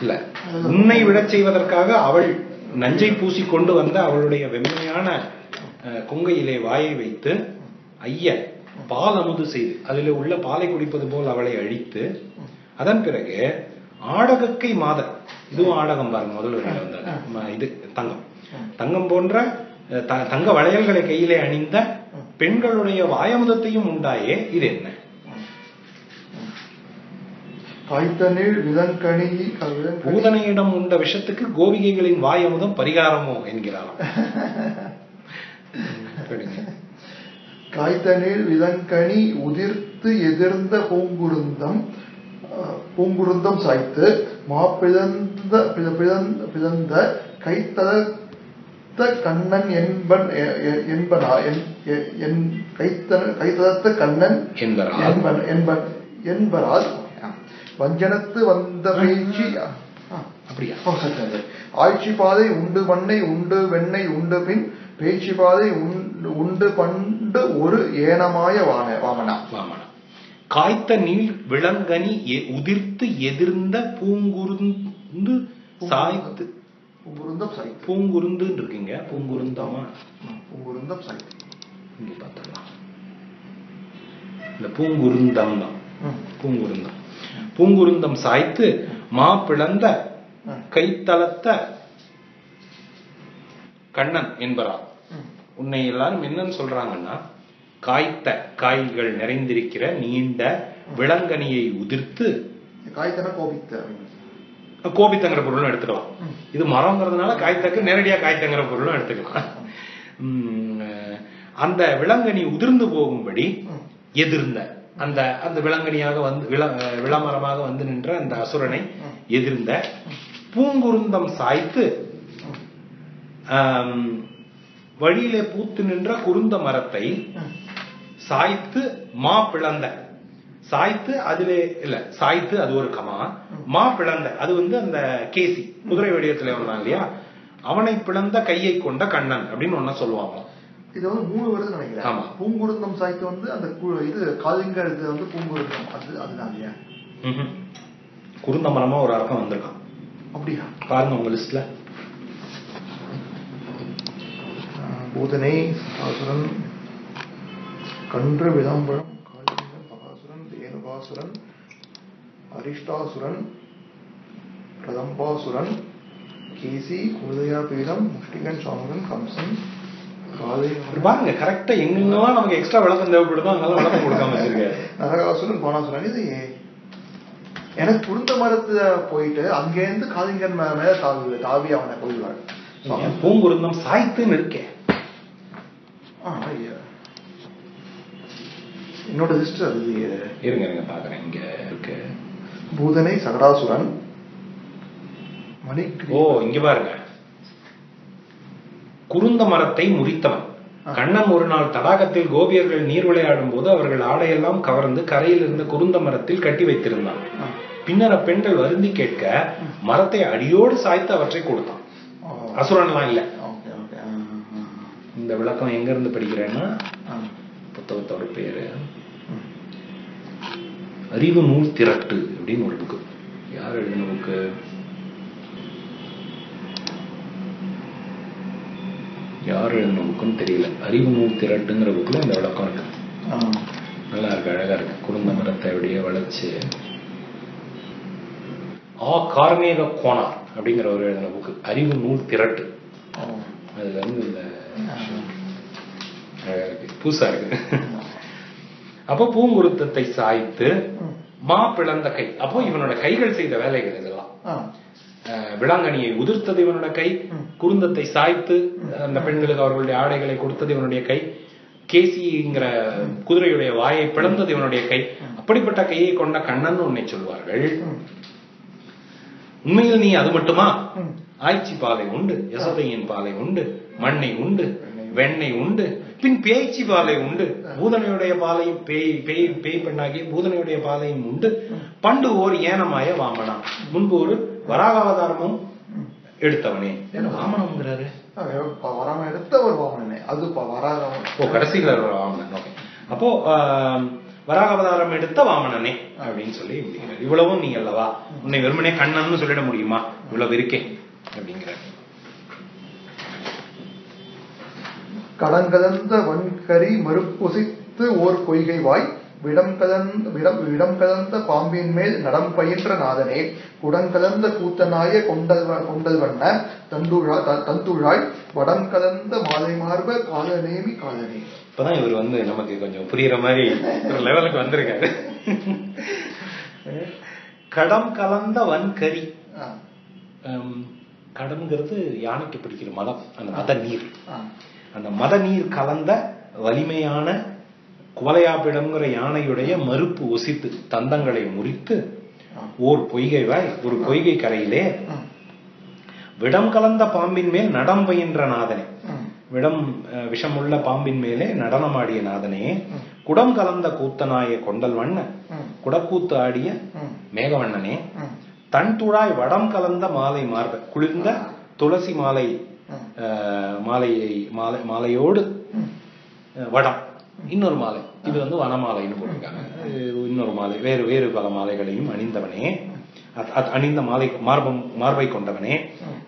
இல்ல உன்னை விழச் செய்வதற்காக அவள் நஞ்சை பூசி கொண்டு வந்த அவளுடைய வெம்மையான கொங்கையிலே வாயை வைத்து ஐய பால் அமுது செய்து அதிலே உள்ள பாலை குடிப்பது போல் அவளை அழித்து அதன் பிறகு ஆடகக்கை மாதர் இதுவும் ஆடகம் பாருங்க முதல்ல ம- இது தங்கம். தங்கம் போன்ற தங்க வளையல்களை கையிலே அணிந்த பெண்களுடைய வாயமுதத்தையும் உண்டாயே இது என்ன? காய்த்தனில் விலங்கணி விலங்கணி பூதனையிடம் உண்ட விஷத்துக்கு கோபிகைகளின் வாயமுதம் பரிகாரமோ என்கிறாராம். காய்த்தனில் விலங்கணி உதிர்த்து எதிர்ந்த பூங்குருந்தம் பூங்குருந்தம் சாய்த்து மாப்பிழந்த பிள- பிளந்த கைத்தளத்த கண்ணன் என்பன் என்பனா என்- கைத்தளத்த கண்ணன் என்பன் என்பன் என்பரால் வஞ்சனத்து வந்த பேச்சு. அப்படியா. ஆய்ச்சி பாதை உண்டு மண்ணை உண்டு வெண்ணெய் உண்டு பின் பேச்சு பாதை உண்டு உண்டு பண்டு ஒரு ஏனமாய வான வாமனா. வாமனம் காய்த்த நீள் விலங்கனி எ- உதிர்த்து எதிர்ந்த பூங்குருந்து சாய்த்து பூங்குருந்தம் சாய்த்து. பூங்குருந்து இருக்குங்க. பூங்குருந்தமா? பூங்குருந்தம் சாய்த்து. இங்க பார்த்துடலாம் இந்த பூங்குருந்தம் தான். பூங்குருந்தம். பூங்குருந்தம் சாய்த்து மா பிளந்த கைத்தளத்த கண்ணன் என்பரா ம். உன்னை எல்லாரும் என்னன்னு சொல்றாங்கன்னா காய்த்த காய்கள் நிறைந்திருக்கிற நீண்ட விலங்கனியை உதிர்த்து காய்த்தன கோபித்த. கோபித்தங்கிற பொருளும் எடுத்துக்கலாம். இது மரங்கிறதுனால காய்த்தக்கு நேரடியா காய்த்தங்கிற பொருளும் எடுத்துக்கலாம் அந்த விலங்கனி உதிர்ந்து போகும்படி. எதிர்ந்த அந்த அந்த விலங்கனியாக வந்து விளமரமாக வந்து நின்ற அந்த அசுரனை. எதிர்ந்த பூங்குருந்தம் சாய்த்து ஆம், வழியிலே பூத்து நின்ற குருந்த மரத்தை. சாய்த்து மா பிளந்த. சாய்த்து அதிலே இல்ல சாய்த்து அது ஒரு கமா. மா பிளந்த. அது வந்து அந்த கேசி குதிரை வடிவத்துல வந்தான் இல்லையா? அவனை பிளந்த கையை கொண்ட கண்ணன் அப்படின்னு ஒன்ன சொல்லுவாங்க. இது வந்து மூணு வருதுன்னு நினைக்கிறேன். ஆமா. பூங்குருந்தம் சாய்த்து வந்து அந்த இது காலிங்க இது வந்து பூங்குருந்தம் அது அதுதான் இல்லையா. குருந்த மரமா ஒரு அர்த்தம் வந்திருக்கான். அப்படியா? பாருங்க உங்க லிஸ்ட்ல பூதனை அசுரன் கன்று விதாம்பழம் காளிங்கன் பகாசுரன் தேனுகாசுரன் அரிஷ்டாசுரன் பிரதம்பாசுரன் கேசி குருதயா பீடம் முஷ்டிகன் சாமுகன் கம்சன் பாருங்க கரெக்டா எங்கெங்கெல்லாம் நமக்கு எக்ஸ்ட்ரா விளக்கம் தேவைப்படுதோ அங்கெல்லாம் விளக்கம் கொடுக்காம வச்சிருக்காரு. நரகாசுரன் பானாசுரன் இது எனக்கு குருந்த மரத்துல போயிட்டு அங்கேருந்து காளிங்கன் மேல மேல தாவி தாவி அவனை கொள்வார் பூங்குருந்தம் சாய்த்துன்னு இருக்கே. ஆ, ஐயா. என்னோட சிஸ்டர் அது. இருங்க இருங்க பாக்குறேன். இங்க இருக்கு. பூதனை சகடாசுரன் மணிக்கிரி ஓ இங்க பாருங்க. குருந்த மரத்தை முறித்தவன். கண்ணன் ஒரு நாள் தடாகத்தில் கோபியர்கள் நீர் விளையாடும் போது அவர்கள் ஆடையெல்லாம் கவர்ந்து கரையில் இருந்த குருந்த மரத்தில் கட்டி வைத்திருந்தான். பின்னர் அப்பெண்கள் வருந்தி கேட்க மரத்தை அடியோடு சாய்த்து அவற்றை கொடுத்தான். அசுரன்லாம் இல்ல. இந்த விளக்கம் எங்க இருந்து படிக்கிறேன்னா. புத்தகத்தோட பேரு. அறிவு நூல் திரட்டு அப்படின்னு ஒரு புக்கு யார் எழுதின புக்கு யார் எழுதின புக்குன்னு தெரியல அறிவு நூல் திரட்டுங்கிற புக்ல இந்த விளக்கம் இருக்கு. நல்லா இருக்கு அழகா இருக்கு குருந்த மரத்தை அப்படியே வளைச்சு ஆ கார்மேக கோணார் அப்படிங்கிற ஒரு எழுதின புக்கு அறிவு நூல் திரட்டு. அதுல இருந்து இந்த. அழகா இருக்கு. புதுசா இருக்கு. அப்போ பூங்குருத்தத்தை சாய்த்து ம். பிளந்த கை. அப்போ இவனோட கைகள் செய்த வேலைகள் இதெல்லாம். விளாங்கனியை உதிர்த்தது இவனோட கை. குருந்தத்தை சாய்த்து அந்த பெண்களுக்கு அவர்களுடைய ஆடைகளை கொடுத்தது இவனுடைய கை. கேசிங்கிற குதிரையுடைய வாயை பிளந்தது இவனுடைய கை. அப்படிப்பட்ட கையை கொண்ட கண்ணன் உன்னை சொல்வார்கள். உண்மையில் நீ அது மட்டுமா. ஆய்ச்சி பாலை உண்டு யசோதையின் பாலை உண்டு. மண்ணை உண்டு வெண்ணெய் உண்டு பின் பேய்ச்சி பாலை உண்டு. பூதனையுடைய பாலையும் பேய் பேய் பேய் பெண்ணாகிய பூதனையுடைய பாலையும் உண்டு. பண்டு ஓர் ஏனமாய வாமனா முன்பு ஒரு வராக அவதாரமும் எடுத்தவனே. என்ன வாமனம்ங்கிறாரு? வராம எடுத்த ஒரு வாமனனே. அது ப- வராதவன் ஓ கடைசியில ஒரு வாமனன். ஓகே. அப்போ வராக அவதாரம் எடுத்த வாமனனே அப்படின்னு சொல்லி இவ்வளவும் நீ அல்லவா? உன்னை வெறுமனே கண்ணன்னு சொல்லிட முடியுமா? இவ்வளவு இருக்கே அப்படிங்கிறார். கடங்கலந்த வன்கரி மறுப்புசித்து ஓர் பொய்கை வாய் விடம் கலந்த விடம் விடம் கலந்த பாம்பின் மேல் நடம் பயின்ற நாதனே குடங்கலந்த கூத்தனாய கொண்டல் கொண்டல் வண்ண தந்துழா தந்துழாய் வடம் கலந்த மாலை மார்ப காலநேமி காலனே. இப்பதான் இவர் வந்து நமக்கு கொஞ்சம் புரியுற மாதிரி ஒரு லெவலுக்கு வந்திருக்காரு. கடம் கலந்த ஹம், கடம்ங்கிறது யானைக்கு பிடிக்கிற மதம். அந்த மத நீர். அந்த மத நீர் கலந்த வலிமையான குவலையாப்பிடம்ங்கிற யானையுடைய மறுப்பு ஒசித்து தந்தங்களை முறித்து ஓர் பொய்கை வாய் ஒரு பொய்கை கரையிலே விடம் கலந்த பாம்பின் மேல் நடம் பயின்ற நாதனே. விடம் அஹ், விஷமுள்ள பாம்பின் மேலே நடனமாடிய நாதனே. குடம் கலந்த கூத்தனாய கொண்டல் வண்ண குடக்கூத்து ஆடிய மேகவண்ணனே. தன் துழாய் வடம் கலந்த மாலை மார்ப குளிர்ந்த துளசி மாலை மாலையை மாலை மாலையோடு வடம். இன்னொரு மாலை. இது வந்து வனமாலைன்னு போட்டிருக்காங்க. இன்னொரு மாலை. வேறு வேறு பல மாலைகளையும் அணிந்தவனே. அணிந்த மாலை மார்பம் மார்பை கொண்டவனே.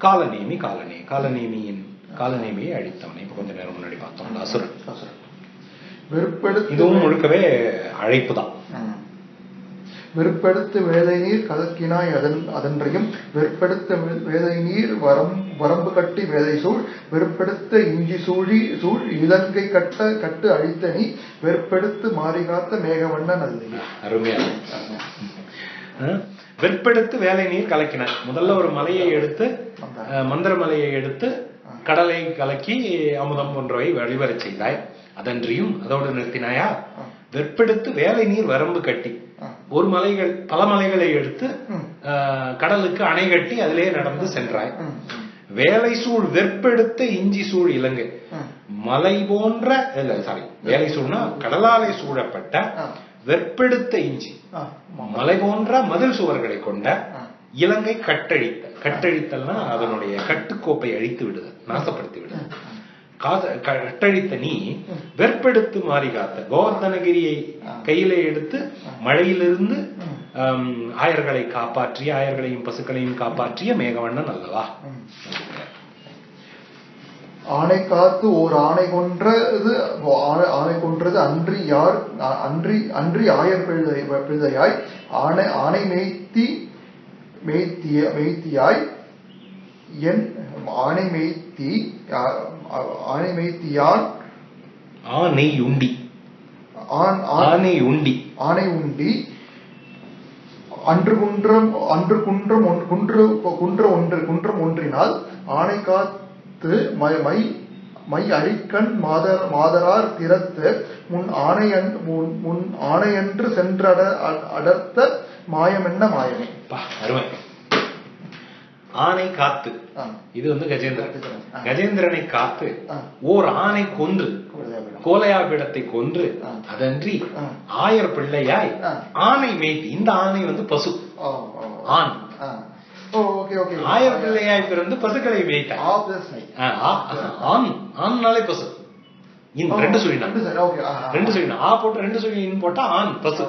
காலநேமி காலனே காலநேமியின் காலநேமியை அழித்தவனே. இப்ப கொஞ்ச நேரம் முன்னாடி பார்த்தோம். அசுரன். இதுவும் முழுக்கவே அழைப்பு தான் ம். வெறுப்பெடுத்து வேலை நீர் கலக்கினாய் அதன் அதன்றையும் வெறுப்பெடுத்த வே- வேலை நீர் வரம் வரம்பு கட்டி வேலை சூழ் வெறுப்பெடுத்த இஞ்சி சூழி சூழ் இலங்கை கட்ட கட்டு அழித்த நீ வெறுப்பெடுத்து மாறி காத்த மேகவண்ணன் அல்லையே. அருமையா. வெற்பெடுத்து வேலை நீர் கலக்கினார் முதல்ல ஒரு மலையை எடுத்து மந்திர மலையை எடுத்து கடலை கலக்கி அமுதம் போன்றவை வழிவரச் செய்தாய். அதன்றியும் அதோடு நிறுத்தினாயா? வெற்பெடுத்து வேலை நீர் வரம்பு கட்டி. ஒரு மலைகள் பல மலைகளை எடுத்து கடலுக்கு அணை கட்டி அதிலே நடந்து சென்றாய். வேலை சூழ் வெற்பெடுத்த இஞ்சி சூழ் இலங்கை. மலை போன்ற சாரி வேலை சூழ்னா கடலாலை சூழப்பட்ட. வெற்பெடுத்த இஞ்சி. மலை போன்ற மதில் சுவர்களை கொண்ட. இலங்கை கட்டழித்த கட்டழித்தல்னா அதனுடைய கட்டுக்கோப்பை அழித்து விடுதல் நாசப்படுத்தி விடுதல். காச கட்டழித்த நீ வெற்பெடுத்து மாறி காத்த. கோவர்தனகிரியை கையிலே எடுத்து மழையிலிருந்து ஆயர்களை காப்பாற்றிய ஆயர்களையும் பசுக்களையும் காப்பாற்றிய மேகவண்ணன் அல்லவா? ஆணை காத்து ஓர் ஆணை கொன்றது ஆணை- கொன்றது அன்றி யார் அன்றி அன்றி ஆயர் பிள்ளையாய் ஆணை ஆணை மேய்த்தி மேய்த்திய மேய்த்தியாய் என் ஆணை மேய்த்தி ஆ- ஆ- ஆணை மேய்த்தியான் ஆனை உண்டி. ஆண் ஆண் ஆனை உண்டி. உண்டி. அன்று குன்றம் அன்று குன்றம் குன்று குன்ற ஒன்று குன்றம் ஒன்றினால் ஆணை காத்து மை மை மை அரிக்கண் மாதர் மாதரார் திறத்து முன் ஆணை அன்- முன்- ஆணையன்று சென்றட அடர்த்த மாயமென்ன மாயமே? அருமை. ஆனை காத்து. இது வந்து கஜேந்திரன். கஜேந்திரன். காத்து. ஓர் ஆனை கொன்று கோலையாபிடத்தை கொன்று. அதன்றி. ஆயர் பிள்ளையாய். ஆனை மேய்த்தி இந்த ஆனை வந்து பசு. ஆண். ஆயர் பிள்ளையாய் பிறந்து பசுக்களை ஆ, ஆண் ஆண்னாலே பசு. இன் ரெண்டு சொல்லினான் ரெண்டு ஓகே ஆ போட்டு ரெண்டு சொல்லி இன் போட்டா ஆண் பசு.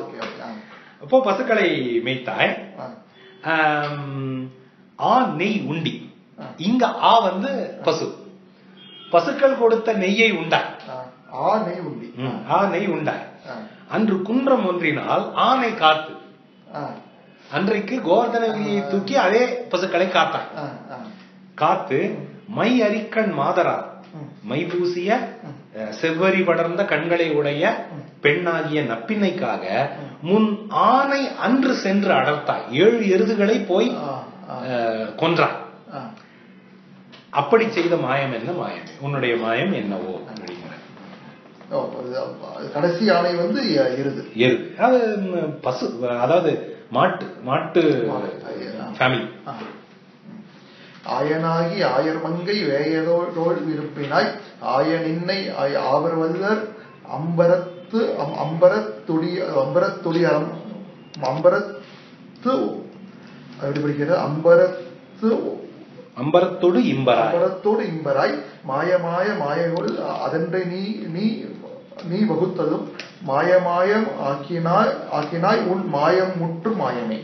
அப்போ பசுக்களை மேய்த்தாய். ஆ. நெய் உண்டி. இங்க ஆ வந்து பசு பசுக்கள் கொடுத்த நெய்யை உண்டாய் ஆ. நெய் உண்டி ஆ நெய் உண்டாய். அன்று குன்றம் ஒன்றினால் ஆனை காத்து. அன்றைக்கு கோவர்தனகிரியை தூக்கி அதே பசுக்களை காத்தாய். காத்து மை அரிக்கண் மாதரா ம். பூசிய செவ்வரி படர்ந்த கண்களை உடைய பெண்ணாகிய நப்பினைக்காக முன் ஆனை அன்று சென்று அடர்த்தாய் ஏழு எருதுகளை போய் ஆ. அப்படி செய்த மாயம் என்ன மாயம்? உன்னுடைய மாயம் என்னவோ அப்படிங்கிற. கடைசி ஆணை வந்து எ- எருது. எரு அது பசு அதாவது மாட்டு மாட்டு ஃபேமிலி. ஆயனாகி ஆயர் மங்கை வேயதோள் விருப்பினாய் ஆயனின்னை ஆய- ஆவர் வல்லர் அம்பரத்து அம்- அம்பரத்துடி அம்பரத்துடி அம்பரத்து எப்படி படிக்கிறது? அம்பரத்து அம்பரத்தோடு இம்பராய். அம்பரத்தோடு இம்பராய். மாயமாய மாயகொள் அதன்றை நீ நீ நீ வகுத்ததும் மாயமாயம் ஆக்கினாய் ஆக்கினாய் உன் மாயம் முற்று மாயமே.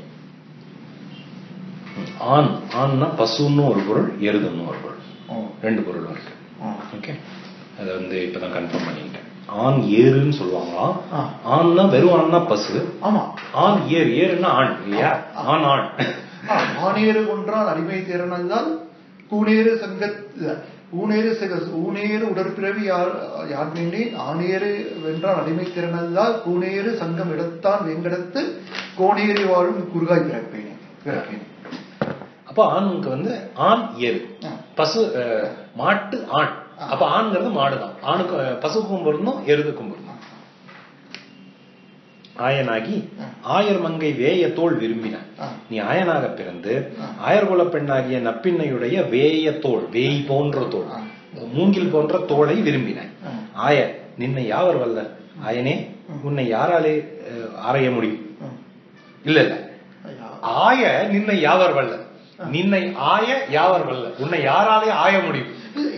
ஆண் ஆண்னா பசுன்னு ஒரு பொருள் எருதுன்னு ஒரு பொருள். ரெண்டு பொருள் இருக்கு. ஓகே? அதை வந்து இப்பதான் கன்ஃபார்ம் பண்ணிட்டேன். ஆண் ஏறுன்னு சொல்லுவாங்களாம். ஆண்னா வெறும் ஆண்னா பசு. ஆமா. ஆண் ஏறு ஏறுன்னா ஆண் இல்லையா? ஆண் ஆண். ஆணேறு கொன்றால் அடிமை திறனல்லால் கூனேறு சங்க ஊனேறு சக ஊனேறு உடற்பிறவி யார் யார் வேண்டேன் ஆணேறு வென்றால் அடிமை திறனல்லால் கூனேறு சங்கம் இடத்தான் வெங்கடத்து கோனேறி வாழும் குறுகாய் பிறப்பேனே பிறப்பேனே. அப்ப ஆணுக்கு வந்து ஆண் ஏறு. பசு மாட்டு ஆண். அப்ப ஆண்கிறது மாடுதான். ஆணுக்கு பசுக்கும் பொருந்தும் எருதுக்கும் பொருந்தும். ஆயனாகி ஆயர் மங்கை வேய தோல் விரும்பின. ஆ. நீ ஆயனாக பிறந்து ஆ. ஆயர்குல பெண்ணாகிய நப்பின்னையுடைய வேய தோல் வேய் போன்ற தோல். மூங்கில் போன்ற தோலை விரும்பின. ஆய நின்னை யாவர் வல்ல? ஆயனே உன்னை யாராலே அறைய முடியும். இல்ல இல்ல. ஆய நின்னை யாவர் வல்ல? நின்னை ஆய யாவர் வல்ல? உன்னை யாராலே ஆய முடியும்?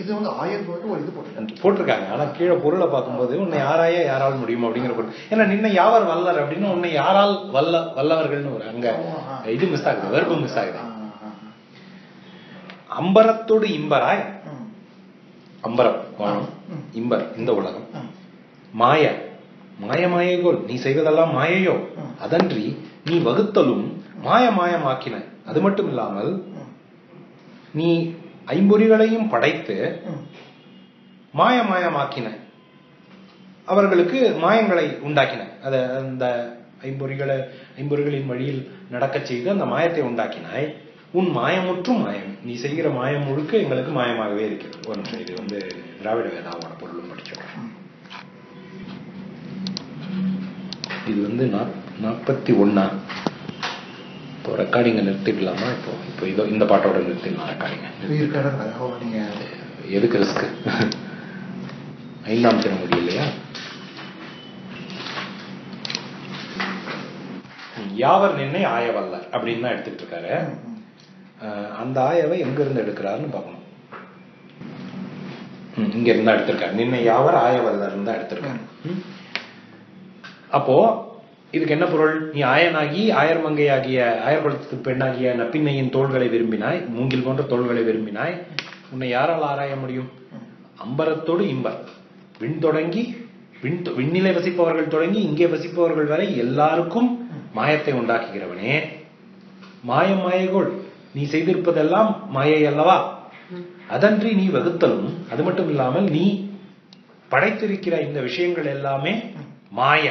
இது வந்து ஆயர் போட்டு ஒரு இது போட்டுருக்காங்க. போட்டிருக்காங்க. ஆனா கீழே பொருளை பார்க்கும்போது உன்னை யாராய யாரால் முடியும் அப்படிங்கிற பொருள். ஏன்னா நின்னை யாவர் வல்லர் அப்படின்னு உன்னை யாரால் வல்ல வல்லவர்கள்னு ஒரு அங்க. இது மிஸ் ஆகுது. வெறுப்பு மிஸ் ஆகுது. அம்பரத்தோடு இம்பராய். அம்பரம் வானம். இம்பர் இந்த உலகம். மாய. மாய மாயைகோல் நீ செய்வதெல்லாம் மாயையோ. அதன்றி நீ வகுத்தலும் மாய மாயமாக்கின. அது மட்டும் இல்லாமல். நீ ஐம்பொறிகளையும் படைத்து. மாய மாயமாக்கின. அவர்களுக்கு மாயங்களை உண்டாக்கின. அத அந்த ஐம்பொறிகளை ஐம்பொறிகளின் வழியில் நடக்கச் செய்து அந்த மாயத்தை உண்டாக்கினாய். உன் மாயமுற்றும் மாயம். நீ செய்கிற மாயம் முழுக்க எங்களுக்கு மாயமாகவே இருக்கிறது. ஒரு நிமிஷம் இது வந்து திராவிட வேதாவோட பொருளும் படிச்சோம். இது வந்து நாற்பத்தி ஒன்னா. இப்போ ரெக்கார்டிங்கை நிறுத்திக்கலாமா இப்போ இப்போ இதோ இந்த பாட்டோட நிறுத்திடலாம் ரெக்கார்டிங்க எதுக்கு ரிஸ்க் ஐந்தாம் திருமுடி இல்லையா யாவர் நின்னை ஆயவல்லர்? அப்படின்னு தான் எடுத்துட்டு இருக்காரு. அந்த ஆயவை எங்க இருந்து எடுக்கிறாருன்னு பார்க்கணும். இங்க இருந்தா எடுத்திருக்காரு. நின்ன யாவர் ஆயவல்ல இருந்தா எடுத்திருக்காரு. ம். அப்போ இதுக்கு என்ன பொருள்? நீ ஆயனாகி ஆயர்மங்கையாகிய ஆயர் பெண்ணாகிய நப்பின்னையின் தோள்களை விரும்பினாய் மூங்கில் போன்ற தோள்களை விரும்பினாய் உன்னை யாரால் ஆராய முடியும்? அம்பரத்தோடு இம்பர். விண் தொடங்கி விண் விண்ணிலை வசிப்பவர்கள் தொடங்கி இங்கே வசிப்பவர்கள் வரை எல்லாருக்கும் மாயத்தை உண்டாக்குகிறவனே. மாயம் மாயகோள். நீ செய்திருப்பதெல்லாம் மாயை அல்லவா? அதன்றி நீ வகுத்தலும் அது மட்டும் இல்லாமல் நீ படைத்திருக்கிற இந்த விஷயங்கள் எல்லாமே மாய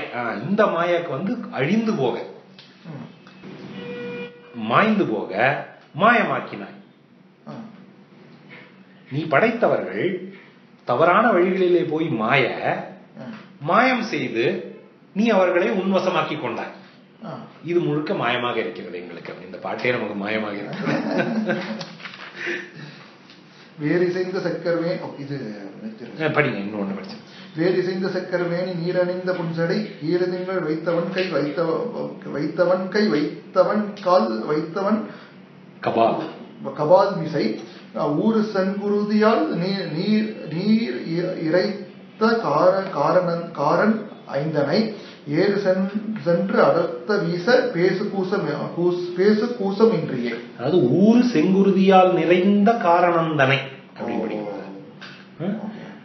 இந்த மாயக்கு வந்து அழிந்து போக. மாய்ந்து போக மாயமாக்கினாய். நீ படைத்தவர்கள் தவறான வழிகளிலே போய் மாய. மாயம் செய்து நீ அவர்களை உன்வசமாக்கி கொண்டாய். இது முழுக்க மாயமாக இருக்கிறது எங்களுக்கு இந்த பாட்டே நமக்கு மாயமாக இருக்கிறது வேரிசைந்த சக்கரவே ஓ, இது படிங்க இன்னொன்னு படிச்சு வேரிசைந்த சக்கரவேணி நீரணிந்த புன்சடை ஈரதிங்கள் வைத்தவன் கை வைத்த வைத்தவன் கை வைத்தவன் கால் வைத்தவன் கபால். கபால் மிசை. ஊரு சன்குருதியால் நீர் நீர் நீர் இறைத்த கார காரணன் காரன் ஐந்தனை. ஏறு சென் சென்று அடர்த்த வீச பேசு கூசம் பேசு கூசம் இன்றியே. அதாவது ஊர் செங்குருதியால் நிறைந்த காரணந்தனை. அஹ்?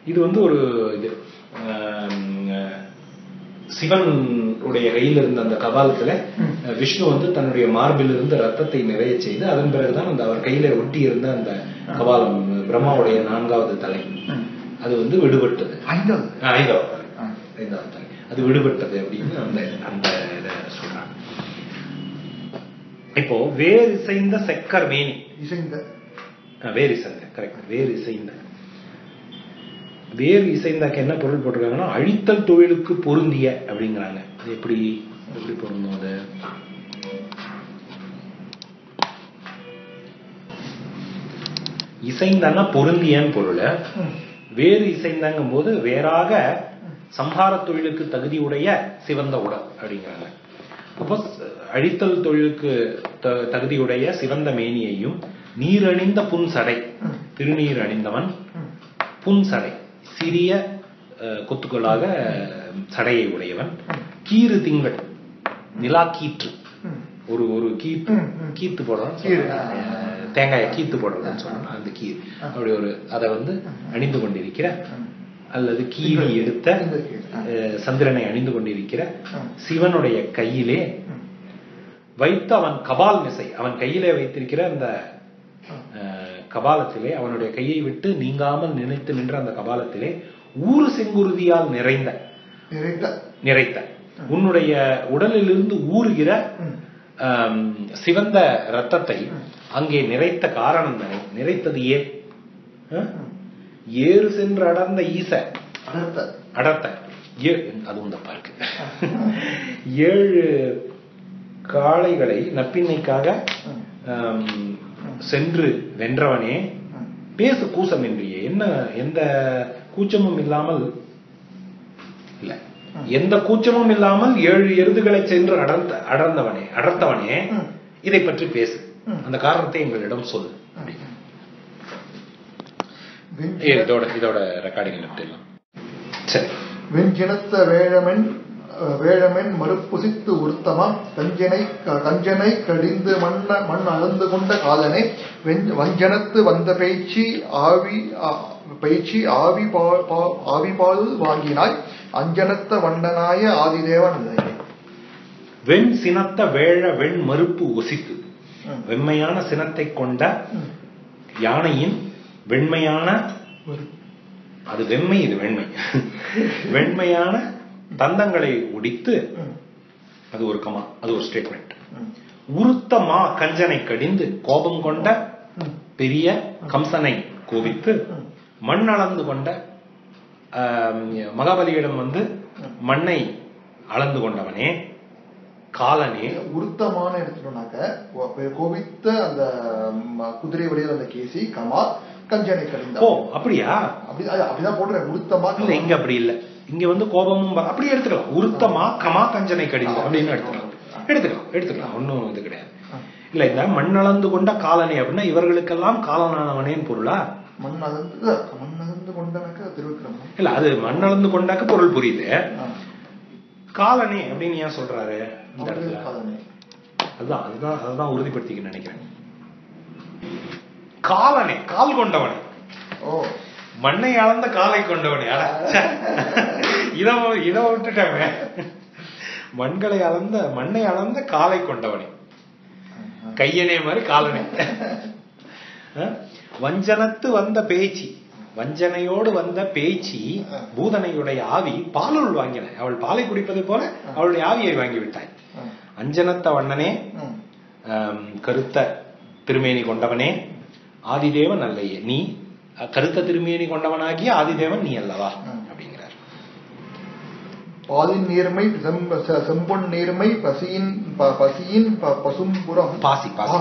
இது வந்து ஒரு இது. ஆம், சிவன் உடைய கையில் இருந்த அந்த கபாலத்துல விஷ்ணு வந்து தன்னுடைய மார்பில் இருந்து ரத்தத்தை நிறைய செய்து அதன் பிறகுதான் அந்த அவர் கையில ஒட்டி இருந்த அந்த கபாலம் பிரம்மாவுடைய நான்காவது தலை. அது வந்து விடுபட்டது. ஐந்தாவது ஐந்தாவது. ஐந்தாவது தலை. அது விடுபட்டது அப்படின்னு அந்த அந்த இதை சொல்றாங்க. இப்போ வேர் இசைந்த செக்கர் மேனி. இசைந்த. வேர் இசைந்த கரெக்ட் வேர் இசைந்த. வேர் இசைந்தாக்க என்ன பொருள் போட்டிருக்காங்கன்னா அழித்தல் தொழிலுக்கு பொருந்திய அப்படிங்கிறாங்க. அது எப்படி எப்படி பொருந்தும் அது? இசைந்தான்னா பொருந்தியன்னு பொருள். வேறு இசைந்தாங்கும் போது வேறாக சம்ஹார தொழிலுக்கு தகுதியுடைய சிவந்த உடல் அப்படிங்கிறாங்க. அப்போ அழித்தல் தொழிலுக்கு த- தகுதியுடைய சிவந்த மேனியையும் நீரணிந்த புன்சடை. திருநீர் அணிந்தவன் புன்சடை. சிறிய கொத்துக்களாக சடையை உடையவன் கீறு திங்கள் நிலா கீற்று. ஒரு ஒரு கீத்து. கீத்து போடுறோம். தேங்காயை கீத்து போடுறதுன்னு சொல்லணும் அந்த கீர் அப்படி ஒரு அதை வந்து அணிந்து கொண்டிருக்கிற அல்லது கீறி எடுத்த சந்திரனை அணிந்து கொண்டிருக்கிற. சிவனுடைய கையிலே. வைத்து அவன் கபால் மிசை அவன் கையிலே வைத்திருக்கிற அந்த கபாலத்திலே அவனுடைய கையை விட்டு நீங்காமல் நினைத்து நின்ற அந்த கபாலத்திலே ஊறு செங்குருதியால் நிறைந்த நிறைந்த. நிறைத்த. உன்னுடைய உடலிலிருந்து ஊறுகிற சிவந்த ரத்தத்தை அங்கே நிறைத்த காரணம் தானே? நிறைத்தது ஏன்? ஏறு சென்று அடர்ந்த ஈச. அடர்த்த. அதுவும் தப்பா இருக்கு. ஏழு காளைகளை நப்பின்னைக்காக சென்று வென்றவனே. பேசு கூசமின்றியே என்ன எந்த கூச்சமும் இல்லாமல் இல்ல எந்த கூச்சமும் இல்லாமல் ஏழு எருதுகளை சென்று அடர்ந்த அடர்ந்தவனே அடர்த்தவனே. இதை பற்றி பேசு. அந்த காரணத்தை எங்களிடம் சொல் இதோட இதோட ரெக்கார்டிங் நிறுத்திடலாம் சரி வெஞ்சினத்த வேழமென் வேழமென் மறுப்புசித்து உருத்தமா கஞ்சனை கஞ்சனை கடிந்து மண்ண மண் அளந்து கொண்ட வெஞ்- வஞ்சனத்து வந்த பேச்சு ஆவி பேச்சு ஆவி பா- பா- ஆவி பால் வாங்கினாய் அஞ்சனத்த வண்டனாய ஆதிதேவன். வெண் சினத்த வேழ வெண் மறுப்பு ஒசித்து ம். வெண்மையான சினத்தை கொண்ட. யானையின் வெண்மையான அது வெண்மை இது வெண்மை வெண்மையான தந்தங்களை ஒடித்து. அது ஒரு கமா அது ஒரு ஸ்டேட்மெண்ட் ம். உருத்த மா கஞ்சனை கடிந்து கோபம் கொண்ட. பெரிய கம்சனை கோபித்து. மண் அளந்து கொண்ட மகாபலியிடம் வந்து மண்ணை அளந்து கொண்டவனே காலனே உருத்தமான எடுத்துட்டோம்னாக்க கோபித்த அந்த குதிரை வழியில் அந்த கேசி கமா கஞ்சனை கடிந்த ஓ அப்படியா அப்படி அப்படிதான் போடுறேன் உருத்தமா இல்ல இங்க அப்படி இல்ல இங்க வந்து கோபமும் அப்படியே எடுத்துக்கலாம். உருத்தமா கமா கஞ்சனை கடிந்து அப்படின்னு எடுத்துக்கலாம். எடுத்துக்கலாம் எடுத்துக்கலாம். ஒண்ணும் இது கிடையாது. இல்ல இந்த மண் அளந்து கொண்ட காலனே அப்படின்னா இவர்களுக்கெல்லாம் காலனானவனேன்னு பொருளா? மண் மண் கொண்டனக்க இல்ல அது மண்ணளந்து கொண்டாக்க பொருள் புரியுது. காலனே அப்படின்னு ஏன் சொல்றாரு? இந்த இடத்துல. காலனே. அதுதான் அதுதான் அதுதான் உறுதிப்படுத்திக்க நினைக்கிறேன். காலனே கால் கொண்டவனே. ஓ. மண்ணை அளந்த காலை கொண்டவனே. அட. இத இத விட்டுட்டாங்க மண்களை அளந்த மண்ணை அளந்த காலை கொண்டவனே. கையனே மாதிரி காலனே? வஞ்சனத்து வந்த பேச்சு வஞ்சனையோடு வந்த பேச்சு பூதனையுடைய ஆவி பாலுள் வாங்கின. அவள் பாலை குடிப்பது போல அவளுடைய ஆவியை வாங்கி விட்டாய் ஆ. அஞ்சனத்த வண்ணனே கருத்த திருமேனி கொண்டவனே ஆதிதேவன் அல்லையே. நீ கருத்த திருமேனி கொண்டவனாகிய ஆதிதேவன் நீ அல்லவா. அப்படிங்கிறார். பாலின் நேர்மை செம்பொன் நேர்மை பசியின் பசியின் பசும்புறம். பாசி பாசி.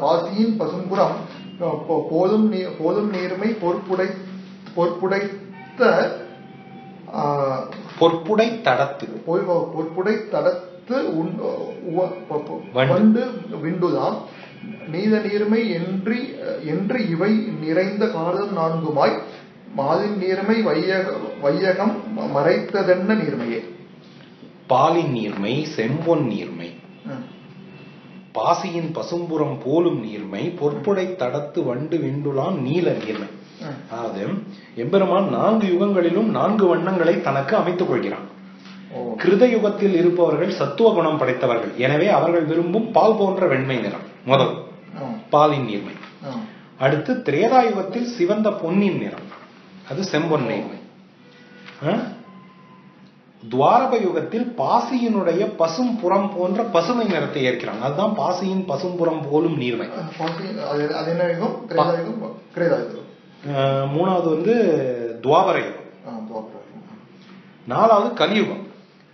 பாசியின் பசும்புறம். போதும் போதும் நேர்மை பொறுப்புடை பொறுப்புடைத்த பொற்புடை தடத்து. பொறுப்புடை தடத்து வண்டு. வண்டு விண்டுதாம் நீத நீர்மை என்று என்று இவை நிறைந்த காலம் நான்குமாய் மாதின் நீர்மை வையக வையகம் மறைத்ததென்ன நீர்மையே? பாலின் நீர்மை செம்பொன் நீர்மை. பாசியின் பசும்புறம் போலும் நீர்மை பொற்புடை தடத்து வண்டு விண்டுலாம் நீல நீர்மை. அதாவது எம்பெருமான் நான்கு யுகங்களிலும் நான்கு வண்ணங்களை தனக்கு அமைத்துக் கொள்கிறான். கிருத யுகத்தில் இருப்பவர்கள் சத்துவ குணம் படைத்தவர்கள். எனவே அவர்கள் விரும்பும் பால் போன்ற வெண்மை நிறம். முதல் பாலின் நீர்மை. அடுத்து திரேதா யுகத்தில் சிவந்த பொன்னின் நிறம். அது செம்பொன் நீர்மை. ஆ? துவாரப யுகத்தில் பாசியினுடைய பசும் புறம் போன்ற பசுமை நிறத்தை ஏற்கிறாங்க. அதுதான் பாசியின் பசும்புறம் போலும் நீர்மை. மூணாவது வந்து துவாபர யுகம். நாலாவது கலியுகம்.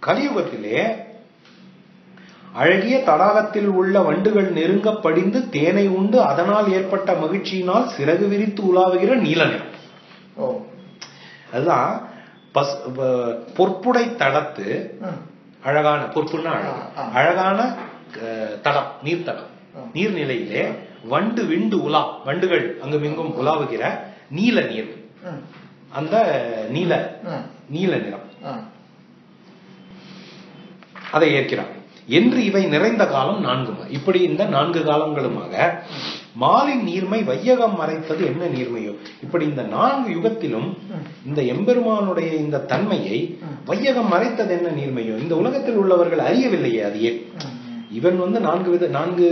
கலியுகத்திலே அழகிய தடாகத்தில் உள்ள வண்டுகள் நெருங்க படிந்து தேனை உண்டு அதனால் ஏற்பட்ட மகிழ்ச்சியினால் சிறகு விரித்து உலாவுகிற நீல நிறம் ஓ அதுதான் பஸ் பொற்புடை தடத்து. அழகான பொற்புன்னா. அழகான தடம் நீர்த்தடம். நீர்நிலையிலே வண்டு விண்டு உலா வண்டுகள் அங்குமிங்கும் உலாவுகிற நீல நீர். அந்த நீல. நீல நிறம். அதை ஏற்கிறார் என்று இவை நிறைந்த காலம் நான்கு இப்படி இந்த நான்கு காலங்களுமாக மாலின் நீர்மை வையகம் மறைத்தது என்ன நீர்மையோ? இப்படி இந்த நான்கு யுகத்திலும் இந்த எம்பெருமானுடைய இந்த தன்மையை வையகம் மறைத்தது என்ன நீர்மையோ? இந்த உலகத்தில் உள்ளவர்கள் அறியவில்லையே அது ஏன் இவன் வந்து நான்கு வித நான்கு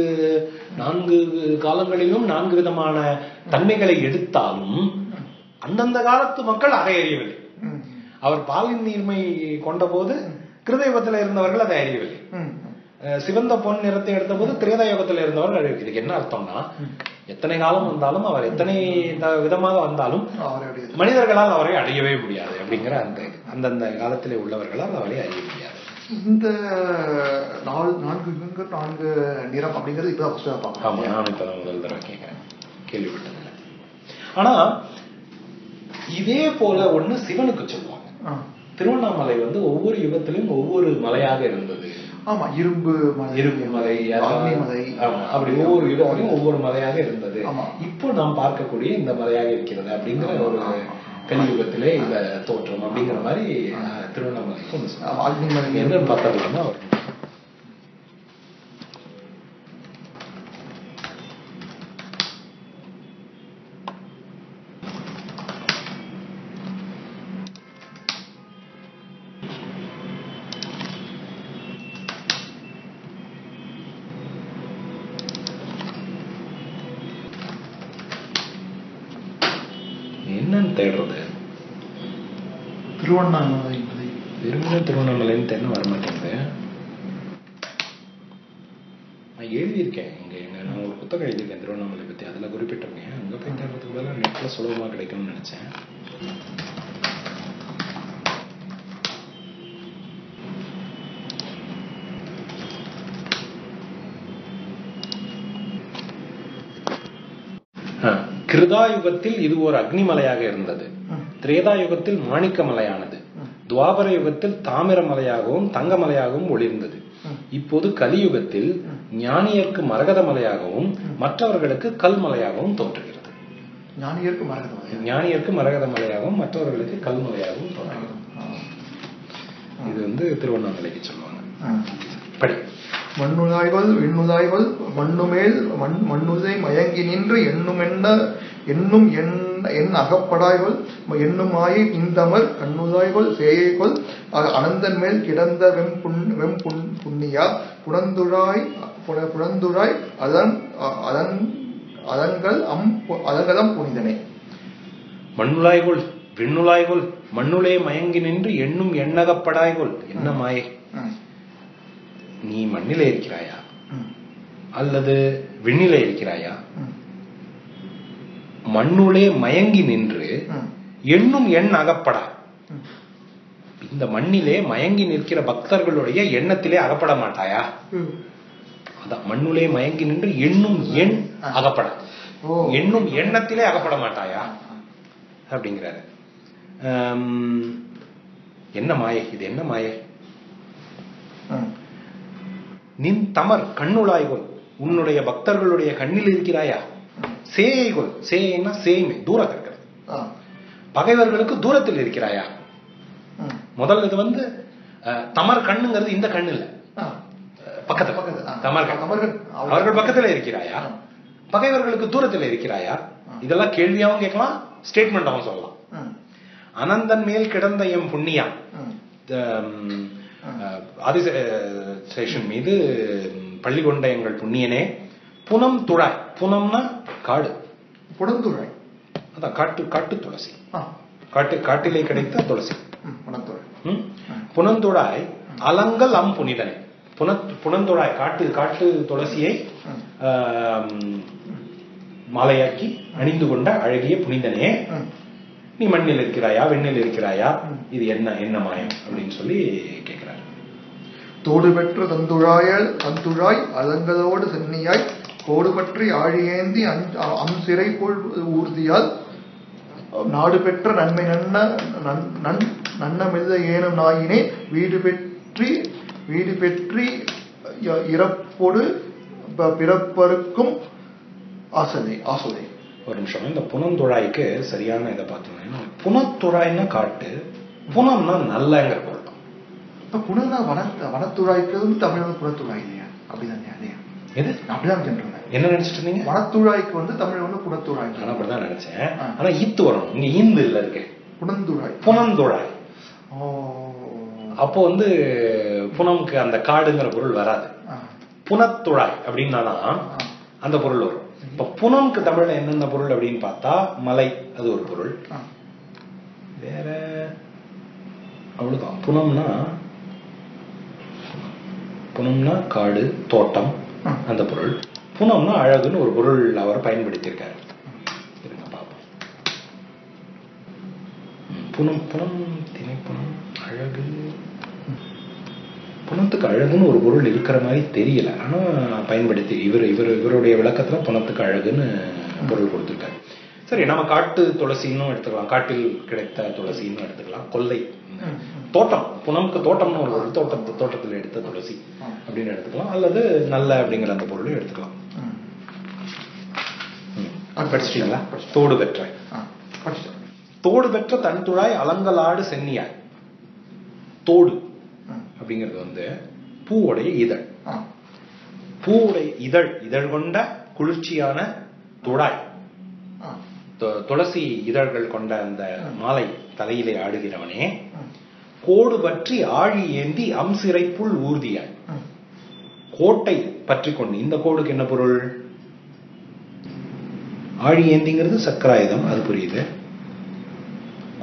நான்கு காலங்களிலும் நான்கு விதமான தன்மைகளை எடுத்தாலும் அந்தந்த காலத்து மக்கள் அதை அறியவில்லை. அவர் பாலின் நீர்மை கொண்டபோது கிருதயுகத்தில் இருந்தவர்கள் அதை அறியவில்லை. சிவந்த பொன் நிறத்தை எடுத்தபோது திரேதாயுகத்தில் இருந்தவர்கள் அறிவிக்க இதுக்கு என்ன அர்த்தம்னா எத்தனை காலம் வந்தாலும் அவர் எத்தனை விதமாக வந்தாலும் மனிதர்களால் அவரை அடையவே முடியாது அப்படிங்கிற அந்த அந்தந்த காலத்திலே உள்ளவர்களால் அவரை அறிய முடியாது. இந்த நாலு நான்கு யுகங்கள் நான்கு நிறம் அப்படிங்கிறது இப்பதான் ஃபர்ஸ்ட் ஆமா பார்க்கலாம் நான் இப்பதான் முதல் தடவை கேட்கிறேன். கேள்விப்பட்டதில்லை. ஆனா இதே போல ஒண்ணு சிவனுக்கு சொல்லுவாங்க. திருவண்ணாமலை வந்து ஒவ்வொரு யுகத்திலும் ஒவ்வொரு மலையாக இருந்தது. ஆமா இரும்பு மலை இரும்பு மலை மலை. ஆமா, அப்படி ஒவ்வொரு யுகத்திலும் ஒவ்வொரு மலையாக இருந்தது. இப்போ நாம் பார்க்கக்கூடிய இந்த மலையாக இருக்கிறது அப்படிங்கிற ஒரு கலியுகத்திலே இந்த தோற்றம் அப்படிங்கிற மாதிரி அஹ், திருவண்ணாமலைக்கு ஒன்று ஆமா, அக்னி மலை என்ன பார்த்ததுன்னா திருவண்ணாமலை மலை வெறுமனே திருவண்ணாமலைன்னு தென்ன வரமாட்டேங்குது நான் எழுதியிருக்கேன் இங்கே எங்க நான் ஒரு புத்தகம் எழுதியிருக்கேன் திருவண்ணாமலை பத்தி. அதுல குறிப்பிட்டிருக்கேன் அங்க போய் தேடுறதுக்கு பதிலாக நெட்ல சுலபமா கிடைக்கும்னு நினைச்சேன். கிருதாயுகத்தில் இது ஒரு அக்னிமலையாக இருந்தது. ம். திரேதாயுகத்தில் மாணிக்க மலையானது. துவாபர யுகத்தில் தாமிர மலையாகவும் தங்க மலையாகவும் ஒளிர்ந்தது. இப்போது கலியுகத்தில் ஞானியர்க்கு மரகத மலையாகவும் மற்றவர்களுக்கு கல் மலையாகவும் தோன்றுகிறது. ஞானியருக்கு மரகதம் ஞானியருக்கு மரகத மலையாகவும் மற்றவர்களுக்கு கல்முலையாகவும் தோன்றுகிறது. இது வந்து திருவண்ணாமலைக்கு சொல்லுவாங்க. படி. மண்ணுதாய்வல் விண்ணுதாய்வல் மண்ணுமேல் மண் மண்ணுதை மயங்கி நின்று எண்ணும் என்ன எண்ணும் எண் என் அகப்படாய்வல் எண்ணும் ஆயை இந்தமர் கண்ணுதாய்வல் சேயைவல் அ- அனந்தன் மேல் கிடந்த வெம் புண் வெம் புண் புண்ணியா புனந்துழாய் புன- புனந்துழாய் அதன் அதன் அதன்கள் அம் அதங்கதம் புனிதனே மண்ணுலாய்கொள் விண்ணுலாய்கொள் மண்ணுளே மயங்கி நின்று எண்ணும் எண்ணகப்படாய்கொள் என்ன மாயை? நீ மண்ணிலே இருக்கிறாயா? அல்லது விண்ணிலே இருக்கிறாயா? மண்ணுளே மயங்கி நின்று எண்ணும் எண் அகப்படா. இந்த மண்ணிலே மயங்கி நிற்கிற பக்தர்களுடைய எண்ணத்திலே அகப்பட மாட்டாயா. அதான் மண்ணுளே மயங்கி நின்று எண்ணும் எண் அகப்படா. எண்ணும் எண்ணத்திலே அகப்பட மாட்டாயா? அப்படிங்கிறாரு. என்ன மாயை? இது என்ன மாயை? நின் தமர் கண்ணுளாய்கொள் உன்னுடைய பக்தர்களுடைய கண்ணில் இருக்கிறாயா? சேயைகொள் சேயைன்னா சேய்மை தூரத்தில் இருக்கிறது. பகைவர்களுக்கு தூரத்தில் இருக்கிறாயா? ம், முதல்ல இது வந்து தமர் கண்ணுங்கிறது இந்த கண்ணு இல்ல. அஹ், பக்கத்துல. தமர்கள். அவர்கள் பக்கத்துல. இருக்கிறாயா. பகைவர்களுக்கு தூரத்தில் இருக்கிறாயா? இதெல்லாம் கேள்வியாவும் கேட்கலாம் ஸ்டேட்மெண்டாவும் சொல்லலாம். அனந்தன் மேல் கிடந்த எம் புண்ணியா? ஆதிசேஷன் மீது பள்ளி கொண்ட எங்கள் புண்ணியனே புனம் துழாய். புனம்னா காடு. புனந்துழாய் அதான் காட்டு காட்டு துளசி. காட்டு காட்டிலே கிடைத்த துளசி. ம், புனந்துழாய் அலங்கல் அம் புனிதனே. புன புனந்துழாய் காட்டு காட்டு துளசியை மாலையாக்கி அணிந்து கொண்ட அழகிய புனிதனே. நீ மண்ணில் இருக்கிறாயா வெண்ணில் இருக்கிறாயா. இது என்ன என்ன மாயம்? அப்படின்னு சொல்லி கேட்கிறாரு. தோடு பெற்ற தந்துழாயல் தந்துழாய் அலங்கதோடு சென்னியாய் கோடு பற்றி ஆழியேந்தி அம் சிறை போல் ஊர்தியால் நாடு பெற்ற நன்மை நன்ன நன்- நன் நன்னமில்ல ஏனும் நாயினே வீடு பெற்றி வீடு பெற்றி இறப்பொடு பிறப்பருக்கும் ஆசதை ஆசுதை. ஒரு நிமிஷம். இந்த புனந்துழாய்க்கு சரியான இதை பார்த்தோம்னா புனத்துழாய்னா காட்டு. புனம்னா நல்லங்கிற பொருள் இப்ப புனனா வன வனத்துழாய்க்கு தமிழ் வந்து புறத்துழாய் இல்லையா? அப்படிதானே இல்லையா? எது? அப்படிதான் சொல்றேன் என்ன நினைச்சிட்டு இருந்தீங்க? வனத்துழாய்க்கு வந்து தமிழ் வந்து புறத்துழாய் நான் அப்படிதான் நினைச்சேன். ஆனா ஈத்து வரணும் இங்க ஈந்து இல்ல இருக்கு. புனந்துழாய் புனந்துழாய் அப்போ வந்து புனம்க்கு அந்த காடுங்கிற பொருள் வராது. புனத்துழாய் அப்படின்னாதான். அந்த பொருள் வரும். இப்ப புனம்க்கு தமிழ்ல என்னென்ன பொருள் அப்படின்னு பார்த்தா மலை அது ஒரு பொருள். வேற அவ்வளவுதான். புனம்னா புனம்னா காடு தோட்டம். அந்த பொருள். புனம்னா அழகுன்னு ஒரு பொருள் அவர் பயன்படுத்தியிருக்காரு. புனம் புனம் திணைப்புனம் அழகு. புனத்துக்கு அழகுன்னு ஒரு பொருள் இருக்கிற மாதிரி தெரியல. ஆனா பயன்படுத்தி இவர் இவர் இவருடைய விளக்கத்துல புனத்துக்கு அழகுன்னு பொருள் கொடுத்துருக்காரு. சரி நம்ம காட்டு துளசின்னு எடுத்துக்கலாம். காட்டில் கிடைத்த துளசின்னு எடுத்துக்கலாம். கொல்லை. தோட்டம் புனம்க்கு தோட்டம்னு ஒரு பொருள் தோட்டத்து தோட்டத்தில் எடுத்த துளசி. அப்படின்னு எடுத்துக்கலாம் அல்லது நல்ல அப்படிங்கிற அந்த பொருளையும் எடுத்துக்கலாம். படிச்சிட்டீங்களா தோடு பெற்ற. தோடு பெற்ற தன் துழாய் அலங்கலாடு சென்னியாய் தோடு. அப்படிங்கிறது வந்து பூவுடைய இதழ் பூவுடைய இதழ் இதழ் கொண்ட குளிர்ச்சியான துழாய் துளசி இதழ்கள் கொண்ட அந்த மாலை தலையிலே ஆடுகிறவனே கோடு பற்றி ஆழி ஏந்தி அம்சிறைப்புள் ஊர்தியாய். கோட்டை பற்றி கொண்டு இந்த கோடுக்கு என்ன பொருள்? ஆழி ஏந்திங்கிறது சக்கராயுதம் அது புரியுது.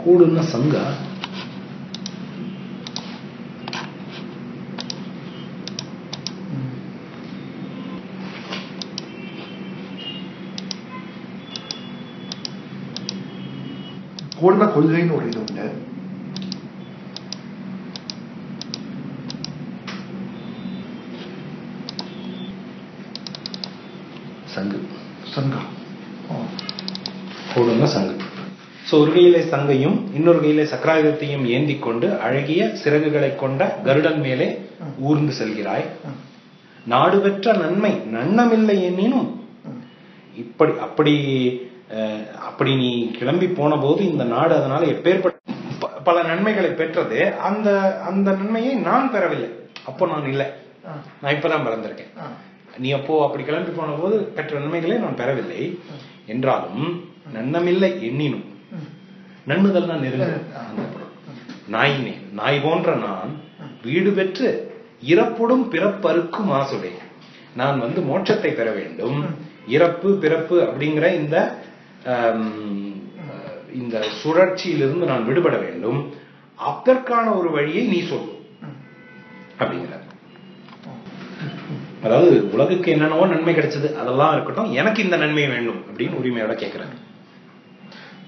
கூடுன்னா சங்கா கோடுனா கொள்கைன்னு ஒரு இது உண்டு. சங்கு. சங்கா. கோடுன்னா சங்கு. சோ ஒரு கையிலே சங்கையும் இன்னொரு கையிலே சக்கராயுதத்தையும் ஏந்தி கொண்டு அழகிய சிறகுகளை கொண்ட கருடன் மேலே ஊர்ந்து செல்கிறாய். நாடு பெற்ற நன்மை நன்னமில்லை எனினும் ம், இப்படி அப்படி அப்படி நீ கிளம்பி போன போது இந்த நாடு அதனால எப்பேற்பட்ட பல நன்மைகளை பெற்றது. அந்த அந்த நன்மையை நான் பெறவில்லை. அப்போ நான் இல்லை. நான் இப்பதான் பிறந்திருக்கேன். நீ அப்போ அப்படி கிளம்பி போன போது பெற்ற நன்மைகளை நான் பெறவில்லை. என்றாலும் நன்னமில்லை எண்ணினும் நன்முதல் நான் நெருங்க. நாயினே நாய் போன்ற நான் வீடு பெற்று இறப்புடும் பிறப்பறுக்கும் ஆசுடை நான் வந்து மோட்சத்தை பெற வேண்டும். இறப்பு பிறப்பு அப்படிங்கிற இந்த இந்த சுழற்சியிலிருந்து நான் விடுபட வேண்டும். அதற்கான ஒரு வழியை நீ சொல். அப்படிங்கிறார். அதாவது உலகுக்கு என்னென்னவோ நன்மை கிடைச்சது அதெல்லாம் இருக்கட்டும் எனக்கு இந்த நன்மை வேண்டும் அப்படின்னு உரிமையோட கேட்கிறாரு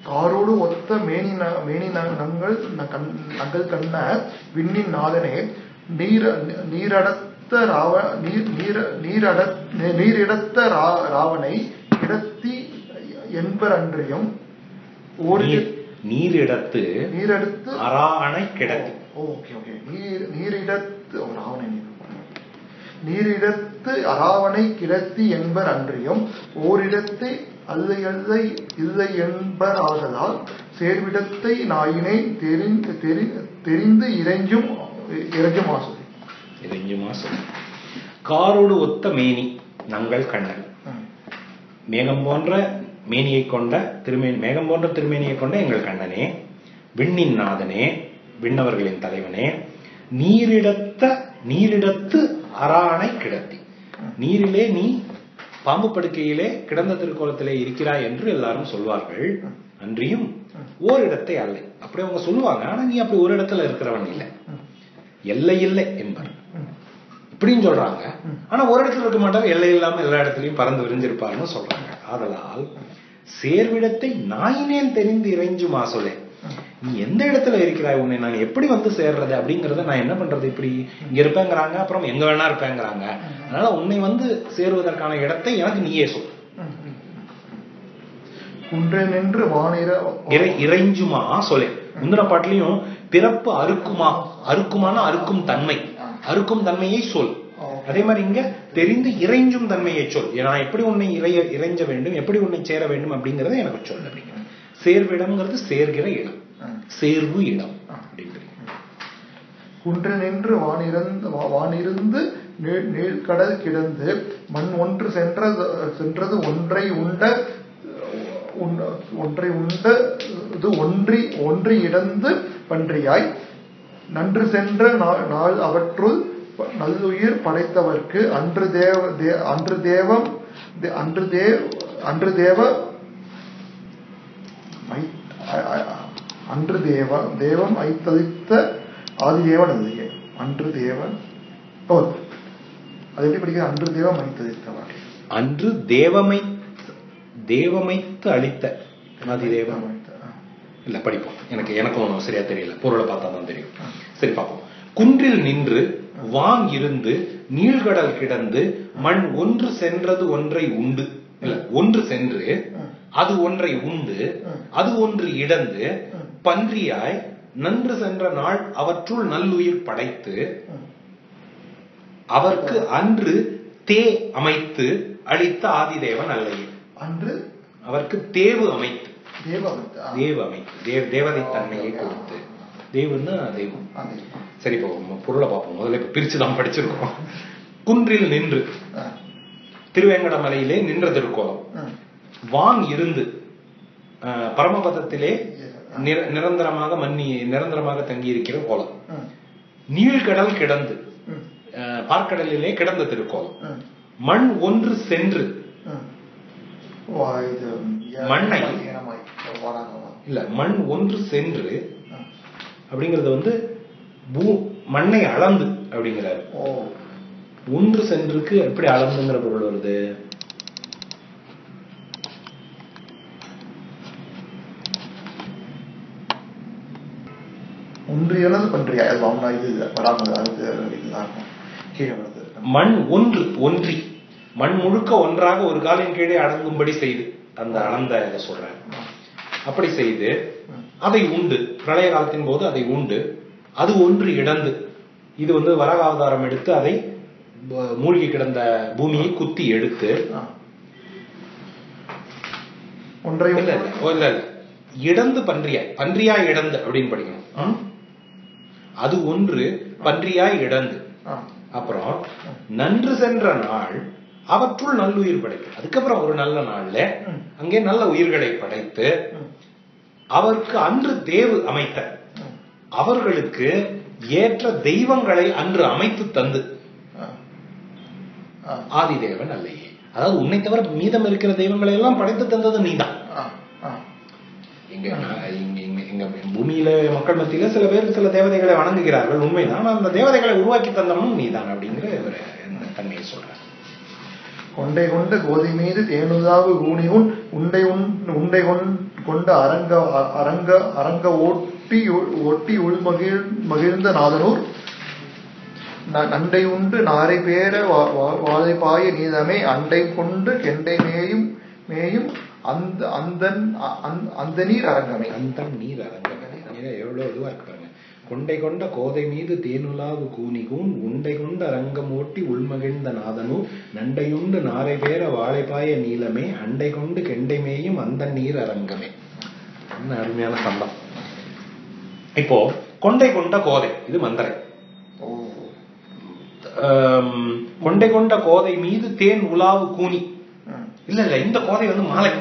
காரோடு ஒத்த மேனி ந- மேனி ந- நங்கள் கண்- நங்கள் கண்ண விண்ணின் நாதனே நீர நீரடத்த ராவ நீர் நீர நீரட நீரிடத்த ரா- ராவனை என்பர் அன்றியும் ஒரு நீர் நீரிடத்து நீரெடுத்து அரா அணை கிடக்கு ஓகே ஓகே. நீர் நீரிடத்து நீர் நீரிடத்து அராவணை கிடத்தி என்பர் அன்றியும் ஓரிடத்தை அல்லை அல்லை இல்லை என்பர் ஆதலால் சேர்விடத்தை நாயினை தெரிந்து தெரி- தெரிந்து இறைஞ்சும் இறைஞ்சும் ஆசை இறைஞ்சு மாசம் காரோடு ஒத்த மேனி நங்கள் கண்ணன். மேகம் போன்ற மேனியை கொண்ட திருமேனி மேகம் போன்ற திருமேனியை கொண்ட எங்கள் கண்ணனே விண்ணின் நாதனே விண்ணவர்களின் தலைவனே நீரிடத்த நீரிடத்து அராணை கிடத்தி. நீரிலே நீ பாம்பு படுக்கையிலே கிடந்த திருக்கோலத்திலே இருக்கிறாய் என்று எல்லாரும் சொல்வார்கள். அன்றியும் ஓரிடத்தை அல்ல. அப்படி அவங்க சொல்லுவாங்க. ஆனா நீ அப்படி ஒரு இடத்துல இருக்கிறவன் இல்லை. எல்லை இல்லை என்பர். இப்படின்னு சொல்றாங்க. ஆனா ஒரு இடத்துல இருக்க மாட்டார். எல்லை இல்லாம எல்லா இடத்துலயும் பறந்து விரிஞ்சிருப்பாருன்னு சொல்றாங்க. ஆதலால் சேர்விடத்தை நாயினேன் தெரிந்து இறைஞ்சு மாசொலே நீ எந்த இடத்துல இருக்கிறாய் உன்னை நான் எப்படி வந்து சேர்றது அப்படிங்கறத நான் என்ன பண்றது இப்படி? இங்க இருப்பேங்கிறாங்க அப்புறம் எங்க வேணா இருப்பேங்கிறாங்க. அதனால உன்னை வந்து சேருவதற்கான இடத்தை எனக்கு நீயே சொல். குன்றை நின்று வானிற இறை இறைஞ்சுமா? சொல்லே. முந்தின பாட்டுலயும் பிறப்பு அறுக்குமா? அறுக்குமான அறுக்கும் தன்மை. அறுக்கும் தன்மையை சொல். அதே மாதிரி இங்க தெரிந்து இறைஞ்சும் தன்மையை சொல். நான் எப்படி உன்னை இறைய இறைஞ்ச வேண்டும் எப்படி உன்னை சேர வேண்டும் அப்படிங்கறத எனக்கு சொல் அப்படிங்கிற. சேர்விடம்ங்கிறது சேர்கிற இடம். சேர்வு இடம் அப்படிங்கிறது குன்று நின்று வானிருந்து வானிருந்து நீள் நீழ்கடல் கிடந்து மண் ஒன்று சென்ற சென்றது ஒன்றை உண்ட ஒன்றை உண்ட இது ஒன்றி ஒன்றி இடந்து பன்றியாய். நன்று சென்ற நாள் அவற்றுள் நல்லுயிர் படைத்தவர்க்கு அன்று தேவ தே- அன்று தேவம் அன்று தேவ அன்று தேவ அன்று தேவ தேவம் ஐத்தளித்த ஆதிதேவன் அல்லையே அன்று தேவன் ஓ அது எப்படி படிக்கிறது அன்று தேவம் ஐத்தளித்தவர். அன்று தேவமை தேவமைத்து அளித்த ஆதிதேவன் இல்ல படிப்போம். எனக்கு எனக்கும் ஒண்ணும் சரியா தெரியல. பொருளை பார்த்தா தான் தெரியும். சரி பார்ப்போம். குன்றில் நின்று வான் இருந்து நீழ்கடல் கிடந்து மண் ஒன்று சென்றது ஒன்றை உண்டு. இல்ல ஒன்று சென்று அது ஒன்றை உண்டு அது ஒன்று இடந்து பன்றியாய் நன்று சென்ற நாள் அவற்றுள் நல்லுயிர் படைத்து அவர்க்கு அன்று தே அமைத்து அளித்த ஆதிதேவன் அல்லையே. அன்று? அவருக்கு தேவு அமைத்து. தேவ அமைத்து தேவ தேவதை தன்மையை கொடுத்து. தேவன்னா தெய்வம் சரி இப்போ பொருளை பார்ப்போம். முதல்ல இப்ப பிரிச்சு தான் படிச்சிருக்கோம். குன்றில் நின்று திருவேங்கடமலையிலே நின்ற திருக்கோலம் வான் இருந்து பரமபதத்திலே நிர- நிரந்தரமாக மன்னி நிரந்தரமாக தங்கி இருக்கிற கோலம் நீழ்கடல் கிடந்து பார்க்கடலிலே கிடந்த திருக்கோலம். மண் ஒன்று சென்று மண்ணை. இல்ல மண் ஒன்று சென்று அப்படிங்கறது வந்து பூ மண்ணை அளந்து அப்படிங்கிறாரு. ஒன்று சென்றுக்கு எப்படி அளந்துங்கிற பொருள் வருது? ஒன்றியனது பன்றியா? அது வாங்கினா இது வராமல் அது கீழே வருது. மண் ஒன்று ஒன்றி. மண் முழுக்க ஒன்றாக ஒரு காலின் கீழே அடங்கும்படி செய்து. அந்த அளந்த இதை சொல்றாரு. அப்படி செய்து அதை உண்டு. பிரளய காலத்தின் போது அதை உண்டு. அது ஒன்று இடந்து இது வந்து வரக அவதாரம் எடுத்து அதை மூழ்கி கிடந்த பூமியை குத்தி எடுத்து. ஒன்றை இல்ல இல்ல இடந்து பன்றியாய் பன்றியாய் இடந்து அப்படின்னு படிக்கணும்? அது ஒன்று பன்றியாய் இடந்து அப்புறம் நன்று சென்ற நாள் அவற்றுள் நல்லுயிர் படைப்பு அதுக்கப்புறம் ஒரு நல்ல நாள்ல. அங்கே நல்ல உயிர்களை படைத்து அவருக்கு அன்று தேவு அமைத்த அவர்களுக்கு ஏற்ற தெய்வங்களை அன்று அமைத்து தந்து. ஆதிதேவன் அல்லையே. அதாவது உன்னை தவிர மீதம் இருக்கிற தெய்வங்களை எல்லாம் படைத்து தந்தது நீதான். பூமியில மக்கள் மத்தியில சில பேர் சில தேவதைகளை வணங்குகிறார்கள். உண்மைதான். அந்த தேவதைகளை உருவாக்கி தந்தவனும் நீதான் அப்படிங்கிற ஒரு தன்மையை சொல்றேன் கொண்டை கொண்ட கோதை மீது தேனுதாவு ஊனியுன் உண்டை உண் உண்டை கொண் கொண்ட அரங்க அரங்க அரங்க ஓட்டி உ- ஒட்டி உள்மகிழ் மகிழ்ந்த நாதனூர். ந- நண்டை உண்டு நாரை பேர வா- வா- வாழை பாய நீதமே. அண்டை கொண்டு கெண்டை மேயும் மேயும் அந்த அந்தன் அந்த- நீர் அரங்கமே. அந்த நீர் அரங்கமே. எவ்வளவு இதுவா இருக்கு பாருங்க. கொண்டை கொண்ட கோதை மீது தேனுலாவு கூனிகும் உண்டை கொண்ட அரங்கம் ஓட்டி உள்மகிழ்ந்த நாதனூர். நண்டையுண்டு நாரை பேர வாழைப்பாய நீலமே. அண்டை கொண்டு கெண்டை மேயும் அந்த நீர் அரங்கமே. என்ன அருமையான சந்தம் இப்போ கொண்டை கொண்ட கோதை இது மந்திரை. கொண்டை கொண்ட கோதை மீது தேன் உலாவு கூனி. இல்ல இல்ல இந்த கோதை வந்து மாலை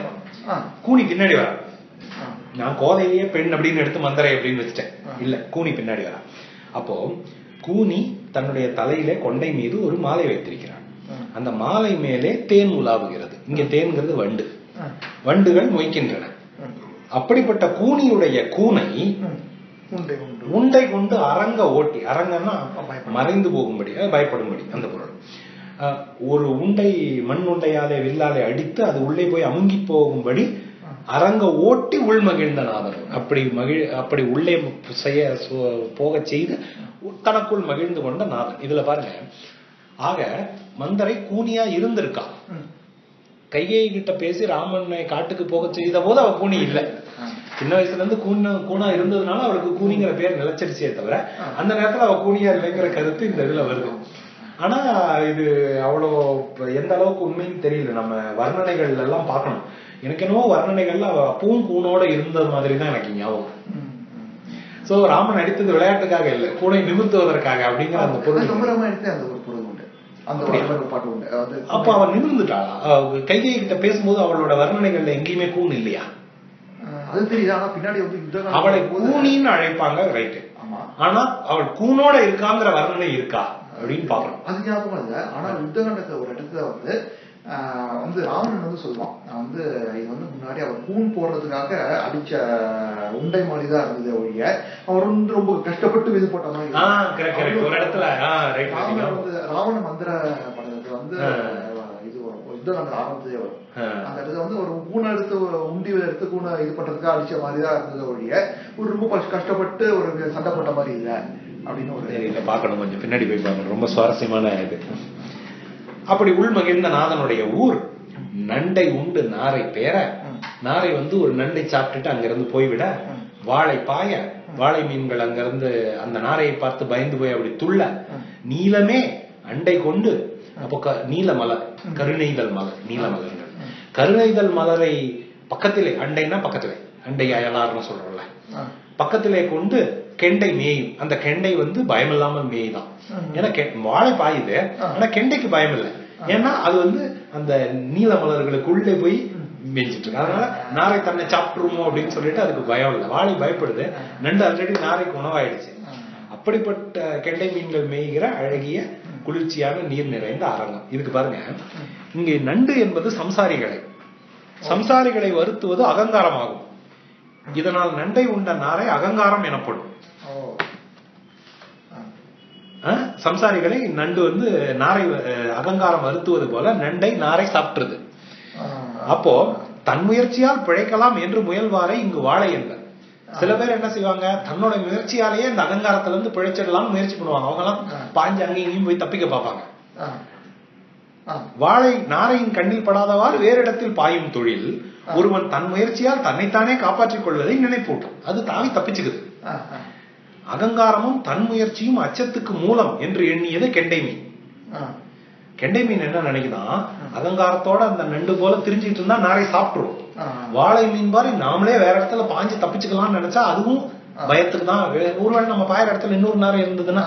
கூனி பின்னாடி வரா. நான் கோதையிலேயே பெண் அப்படின்னு எடுத்து மந்திரை அப்படின்னு வச்சுட்டேன். இல்ல கூனி பின்னாடி வரா. அப்போ கூனி தன்னுடைய தலையிலே கொண்டை மீது ஒரு மாலை வைத்திருக்கிறான். அந்த மாலை மேலே தேன் உலாவுகிறது. இங்க தேன்கிறது வண்டு. வண்டுகள் மொய்க்கின்றன. அப்படிப்பட்ட கூனியுடைய கூனை. உண்டை கொண்டு. அரங்க ஓட்டி அரங்கன்னா. மறைந்து போகும்படி பயப்படும்படி அந்த பொருள். ஒரு உண்டை மண் உண்டையாலே வில்லாலே அடித்து அது உள்ளே போய் அமுங்கி போகும்படி அரங்க ஓட்டி உள்மகிழ்ந்த நாதன். அப்படி மகிழ் அப்படி உள்ளே செய்ய போகச் செய்து தனக்குள் மகிழ்ந்து கொண்ட நாதன். இதுல பாருங்க. ஆக மந்தரை கூனியா இருந்திருக்கா. கையை கிட்ட பேசி ராமனை காட்டுக்கு போக செய்த போது அவ கூனி இல்ல. சின்ன வயசுல இருந்து கூன கூனா இருந்ததுனால அவளுக்கு கூனிங்கிற பேர் நிலைச்சிருச்சே தவிர அந்த நேரத்துல அவ கூனியா இல்லைங்கிற கருத்து இந்த இதுல வருது. ஆனா இது அவ்வளோ எந்த அளவுக்கு உண்மைன்னு தெரியல. நம்ம வர்ணனைகள் எல்லாம் பார்க்கணும். எனக்கு என்னவோ வர்ணனைகள்ல அவ அப்பவும் கூனோட இருந்த மாதிரி தான் எனக்கு ஞாபகம். சோ ராமன் அடித்தது விளையாட்டுக்காக இல்ல கூனை நிமிர்த்துவதற்காக அப்படிங்கிற அந்த பொருள். அந்த ஒரு பொருள் உண்டு. அந்த ஒரு பாட்டு உண்டு. அது அப்ப அவன் நிமிர்ந்துட்டாளா? கைகை கிட்ட பேசும்போது அவளோட வர்ணனைகள்ல எங்கேயுமே கூன் இல்லையா? அது தெரியுது ஆனா பின்னாடி வந்து யுத்த அவளை கூனின்னு அழைப்பாங்க ரைட்டு ஆமா. ஆனா அவள் கூனோட இருக்காங்கிற வர்ணனை இருக்கா அப்படின்னு பாக்கணும் அது ஞாபகம் இல்ல. ஆனா யுத்த காண்டத்துல ஒரு இடத்துல வந்து வந்து ராவணன் வந்து சொல்லுவான் நான் வந்து இது வந்து முன்னாடி அவர் கூன் போடுறதுக்காக அடிச்ச உண்டை மாதிரி தான் இருந்தது ஒழிய அவர் வந்து ரொம்ப கஷ்டப்பட்டு இது போட்ட மாதிரி ஒரு இடத்துல ராவணன் வந்து ராவண மந்திர படத்துல வந்து இது வரும் யுத்த காண்ட ஆரம்பத்திலே வரும் அந்த இடத்துல வந்து ஒரு கூனை எடுத்து உண்டி எடுத்து கூனை இது பண்றதுக்காக அடிச்ச மாதிரி தான் இருந்தது ஒழிய ஒரு ரொம்ப கஷ்ட- கஷ்டப்பட்டு ஒரு சண்டை போட்ட மாதிரி இல்ல அப்படின்னு ஒரு பார்க்கணும் கொஞ்சம். பின்னாடி போய் பார்க்கணும் ரொம்ப சுவாரஸ்யமான இது. அப்படி உள்மகிழ்ந்த நாதனுடைய ஊர் நண்டை உண்டு நாரை பேர. நாரை வந்து ஒரு நண்டை சாப்பிட்டுட்டு அங்கிருந்து போய்விட. வாழை பாய வாழை மீன்கள் அங்கிருந்து அந்த நாரையை பார்த்து பயந்து போய் அப்படி துள்ள நீலமே அண்டை கொண்டு அப்போ க- நீல மலர் கருணைதல் மலர் நீல மலர்கள் கருணைதல் மலரை பக்கத்திலே அண்டைன்னா பக்கத்திலே அண்டை அயலார்னு சொல்றோம்ல. பக்கத்திலே கொண்டு கெண்டை மேயும். அந்த கெண்டை வந்து பயமில்லாமல் மேய்தான். ஏன்னா வாழை பாயுது ஆனா கெண்டைக்கு பயம் இல்லை ஏன்னா அது வந்து அந்த நீல மலர்களுக்குள்ளே போய் மேய்ஞ்சிட்டு இருக்கு. அதனால நாரை தன்னை சாப்பிட்டுருமோ அப்படின்னு சொல்லிட்டு அதுக்கு பயம் இல்லை. வாழை பயப்படுது. நண்டு ஆல்ரெடி நாரைக்கு உணவாயிடுச்சு. அப்படிப்பட்ட கெண்டை மீன்கள் மேய்கிற அழகிய குளிர்ச்சியான நீர் நிறைந்த அரங்கம். இதுக்கு பாருங்க. இங்கே நண்டு என்பது சம்சாரிகளை. சம்சாரிகளை வருத்துவது அகங்காரமாகும். இதனால் நண்டை உண்ட நாரை அகங்காரம் எனப்படும். சம்சாரிகளை நண்டு வந்து நாரை அகங்காரம் வருத்துவது போல நண்டை நாரை சாப்பிட்டுருது. ஆ. அப்போ தன் முயற்சியால் பிழைக்கலாம் என்று முயல்வாரை இங்கு வாழை என்பர். சில பேர் என்ன செய்வாங்க தன்னோட முயற்சியாலேயே இந்த அகங்காரத்துல இருந்து பிழைச்சிடலாம் முயற்சி பண்ணுவாங்க. அவங்க எல்லாம் பாஞ்சு அங்கேயும் இங்கேயும் போய் தப்பிக்க பார்ப்பாங்க. வாழை நாரையின் கண்ணில் படாதவாறு வேறு இடத்தில் பாயும் தொழில் ஒருவன் தன் முயற்சியால் தன்னைத்தானே காப்பாற்றிக் கொள்வதை நினைப்பூட்டும். அது தாவி தப்பிச்சுக்குது. அகங்காரமும் தன் முயற்சியும் அச்சத்துக்கு மூலம் என்று எண்ணியது கெண்டை மீன். கெண்டை மீன் என்ன நினைக்குதான் அகங்காரத்தோட அந்த நண்டு போல திரிஞ்சிட்டு இருந்தா நாரை சாப்பிட்டுரும். வாழை மீன் மாதிரி நாமளே வேற இடத்துல பாஞ்சு தப்பிச்சுக்கலாம்னு நினைச்சா அதுவும் பயத்துக்கு தான் ஒருவேளை நம்ம பாயிற இடத்துல இன்னொரு நேரம் இருந்ததுன்னா.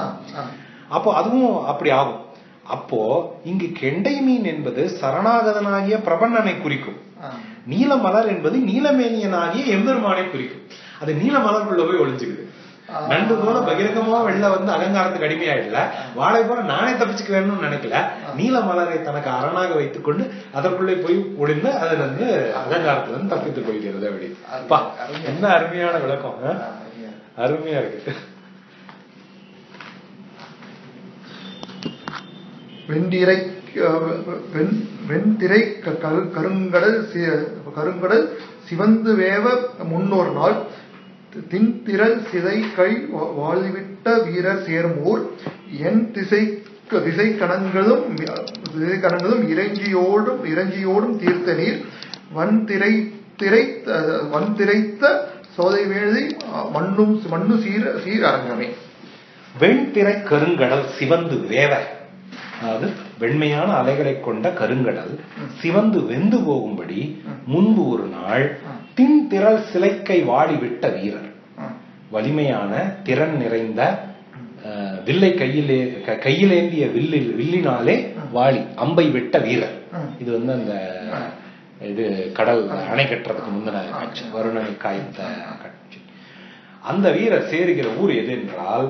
அப்போ அதுவும் அப்படி ஆகும் அப்போ இங்கு கெண்டை மீன் என்பது சரணாகதனாகிய பிரபன்னனை குறிக்கும். நீலமலர் என்பது நீலமேனியனாகிய எம்பெருமானை குறிக்கும் அது நீலமலருக்குள்ள போய் ஒளிஞ்சுக்குது ஆ. நண்டு போல பகிரங்கமா வெளில வந்து அலங்காரத்துக்கு அடிமையாயிடல. வாழை போல நானே தப்பிச்சுக்குவேன்னு நினைக்கல. நீலமலரை தனக்கு அரணாக வைத்துக் கொண்டு அதற்குள்ளே போய் ஒளிந்து அது வந்து அலங்காரத்துல இருந்து தப்பித்துக் கொள்கிறது அப்படி. அப்பா என்ன அருமையான விளக்கம். அருமையா இருக்கு. வெண்டிரை வெண் வெண்திரை க- கரு- கருங்கடல் கருங்கடல் சிவந்து வேவ முன்னோர் நாள். தின்திரள் சிதை கை வாழ்விட்ட வீரர் சேர்மூர் என் திசை திசை கணங்களும் திசை கணங்களும் இறைஞ்சியோடும் இறைஞ்சியோடும் தீர்த்த நீர். வன் திரை திரை வன் திரைத்த சோதை வேளை மண்ணும் மண்ணு சீர் சீர் அரங்கமே. வெண்திரை கருங்கடல் சிவந்து வேவ. அதாவது வெண்மையான அலைகளை கொண்ட கருங்கடல் சிவந்து வெந்து போகும்படி முன்பு ஒரு நாள் தின் திரள் சிலைக்கை வாடி விட்ட வீரர். வலிமையான திறன் நிறைந்த வில்லை கையிலே கையிலேந்திய வில்லில் வில்லினாலே வாளி அம்பை விட்ட வீரர். இது வந்து அந்த இது கடல் அணை கட்டுறதுக்கு முந்தின காட்சி வருணனை காய்ந்த காட்சி. அந்த வீரர் சேருகிற ஊர் எது என்றால்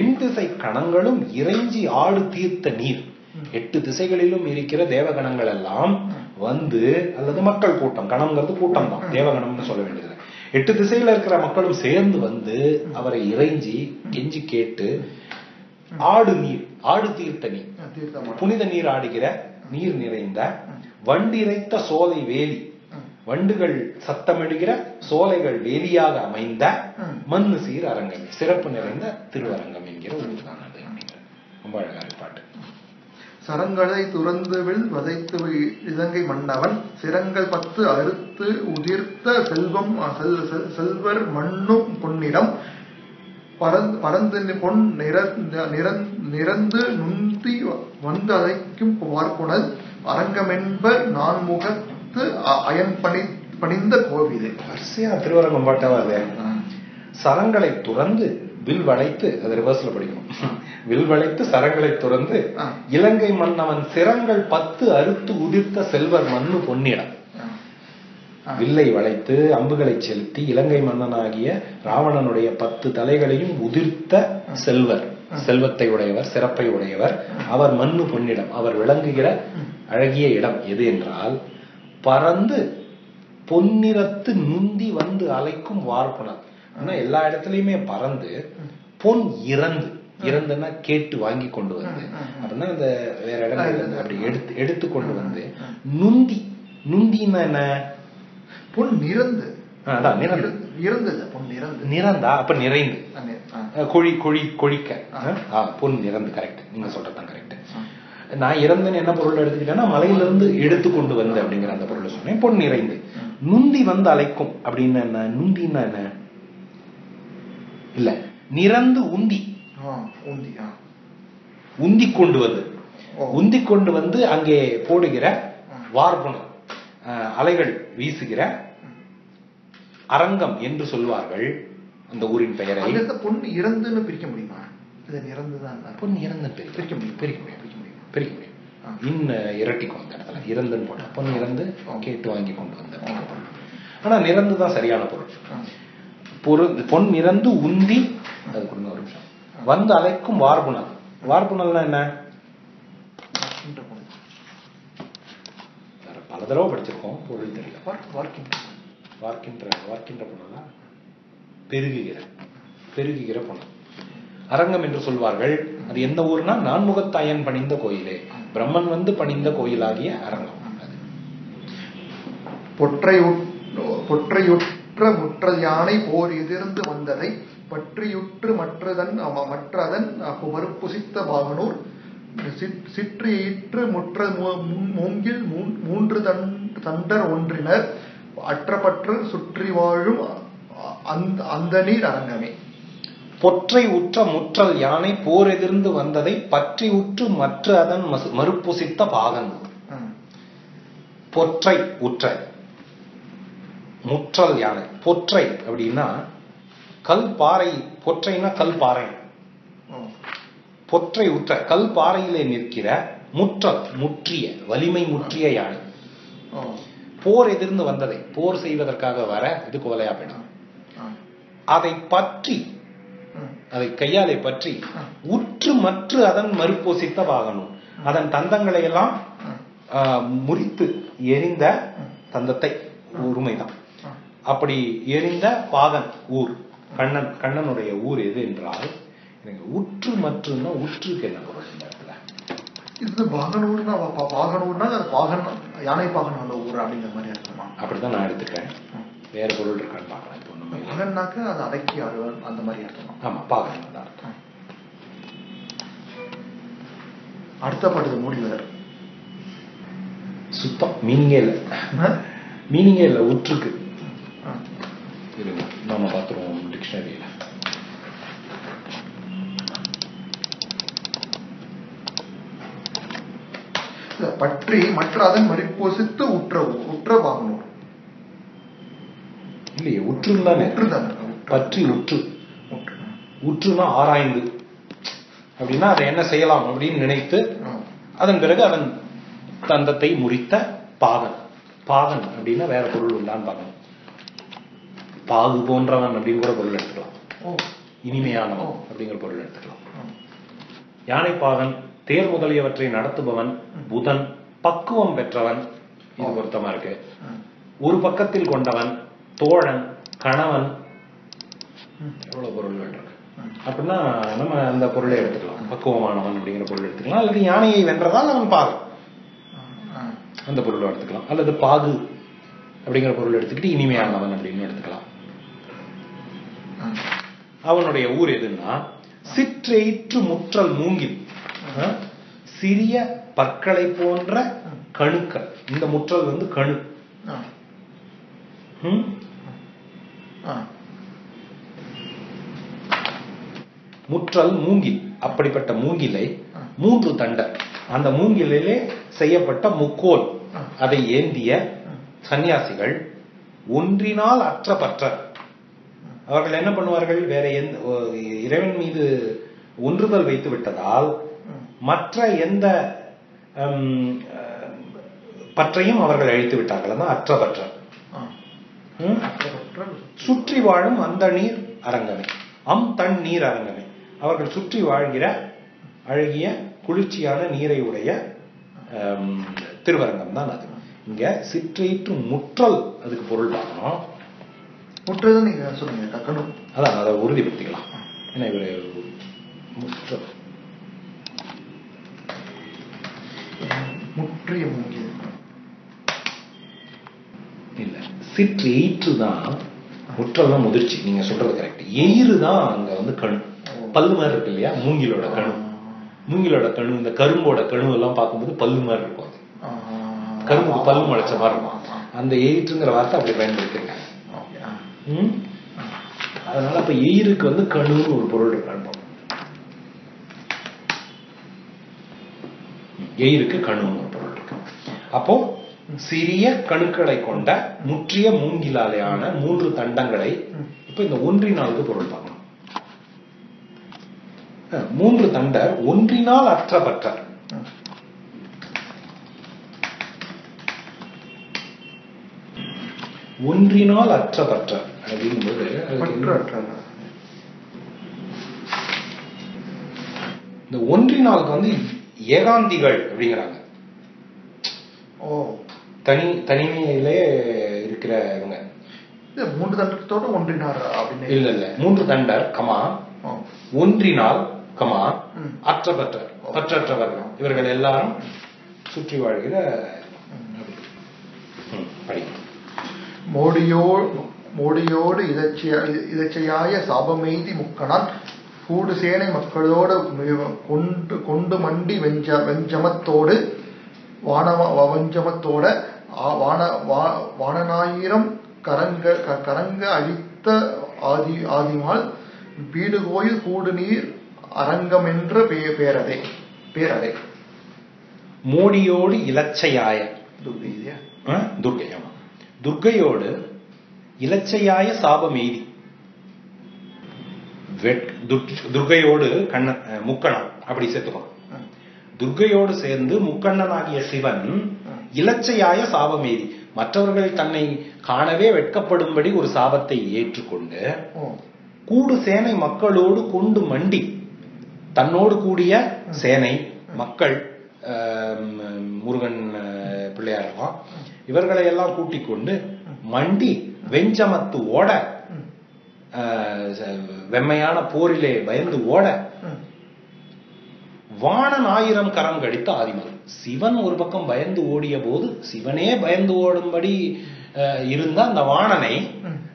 எண் திசை கணங்களும் இறைஞ்சி ஆடு தீர்த்த நீர். எட்டு திசைகளிலும் இருக்கிற தேவகணங்கள் எல்லாம் வந்து அல்லது மக்கள் கூட்டம் கணம்ங்கிறது கூட்டம் தான் தேவகணம்னு சொல்ல வேண்டியது எட்டு திசையில இருக்கிற மக்களும் சேர்ந்து வந்து அவரை இறைஞ்சி கெஞ்சி கேட்டு ஆடு நீர் ஆடு தீர்த்த நீர். புனித நீர் ஆடுகிற நீர் நிறைந்த வண்டிரைத்த சோலை வேலி. வண்டுகள் சத்தமிடுகிற சோலைகள் வேலியாக அமைந்த மண்ணு சீர் அரங்கம் சிறப்பு நிறைந்த திருவரங்கம் என்கிற ஊர் தான் அது ரொம்ப அழகா பாட்டு சரங்களை துறந்து வில் வதைத்து இலங்கை மன்னவன். சிரங்கள் பத்து அறுத்து உதிர்த்த செல்வம் செல்வர் மண்ணும் பொன்னிடம். நி- பொன் நிறந்த நிறந்- நிறந்து நுந்தி வந்து அழைக்கும் பார்ப்புணல் அரங்கமென்பர் நான்முகத்து அ- அயன் பணி பணிந்த கோவிலே. வரிசையா திருவரங்கம் பாட்டா சரங்களை துறந்து வில் வளைத்து அது ரிவர்ஸ்ல படிக்கணும். வில் வளைத்து சரங்களை துறந்து. இலங்கை மன்னவன் சிரங்கள் பத்து அறுத்து உதிர்த்த செல்வர் மண்ணு பொன்னிடம். வில்லை வளைத்து அம்புகளை செலுத்தி இலங்கை மன்னனாகிய ராவணனுடைய பத்து தலைகளையும் உதிர்த்த செல்வர். செல்வத்தை உடையவர் சிறப்பை உடையவர். அவர் மண்ணு பொன்னிடம். அவர் விளங்குகிற அழகிய இடம் எது என்றால் பறந்து பொன்னிறத்து நுந்தி வந்து அலைக்கும் வார்ப்புணர். ஆனா எல்லா இடத்துலயுமே பறந்து பொன் இறந்து இறந்துன்னா கேட்டு வாங்கி கொண்டு வந்து அப்படின்னா அந்த வேற இடங்கள்ல இருந்து அப்படி எடுத்து எடுத்து கொண்டு வந்து நுந்தி நுந்தின்னா என்ன? பொன் நிறந்து. அதான் நிறந்து. இறந்தது பொன் நிறந்து நிறந்தா அப்ப நிறைந்து. கொழி கொழி கொழிக்க. ஆ, பொன் நிறந்து கரெக்ட் நீங்க சொல்றதுதான் கரெக்ட் நான் இறந்தேன்னு என்ன பொருள் எடுத்துக்கிட்டேன்னா மலையிலிருந்து எடுத்து கொண்டு வந்து அப்படிங்கிற அந்த பொருளை சொன்னேன். பொன் நிறைந்து. நுந்தி வந்து அழைக்கும் அப்படின்னு என்ன? நுந்தின்னா என்ன? இல்ல நிறந்து உந்தி. ஆ, உந்தி. உந்தி கொண்டு வந்து. உந்தி கொண்டு வந்து அங்கே போடுகிற வார்ப்புணர் அஹ், அலைகள் வீசுகிற அரங்கம் என்று சொல்வார்கள் அந்த ஊரின் பெயரை. பொன் இறந்துன்னு பிரிக்க முடியுமா? இது நிறந்துதான் பொன் இறந்து பிரிக்க முடியும். பிரிக்க முடியும் பிரிக்க முடியும் பிரிக்க முடியும். இன்னும் இரட்டிக்கும் அந்த இடத்துல இறந்துன்னு போட்டா பொன் இறந்து கேட்டு வாங்கி கொண்டு வந்த ஆனா நிறந்து தான் சரியான பொருள். பொரு பொன் இறந்து உந்தி அது கொடுங்க ஒரு நிமிஷம். வந்து அழைக்கும் வார்புணல் வார்புணல்னா என்ன? பல தடவை படிச்சிருக்கோம் பொருள் தெரியல. வார்க்- வார்க்கின்ற. வார்க்கின்ற பொண்ணா பெருகுகிற பெருகுகிற பொண்ணு அரங்கம் என்று சொல்வார்கள். அது எந்த ஊர்னா? நான்முகத்தாயன் பணிந்த கோயிலே. பிரம்மன் வந்து பணிந்த கோயிலாகிய அரங்கம். அது. பொற்றையுட்- பொற்றையுற்ற முற்றல் யானை போர் எதிர்ந்து வந்ததை பற்றியுற்று மற்றதன் மற்றதன் மறுப்புசித்த பாகனூர் சிற்- சிற்றியிற்று முற்ற மூங்கில் மூன்- மூன்று தண்டர் ஒன்றினர். அற்றப்பற்று சுற்றி வாழும் அந்த அந்த நீர் அரங்கமே. பொற்றை உற்ற முற்றல் யானை போர் எதிர்ந்து வந்ததை பற்றி உற்று மற்ற அதன் மறுப்புசித்த பாகன். பொற்றை உற்ற முற்றல் யானை பொற்றை அப்படின்னா கல் பாறை பொற்றைன்னா கல் பாறை. பொற்றை உற்ற கல் பாறையிலே நிற்கிற முற்றல் முற்றிய வலிமை முற்றிய யானை. போர் எதிர்ந்து வந்ததை போர் செய்வதற்காக வர இது ம். அதை பற்றி. அதை கையாலே பற்றி உற்று மற்று அதன் மறுப்பொசித்த வாகனம் அதன் தந்தங்களை எல்லாம் முறித்து எரிந்த தந்தத்தை உரிமைதான். அப்படி எரிந்த பாகன் ஊர் கண்ணன் கண்ணனுடைய ஊர் எது என்றால் எனக்கு உற்று மற்றுன்னா உற்றுக்கு என்ன பொருள் இந்த இடத்துல. இது பாகனூர்னா பாகனூர்னா பாகன் யானை பாகன் உள்ள ஊர் அப்படிங்கிற மாதிரி அர்த்தமா? அப்படிதான் நான் எடுத்துக்கிறேன் வேற பொருள் இருக்கான்னு பார்க்கலாம். இப்போ இல்லை. பாகன்னாக்க அது அடக்கி ஆடுவர் அந்த மாதிரி அர்த்தமா? ஆமா பாகன் தான். அர்த்தம் அடுத்த பாட்டு முடிவர் சுத்தம் மீனிங்கே இல்லை மீனிங்கே இல்லை உற்றுக்கு. இருங்க நாம பார்த்துருவோம் டிக்ஷனரியில பற்றி மற்ற அதன் மறிப்பொசித்து உற்ற ஊர். உற்ற பாகனூர் இல்லையே உற்றுன்னு தானே உற்று தானே பற்றி உற்று. உற்று. உற்றுனா ஆராய்ந்து. அப்படின்னா அதை என்ன செய்யலாம் அப்படின்னு நினைத்து. அதன் பிறகு அவன் தந்தத்தை முறித்த பாகன். பாகன் அப்படின்னா வேற பொருள் உண்டான்னு பார்க்கணும் பாகு போன்றவன் அப்படின்னு கூட பொருள் எடுத்துக்கலாம் இனிமையானவன் அப்படிங்கிற பொருள் எடுத்துக்கலாம் ம். யானை பாகன் தேர் முதலியவற்றை நடத்துபவன் புதன் பக்குவம் பெற்றவன் இது பொருத்தமா இருக்கு. ஒரு பக்கத்தில் கொண்டவன் தோழன் கணவன். எவ்வளவு பொருள்கள் இருக்கு. அப்படின்னா நம்ம அந்த பொருளை எடுத்துக்கலாம் பக்குவமானவன் அப்படிங்கிற பொருள் எடுத்துக்கலாம் அல்லது யானையை வென்றதால் அவன் பாகு. அந்த பொருளை எடுத்துக்கலாம் அல்லது பாகு அப்படிங்கிற பொருள் எடுத்துக்கிட்டு இனிமையானவன் அப்படின்னு எடுத்துக்கலாம். அவனுடைய ஊர் எதுன்னா சிற்றெயிற்று முற்றல் மூங்கில்? சிறிய பற்களை போன்ற கணுக்கள். இந்த முற்றல் வந்து கணு. முற்றல் மூங்கில். அப்படிப்பட்ட மூங்கிலை மூன்று தண்டர். அந்த மூங்கிலிலே செய்யப்பட்ட முக்கோல். அதை ஏந்திய சந்நியாசிகள் ஒன்றினால் அற்ற பற்றர் அவர்கள் என்ன பண்ணுவார்கள் வேற எந்த இறைவன் மீது ஒன்றுதல் வைத்து விட்டதால் மற்ற எந்த பற்றையும் அவர்கள் அழித்து விட்டார்கள் அதான் அற்ற பற்றர் ம். ம்? அற்றபற்றல். சுற்றி வாழும் அந்த நீர் அரங்கமே அம் தன் நீர் அரங்கமே அவர்கள் சுற்றி வாழ்கிற அழகிய குளிர்ச்சியான நீரை உடைய திருவரங்கம் தான் அது இங்க சிற்றீற்று முற்றல் அதுக்கு பொருள் பார்க்கணும் முற்றதை நீங்க சொல்லுங்க டக்குனு அதான் அதை உறுதிப்படுத்திக்கலாம். ஏன்னா இவரு முற்றல் முற்றிய மூங்கில் இல்ல சிற்று எயிற்று தான் முற்றல் தான் முதிர்ச்சி. நீங்க சொல்றது கரெக்ட் எயிறு தான் அங்க வந்து கணு. பல்லு மாதிரி இருக்கு இல்லையா? மூங்கிலோட கணு. மூங்கிலோட கணு இந்த கரும்போட கணு எல்லாம் பார்க்கும்போது பல்லு மாதிரி இருக்கும் அது. கரும்புக்கு பல்லு முளைச்ச மாதிரி இருக்கும். அந்த எயிற்றுங்கிற வார்த்தை அப்படி பயன்படுத்திருக்காங்க? அதனால அப்ப எயிருக்கு வந்து கணுன்னு ஒரு பொருள் இருக்கான்னு எயிருக்கு கணுன்னு ஒரு பொருள் இருக்கு. அப்போ சிறிய கணுக்களை கொண்ட முற்றிய மூங்கிலாலையான மூன்று தண்டங்களை இப்ப இந்த ஒன்றினாலுக்கு பொருள் பார்க்கணும். மூன்று தண்டர் ஒன்றினால் அற்றப்பட்டர் ஒன்றினால் அற்றப்பட்டர் அப்படிங்கும்போது அதுக்கு பற்று என்ன- அற்றல். இந்த ஒன்றினாலுக்கு வந்து ஏகாந்திகள் அப்படிங்கிறாங்க. ஓ. தனி தனிமையிலே இருக்கிற இவங்க. மூன்று தண்டத்தோட ஒன்றினார் அப்படின்னு. இல்ல இல்ல. மூன்று தண்டர் கமா. ஒன்றினால் கமா. ம். அற்றப்பட்டர் பற்றற்றவர்கள் இவர்கள் எல்லாரும் சுற்றி வாழ்கிற மோடியோ மோடியோடு இதச்சையா- இதச்சையாய சாபமெய்தி முக்கணான் கூடு சேனை மக்களோடு மிக- கொண்டு கொண்டு மண்டி வெஞ்ச வெஞ்சமத்தோடு வானவ வஞ்சமத்தோட வான வானனாயிரம் கரங்க கரங்க அழித்த ஆதி ஆதிமால் வீடு கோயில் கூடு நீர் அரங்கமென்ற பே- பேரதே பேரதே. மோடியோடு இலச்சையாய. துர்கை ஆமா. துர்க்கையோடு இலச்சையாய சாபம் எய்தி வெட்- துர்க்- கண்ண முக்கணம். முக்கணன் அப்படி சேர்த்துக்கணும் துர்கையோடு சேர்ந்து முக்கண்ணனாகிய சிவன் இலச்சையாய சாபம் எய்தி மற்றவர்கள் தன்னை காணவே வெட்கப்படும்படி ஒரு சாபத்தை ஏற்றுக்கொண்டு கூடு சேனை மக்களோடு கொண்டு மண்டி. தன்னோடு கூடிய சேனை மக்கள் முருகன் பிள்ளையார் இவர்களை எல்லாம் கூட்டிக் கொண்டு மண்டி வெஞ்சமத்து ஓட வெம்மையான போரிலே பயந்து ஓட. வாணன் ஆயிரம் கரம் கடித்த ஆதிமன் சிவன் ஒரு பக்கம் பயந்து ஓடிய போது சிவனே பயந்து ஓடும்படி இருந்த அந்த வாணனை.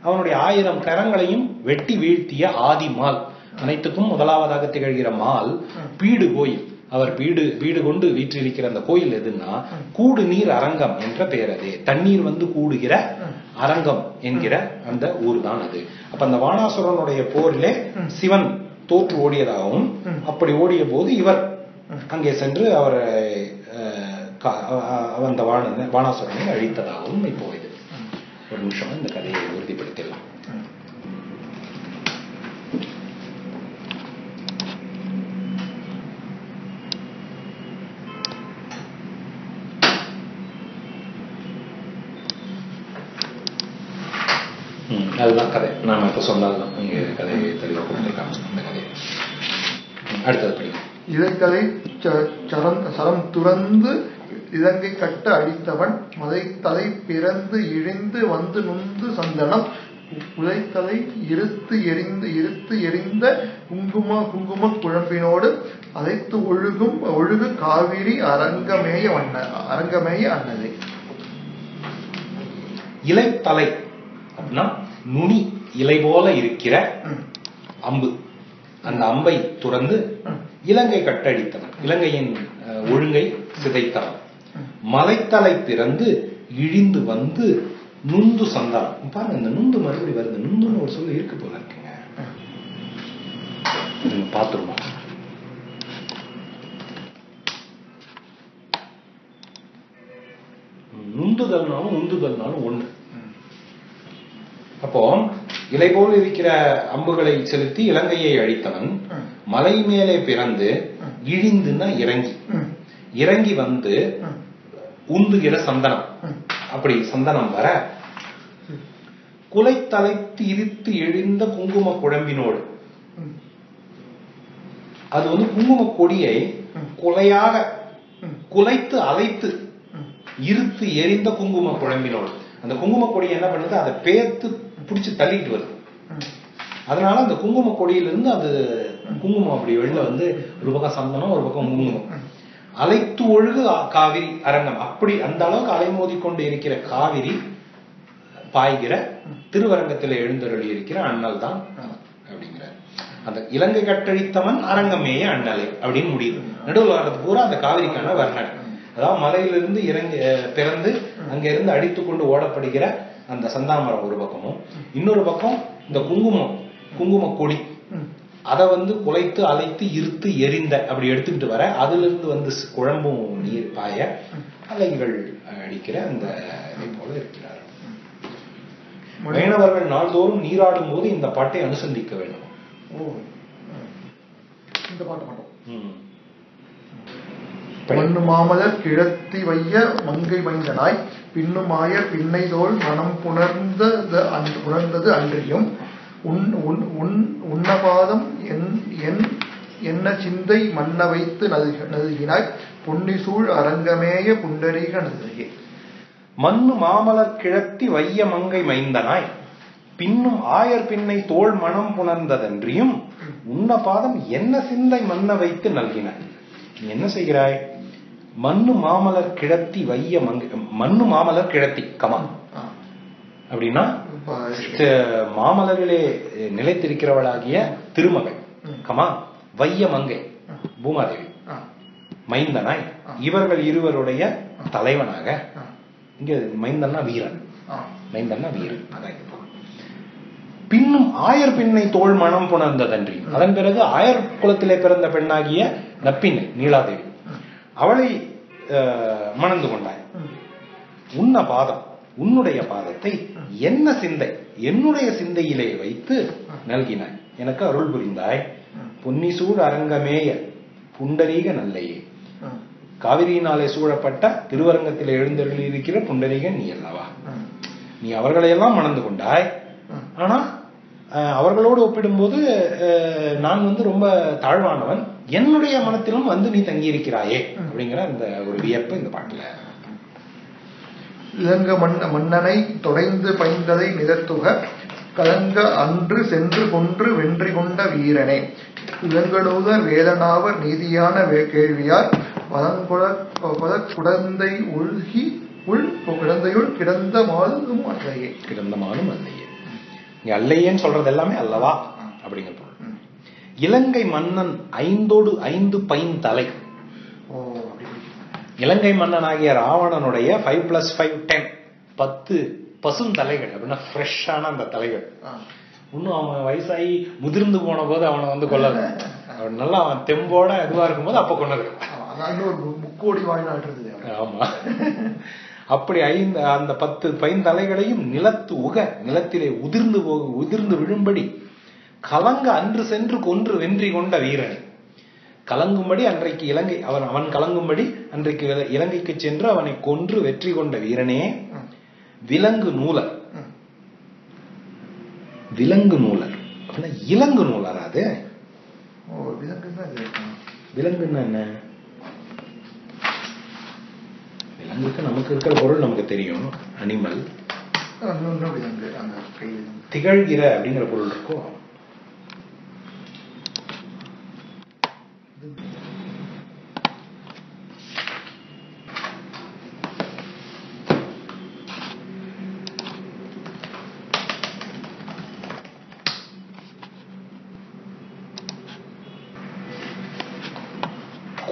அவனுடைய ஆயிரம் கரங்களையும் வெட்டி வீழ்த்திய ஆதிமால் அனைத்துக்கும் முதலாவதாக திகழ்கிற மால் பீடு கோயில் அவர் வீடு வீடு கொண்டு வீற்றிருக்கிற அந்த கோயில் எதுன்னா கூடு நீர் அரங்கம் என்ற பெயர் அது தண்ணீர் வந்து கூடுகிற அரங்கம் என்கிற அந்த ஊர் தான் அது. அப்ப அந்த வாணாசுரனுடைய போரிலே சிவன் தோற்று ஓடியதாகவும் அப்படி ஓடிய போது இவர் அங்கே சென்று அவரை அந்த வாண வானாசுரனை அழித்ததாகவும் இப்போ இது. ஒரு நிமிஷம் இந்த கதையை உறுதிப்படுத்தி அதுதான் கதை நாம இப்ப சொன்னதுதான் இங்க கதையை தெளிவாக கொடுத்துருக்காங்க அந்த கதையை அடுத்தது படிக்கும் இலங்கை சரம் துறந்து இலங்கை கட்ட அடித்தவன் மதைத்தலை பிறந்து இழிந்து வந்து நுந்து சந்தனம் உதைத்தலை இருத்து எரிந்து இருத்து எரிந்த குங்கும குங்கும குழம்பினோடு அதைத்து ஒழுகும் ஒழுகு காவிரி அரங்கமேய வண்ண அரங்கமேய அண்ணதே இலைத்தலை அப்படின்னா நுனி இலை போல இருக்கிற அம்பு. அந்த அம்பை துறந்து இலங்கை கட்டடித்தவன் இலங்கையின் ஒழுங்கை சிதைத்தவன் மலைத்தலை பிறந்து இழிந்து வந்து நுந்து சந்தானம் பாருங்க இந்த நுந்து மறுபடி வருது. நுந்துன்னு ஒரு சொல்லு இருக்கு போல இருக்குங்க. நீங்க பாத்துருமா நுந்துதல்னாலும் உந்துதல்னாலும் ஒண்ணு. அப்போ இலை போல் இருக்கிற அம்புகளை செலுத்தி இலங்கையை அழித்தவன். மலை மேலே பிறந்து இழிந்துன்னா இறங்கி. இறங்கி வந்து உந்துகிற சந்தனம். அப்படி சந்தனம் வர குலை தலைத்து இரித்து எழுந்த குங்கும குழம்பினோடு. அது வந்து குங்கும கொடியை. குலையாக குலைத்து அலைத்து. இருத்து எரிந்த குங்கும குழம்பினோடு. அந்த குங்கும கொடியை என்ன பண்ணுது? அதை பேர்த்து பிடிச்சு தள்ளிட்டு வருது. அதனால அந்த குங்கும கொடியிலிருந்து அது குங்குமம் அப்படி வெளில வந்து ஒரு பக்கம் சந்தனம் ஒரு பக்கம் குங்குமம். அலைத்து ஒழுகு காவிரி அரங்கம். அப்படி அந்த அளவுக்கு அலைமோதி கொண்டு இருக்கிற காவிரி பாய்கிற திருவரங்கத்தில் எழுந்தருளி இருக்கிற அண்ணல் தான் அப்படிங்கிறார். அந்த இலங்கை கட்டழித்தவன் அரங்கமேய அண்ணலை அப்படின்னு முடியுது. நடுவில் வர்றது பூரா அந்த காவிரிக்கான வர்ணனை. அதாவது மலையிலிருந்து இறங்கி பிறந்து அங்கிருந்து அடித்து கொண்டு ஓடப்படுகிற அந்த சந்தாமரம் ஒரு பக்கமும் இன்னொரு பக்கம் இந்த குங்குமம் குங்கும கொடி. அதை வந்து குலைத்து அலைத்து இருத்து எரிந்த அப்படி எடுத்துக்கிட்டு வர அதுல இருந்து வந்து குழம்பும் நீர் பாய அலைகள் அடிக்கிற அந்த இதை போல இருக்கிறார் வைணவர்கள் நாள்தோறும் நீராடும் போது இந்த பாட்டை அனுசந்திக்க வேண்டும். இந்த பாட்டு மட்டும். மண்ணு மாமலர் கிழத்தி வைய மங்கை மைந்தனாய் பின்னுமாய பின்னைதோல் மனம் புணர்ந்தது புணர்ந்தது அன்றியும் உன் உன் உன் உன்னபாதம் என் என் என்ன சிந்தை மன்ன வைத்து நதுகினாய் பொன்னிசூழ் அரங்கமேய புண்டரீக நதுகே மண்ணு மாமலர் கிழத்தி வைய மங்கை மைந்தனாய் பின்னும் ஆயர் பின்னை தோள் மனம் புணர்ந்ததன்றியும் உன்ன பாதம் என்ன சிந்தை மன்ன வைத்து நல்கினாய். நீ என்ன செய்கிறாய்? மண்ணு மாமலர் கிழத்தி வைய மங்கை மண்ணு மாமலர் கிழத்தி கமா. அப்படின்னா மாமலரிலே நிலைத்திருக்கிறவளாகிய திருமகள். கமா வைய மங்கை பூமாதேவி. மைந்தனாய். இவர்கள் இருவருடைய தலைவனாக. இங்க மைந்தன்னா வீரன். மைந்தன்னா வீரன் அதான். பின்னும் ஆயர் பெண்ணை தோள் மனம் புணர்ந்ததன்றி அதன் பிறகு ஆயர் குலத்திலே பிறந்த பெண்ணாகிய நப்பின்னை நீலாதேவி அவளை மணந்து கொண்டாய். உன்ன பாதம் உன்னுடைய பாதத்தை என்ன சிந்தை என்னுடைய சிந்தையிலே வைத்து நல்கினாய். எனக்கு அருள் புரிந்தாய். பொன்னிசூழ் அரங்கமேய புண்டரீக நல்லையே. காவிரியினாலே சூழப்பட்ட திருவரங்கத்தில் எழுந்தருளி இருக்கிற புண்டரீகன் நீ அல்லவா? நீ அவர்களையெல்லாம் மணந்து கொண்டாய். ஆனா அவர்களோடு ஒப்பிடும்போது நான் வந்து ரொம்ப தாழ்வானவன். என்னுடைய மனத்திலும் வந்து நீ தங்கியிருக்கிறாயே அப்படிங்கிற அந்த ஒரு வியப்பு இந்த பாட்டுல. இளங்க மன்ன மன்னனை தொலைந்து பைந்ததை நிதத்துக கலங்க அன்று சென்று கொன்று வென்றி கொண்ட வீரனே. இளங்கனூதர் வேதனாவர் நீதியான கேள்வியார் வதங்குல பத குடந்தை உள்கி உள் கிடந்தையுள் கிடந்த மாலும் அன்றையே. கிடந்தமானும் அல்லையே இங்க அல்லையேன்னு சொல்றது எல்லாமே அல்லவா? அப்படிங்கிற பொருள். இலங்கை மன்னன் ஐந்தோடு ஐந்து அப்படி பிடிக்கும். இலங்கை மன்னனாகிய ராவணனுடைய ஃபைவ் பிளஸ் ஃபைவ் டென் பத்து பசும் தலைகள். அப்படின்னா ஃப்ரெஷ்ஷான அந்த தலைகள். இன்னும் அவன் வயசாகி முதிர்ந்து போன போது அவனை வந்து கொல்லல. அவன் நல்லா அவன் தெம்போட இதுவா இருக்கும்போது அப்ப மு- முக்கோடி அவருக்கு. ஆமா. அப்படி ஐந்து அந்த பத்து பைந்தலைகளையும் நிலத்து உக நிலத்திலே உதிர்ந்து போக உதிர்ந்து விழும்படி கலங்க அன்று சென்று கொன்று வென்றி கொண்ட வீரன். கலங்கும்படி அன்றைக்கு இலங்கை அவன் அவன் கலங்கும்படி அன்றைக்கு இல- இலங்கைக்கு சென்று அவனை கொன்று வெற்றி கொண்ட வீரனே. விலங்கு நூலர். விலங்கு நூலர். அப்படின்னா இலங்கு நூலர் அது. விலங்குன்னா என்ன? விலங்குக்கு நமக்கு இருக்கிற பொருள் நமக்கு தெரியும். அனிமல் திகழ்கிற அப்படிங்கிற பொருள் இருக்கும்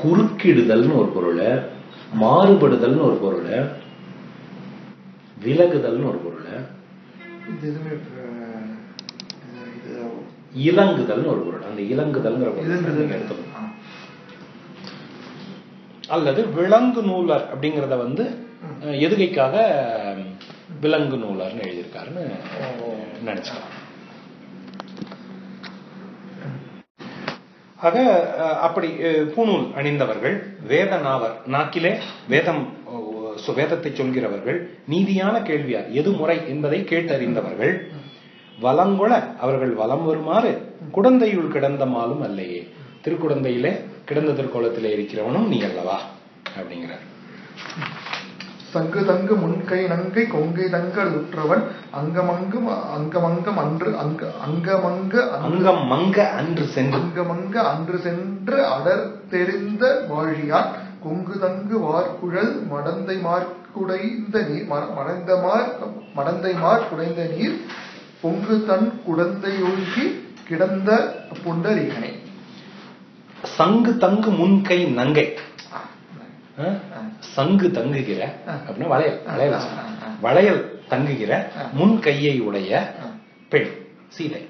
குறுக்கிடுதல்னு ஒரு பொருளை மாறுபடுதல்னு ஒரு பொருள் விலகுதல்னு ஒரு பொருள் இலங்குதல்னு ஒரு பொருள். அந்த இலங்குதல்ங்கிற பொருள் எடுத்துக்கணும். அல்லது விலங்கு நூலர் அப்படிங்கறத வந்து எதுகைக்காக விலங்கு நூலர்னு எழுதியிருக்காருன்னு. நினைச்சுக்கலாம். ஆக அஹ், அப்படி பூணூல் அணிந்தவர்கள் வேத நாவர் நாக்கிலே வேதம் சு- வேதத்தை சொல்கிறவர்கள் நீதியான கேள்வியார் எது முறை என்பதை கேட்டறிந்தவர்கள் வலங்கொள அவர்கள் வலம் வருமாறு குடந்தையுள் கிடந்த மாலும் அல்லையே. திருக்குடந்தையிலே கிடந்த திருக்கோலத்திலே இருக்கிறவனும் நீ அல்லவா? அப்படிங்கிறார். சங்கு தங்கு முன்கை நங்கை கொங்கை தங்கள் உற்றவன் அங்கமங்கும் அங்கமங்கம் அன்று அங்க அங்கமங்க அங்க- அங்கம் மங்க அன்று சென்று அங்கமங்க அன்று சென்று அடர் தெரிந்த வாழியான் கொங்கு தங்கு வார்குழல் மடந்தை மார்க்குடைந்த நீர் ம- மடந்த மார் மடந்தை மார் குடைந்த நீர் பொங்கு தன் குடந்தையொழுகி கிடந்த புண்டரீகனே சங்கு தங்கு முன்கை நங்கை. சங்கு தங்குகிற. அப்படின்னா வளையல் வளையல். வளையல் தங்குகிற. முன் கையை உடைய பெண் சீதை.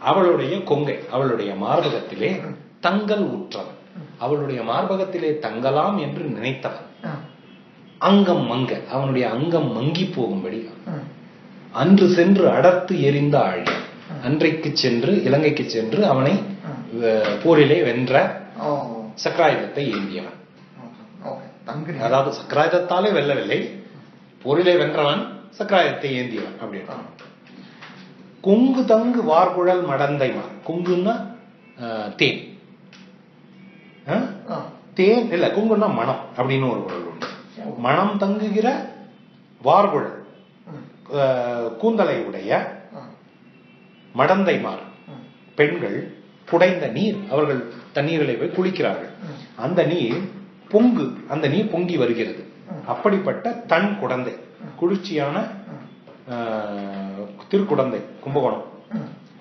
அவளுடைய கொங்கை அவளுடைய மார்பகத்திலே. தங்கல் உற்றவன். அவளுடைய மார்பகத்திலே தங்கலாம் என்று நினைத்தவன். அங்கம் மங்க அவனுடைய அங்கம் மங்கி போகும்படி. அன்று சென்று அடர்த்து எரிந்த ஆழி. அன்றைக்கு சென்று இலங்கைக்கு சென்று அவனை போரிலே வென்ற சக்கராயுதத்தை ஏந்தியவன். ஓகே தங்கு நீர். அதாவது சக்கராயுதத்தாலே வெல்லவில்லை. போரிலே வென்றவன் சக்கராயுதத்தை ஏந்தியவன். அப்படின்னு கொங்கு தங்கு வார்குழல் மடந்தை மார் கொங்குன்னா தேன். தேன் இல்ல கொங்குன்னா மனம் அப்படின்னு ஒரு பொருள் உண்டு. மனம் தங்குகிற வார்குழல் கூந்தலை உடைய மடந்தைமார் பெண்கள் புடைந்த நீர் அவர்கள் தண்ணீரிலே போய் குளிக்கிறார்கள். அந்த நீர் பொங்கு அந்த நீர் பொங்கி வருகிறது. அப்படிப்பட்ட தன் குடந்தை குளிர்ச்சியான திருக்குடந்தை கும்பகோணம்.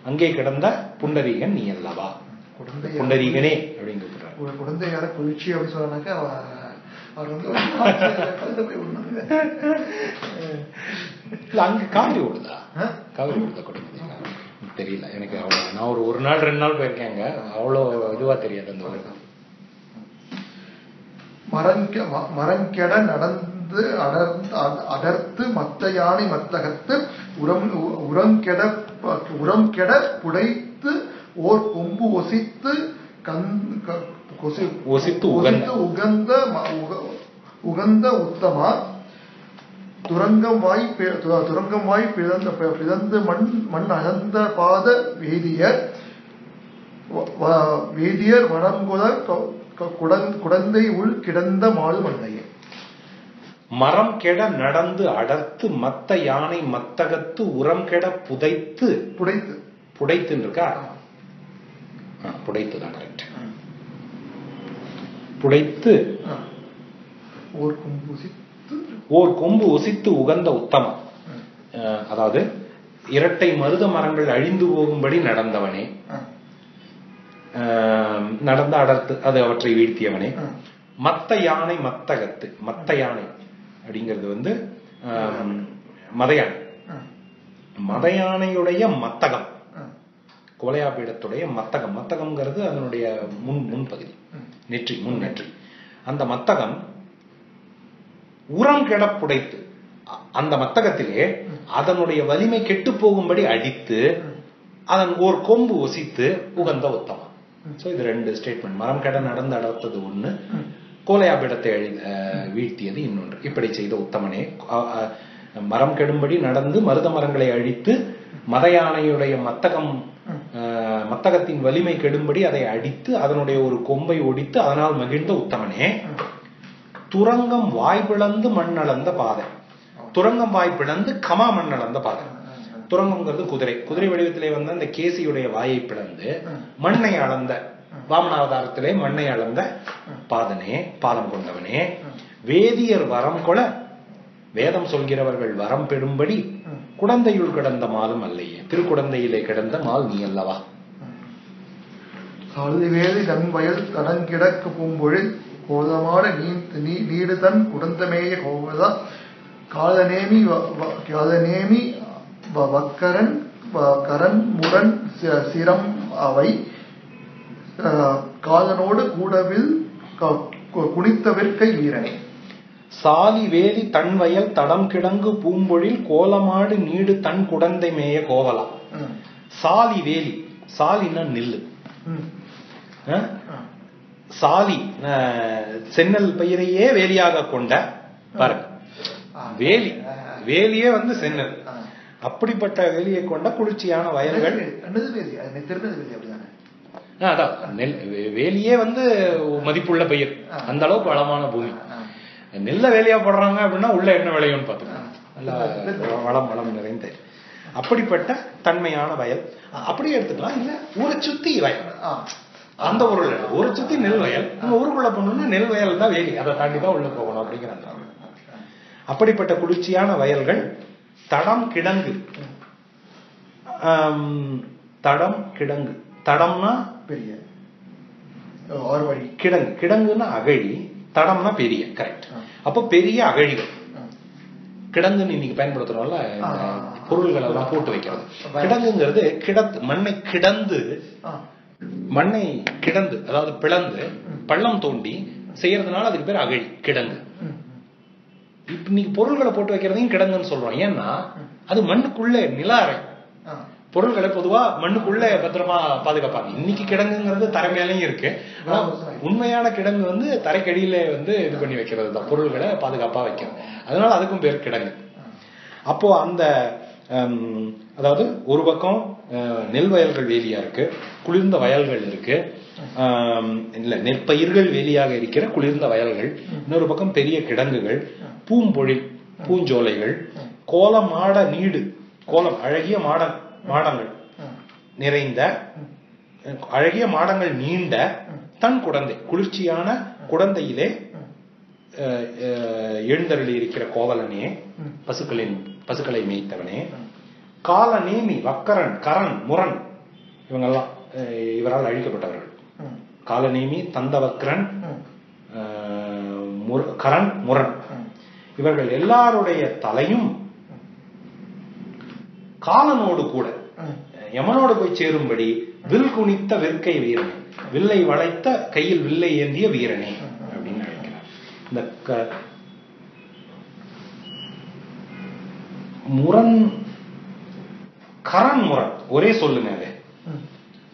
அங்கே கிடந்த புண்டரீகன் நீ அல்லவா? புண்டரீகனே அப்படின்னு கூப்பிடுறார் ஒரு குழந்தை யார குளிர்ச்சி அப்படின்னு சொன்னாக்கா அவ- அவர் வந்து அங்க காவிரி ஓடுதா? காவிரி ஓடுதா கொடுக்குறீங்களா தெரியல. எனக்கு அவ்வளவு நான் ஒரு ஒரு நாள் ரெண்டு நாள் போயிருக்கேங்க. அவ்வளோ இதுவா தெரியாது அந்த ஊருக்கு மரங்கெ- மரங்கெட நடந்த அடர்ந்து அடர்ந்து அட- அடர்த்து மத்த யானை மத்தகத்து உரம் உரங்கெட உரம் கெட புடைத்து ஓர் கொம்பு ஒசித்து கண் க- கொசி- ஒசித்து உகந்த. உகந்த உத்தமா துரங்கம் வாய் துரங்கம் வாய் பிளந்த பிளந்து மண் மண் அகந்த பாத வேதியர் வேதியர் குடந்- குடந்தை உள் கிடந்த மால் மண்ணையே மரம் கெட நடந்து அடர்த்து மத்த யானை மத்தகத்து உரம் கெட புதைத்து புடைத்து புடைத்துன்னு இருக்கா புடைத்து தான் கரெக்ட் புடைத்து. ஓர் கும்புசித்து ஓர் கொம்பு ஒசித்து உகந்த உத்தமம். அதாவது இரட்டை மருத மரங்கள் அழிந்து போகும்படி நடந்தவனே. நடந்த அடர்த்து அது அவற்றை வீழ்த்தியவனே. மத்த யானை மத்தகத்து மத்த யானை அப்படிங்கிறது வந்து மத யானை. மத யானையுடைய மத்தகம். கோலையாபீடத்துடைய மத்தகம் மத்தகம்ங்கிறது அதனுடைய முன் முன்பகுதி. நெற்றி முன் நெற்றி அந்த மத்தகம் உரம் கெட புடைத்து அ- அந்த மத்தகத்திலே அதனுடைய வலிமை கெட்டு போகும்படி அடித்து அதன் ஒரு கொம்பு ஒசித்து உகந்த உத்தமம் சோ இது ரெண்டு ஸ்டேட்மெண்ட் மரம் கெட நடந்து அடர்த்தது ஒன்று கோலையாபிடத்தை அழி அஹ், வீழ்த்தியது இன்னொன்று. இப்படி செய்த உத்தமனே மரம் கெடும்படி நடந்து மருத மரங்களை அழித்து மத யானையுடைய மத்தகம் மத்தகத்தின் வலிமை கெடும்படி அதை அடித்து அதனுடைய ஒரு கொம்பை ஒடித்து அதனால் மகிழ்ந்த உத்தமனே துரங்கம் வாய் பிளந்து மண் அளந்த பாதை. துரங்கம் வாய் பிளந்து கமா மண் அளந்த பாதை. துரங்கம்ங்கிறது குதிரை. குதிரை வடிவத்திலே வந்த அந்த கேசியுடைய வாயை பிளந்து மண்ணை அளந்த வாமனாவதாரத்திலே மண்ணை அளந்த பாதனே பாதம் கொண்டவனே வேதியர் வரம் கொல வேதம் சொல்கிறவர்கள் வரம் பெறும்படி குடந்தையுள் கிடந்த மாலும் அல்லையே. திருக்குடந்தையிலே கிடந்த மால் நீ அல்லவா? சால்வேலி தன்வயல் வயல் பூம்பொழில் கோதமான நீ நீ- நீடுதன் குடந்தமேய கோவதா? காலநேமி வ- காலநேமி வக்கரன் கரன் முரண் சிரம் அவை. அஹ், காலனோடு கூடவில் குனித்தவிற்கை வீரனே. சாலி வேலி தன் வயல் தடம் கிடங்கு பூம்பொழில் கோலமாடு நீடு தன் குடந்தை மேய கோவலா. சாலி வேலி. சாலின்னா நெல்லு. சாலி சென்னல் பயிரையே வேலியாக கொண்ட பாருங்க. வேலி. வேலியே வந்து சென்னல். அப்படிப்பட்ட வேலியை கொண்ட குளிர்ச்சியான வயல்கள். வேலி அது அப்படிதானே? அதான். நெல் வேலியே வந்து மதிப்புள்ள பயிர். அந்த அளவுக்கு வளமான பூமி. நெல்ல வேலையா போடுறாங்க அப்படின்னா உள்ள என்ன விளையும்னு பார்த்துக்கலாம் நல்லா வளம் வளம் நிறைந்த அப்படிப்பட்ட தன்மையான வயல். அப்படியே எடுத்துக்கலாம். இல்ல ஊரை சுத்தி வயல். அந்த ஊர்ல. ஊரை சுத்தி நெல் வயல். நம்ம ஊருக்குள்ள போகணும்னா நெல் வயல் தான் வேலி. அதை தாண்டி தான் உள்ள போகணும் அப்படிங்கிற அந்த அப்படிப்பட்ட குளிர்ச்சியான வயல்கள் தடம் கிடங்கு. தடம் கிடங்கு. தடம்னா பெரிய. ஆறு வழி. கிடங்கு. கிடங்குன்னா அகழி தடம்னா பெரிய கரெக்ட் அப்போ பெரிய அகழிகள். கிடங்குன்னு இன்னைக்கு பயன்படுத்துறோம்ல. பொருள்கள் எல்லாம் போட்டு வைக்கிறது. கிடங்குங்கிறது கிடத்து மண்ணை கிடந்து. மண்ணை கிடந்து அதாவது பிளந்து பள்ளம் தோண்டி செய்யறதுனால அதுக்கு பேர் அகழி கிடங்கு. இப்ப இன்னைக்கு பொருள்களை போட்டு வைக்கிறதையும் கிடங்குன்னு சொல்றோம். ஏன்னா அது மண்ணுக்குள்ளே நில அறை. பொருள்களை பொதுவா மண்ணுக்குள்ள பத்திரமா பாதுகாப்பாங்க. இன்னைக்கு கிடங்குங்கிறது தரை மேலேயும் இருக்கு. ஆனா உண்மையான கிடங்கு வந்து தரைக்கடியில வந்து இது பண்ணி வைக்கிறது தான் பொருள்களை பாதுகாப்பா வைக்கிறது அதனால அதுக்கும் பேர் கிடங்கு. அப்போ அந்த அதாவது ஒரு பக்கம் நெல் வயல்கள் வேலியா இருக்கு. குளிர்ந்த வயல்கள் இருக்கு. இல்ல நெற்பயிர்கள் வேலியாக இருக்கிற குளிர்ந்த வயல்கள் இன்னொரு பக்கம் பெரிய கிடங்குகள் பூம்பொழில் பூஞ்சோலைகள் கோலமாட நீடு கோலம் அழகிய மாடம் மாடங்கள் நிறைந்த அழகிய மாடங்கள் நீண்ட தன் குடந்தை குளிர்ச்சியான அஹ், எழுந்தருளி இருக்கிற கோவலனே பசுக்களின் பசுக்களை மேய்த்தவனே கால நேமி வக்கரன் கரண் முரண் இவங்கெல்லாம் இவரால் அழிக்கப்பட்டவர்கள். காலநேமி தந்தவக்ரன் கரண் முரண். இவர்கள் எல்லாருடைய தலையும் காலனோடு கூட. யமனோடு போய் சேரும்படி வில் குனித்த வெற்கை வீரனே வில்லை வளைத்த கையில் வில்லை ஏந்திய வீரனே அப்படின்னு அழைக்கிறார் இந்த முரண் கரண் முரண் ஒரே சொல்லுங்க அது.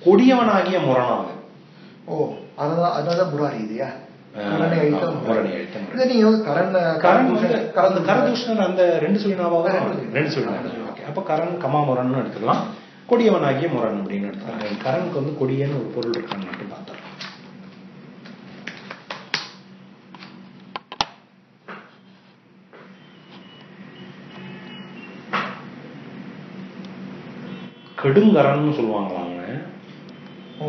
கொடியவனாகிய முரணாவது ஓ அதனால அதனால முராரி இல்லையா கரதூஷணன் அந்த ரெண்டு சொல்லினாவா ரெண்டு ஓகே அப்ப கரண் கமா முரண்னு எடுத்துக்கலாம். கொடியவனாகிய முரண் அப்படின்னு எடுத்துக்கலாம். கரனுக்கு வந்து கொடியன்னு ஒரு பொருள் இருக்கான்னு மட்டும் பார்த்தோம் கெடுங்கரன்னு சொல்லுவாங்களாங்க. ஓ.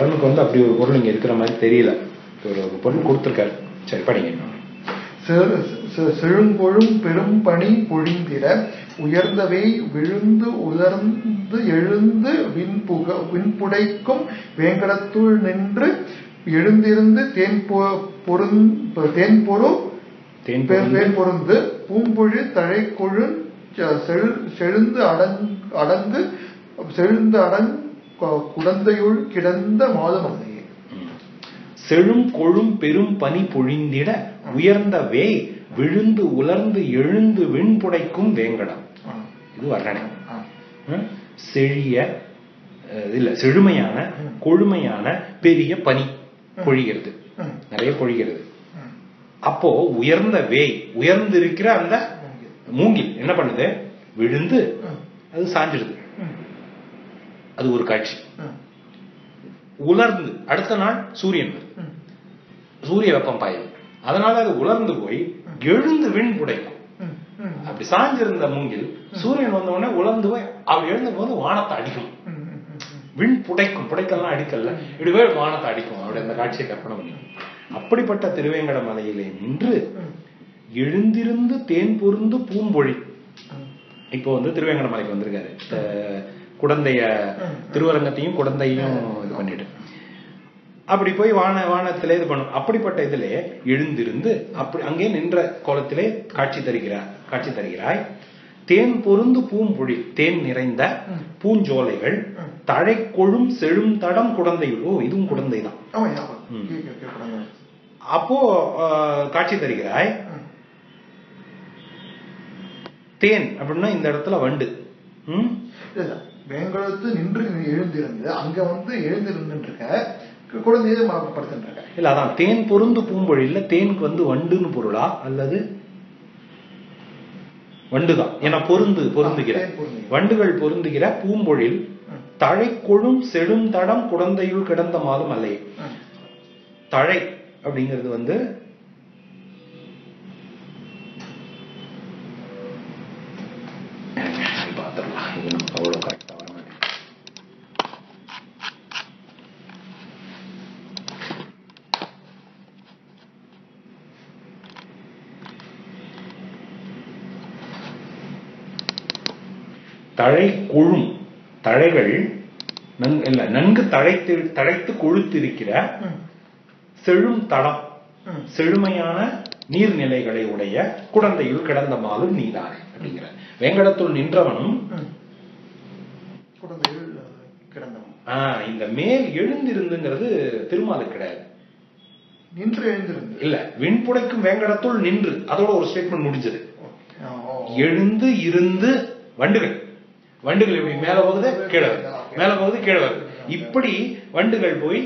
கரனுக்கு வந்து அப்படி ஒரு பொருள் இங்க இருக்கிற மாதிரி தெரியல. ஒரு ஒரு பொருள் கொடுத்துருக்காரு. சரி படிங்க. செழும்பொழும் பெரும் பனி பொழிந்திட உயர்ந்தவை விழுந்து உலர்ந்து எழுந்து விண்புக விண்புடைக்கும் வேங்கடத்துள் நின்று எழுந்திருந்து தேன் தேன் பொரு தேன் பொருந்த- பூம்பொழி தழைக்கொழு செழுந்து அடங் அடங்கு செழுந்து அடங் கு- குடந்தையுள் கிடந்த மாதமல்லையே ம். செழும் கொழும் பெரும் பனி பொழிந்திட உயர்ந்த வே விழுந்து உலர்ந்து எழுந்து விண்புடைக்கும் வேங்கடம். இது வர்ணனை? செழிய இல்ல செழுமையான கொழுமையான பெரிய பனி பொழிகிறது. நிறைய பொழிகிறது. அப்போ உயர்ந்த வேய் உயர்ந்து இருக்கிற அந்த மூங்கில். என்ன பண்ணுது? விழுந்து அது சாஞ்சிடுது அது ஒரு காட்சி. உலர்ந்து அடுத்த நாள் சூரியன். சூரிய வெப்பம் பாயுது. அதனால அது உலர்ந்து போய் எழுந்து விண் புடைக்கும் அப்படி சாஞ்சிருந்த மூங்கில் சூரியன் வந்த உடனே உலர்ந்து போய் அவர் எழுந்த போது வானத்தை அடிக்கும். விண் புடைக்கும். புடைக்கல்லாம் அடிக்கல இப்படி போய் வானத்தை அடிக்கும். அவருடைய அந்த காட்சியை கற்பனை பண்ணி. அப்படிப்பட்ட திருவேங்கட மலையிலே நின்று எழுந்திருந்து தேன் பொருந்து பூம்பொழி. இப்போ வந்து திருவேங்கட மலைக்கு வந்திருக்காரு. ம். திருவரங்கத்தையும் குடந்தையும் இது பண்ணிட்டு. அப்படி போய் வான வானத்திலே இது பண்ணும். அப்படிப்பட்ட இதிலே எழுந்திருந்து அப்படி அங்கே நின்ற கோலத்திலே காட்சி தருகிறார் காட்சி தருகிறாய். தேன் பொருந்து பூம்பொழி தேன் நிறைந்த. பூஞ்சோலைகள். தழை கொழும் செழும் தடம் குடந்தையுள் ஓ இதுவும் குடந்தை தான். அப்போ காட்சி தருகிறாய். தேன் அப்படின்னா இந்த இடத்துல வண்டு. ம்? வேங்கடத்து நின்று எழுந்திருந்து அங்க வந்து எழுந்திருந்து இருக்க குழந்தைய படுத்துட்டு இருக்க இல்ல அதான் தேன் பொருந்து பூம்பொழில்ல தேனுக்கு வந்து வண்டுன்னு பொருளா அல்லது வண்டுதான் ஏன்னா பொருந்து பொருந்துகிற. வண்டுகள் பொருந்துகிற பூம்பொழில். தழை கொழும் செழும் தடம் குடந்தையுள் கிடந்த மாலும் அல்லையே. தழை அப்படிங்கிறது வந்து பார்த்துடலாம் அவ்வளோ கரெக்டாக வர மாட்டேங்குது தழை கொழும் தழைகள் இல்ல நன்கு தழைத்து தழைத்து கொழுத்திருக்கிற. செழும் தடம். செழுமையான நீர்நிலைகளை உடைய குடந்தையுள் கிடந்த மாலும் நீதானே அப்படிங்கிற. வேங்கடத்துள் நின்றவனும் இந்த மேல் எழுந்திருந்துங்கிறது திருமாலுக்கு கிடையாது. நின்று எழுந்திருந்து. இல்ல விண்புடைக்கும் வேங்கடத்துள் நின்று. அதோட ஒரு ஸ்டேட்மெண்ட் முடிஞ்சது. எழுந்து இருந்து வண்டுகள். வண்டுகள் எப்படி? மேல போகுது கீழே வருது. மேல போகுது கீழே வருது. இப்படி வண்டுகள் போய்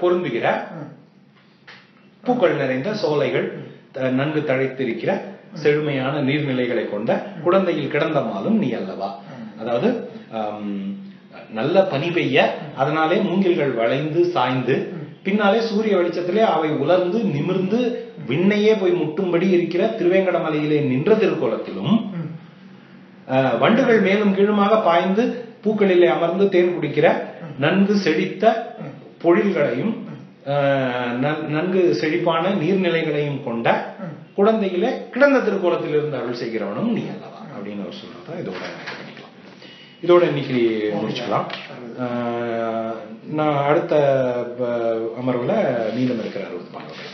பொருந்துகிற. பூக்கள் நிறைந்த சோலைகள் நன்கு தழைத்திருக்கிற செழுமையான நீர்நிலைகளை கொண்ட குழந்தையில் கிடந்த மாலும் நீ அல்லவா? அதாவது நல்ல பனி பெய்ய அதனாலே மூங்கில்கள் வளைந்து சாய்ந்து பின்னாலே சூரிய வெளிச்சத்திலே அவை உலர்ந்து நிமிர்ந்து விண்ணையே போய் முட்டும்படி இருக்கிற திருவேங்கட மலையிலே நின்ற திருக்கோலத்திலும் வண்டுகள் மேலும் கீழுமாக பாய்ந்து பூக்களிலே அமர்ந்து தேன் குடிக்கிற நன்கு செழித்த பொழில்களையும் நன்- நன்கு செழிப்பான நீர்நிலைகளையும் கொண்ட குழந்தையிலே கிடந்த திருக்கோலத்தில் இருந்து அருள் செய்கிறவனும் நீ அல்லவா? அப்படின்னு அவர் சொல்றதா இதோட பண்ணிக்கலாம். இதோட இன்னைக்கு முடிச்சுக்கலாம். நான் அடுத்த அமர்வுல மீதம் இருக்கிற அருள் பார்க்கலாம்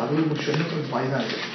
அது முடிச்சு பாய் தான் இருக்கு.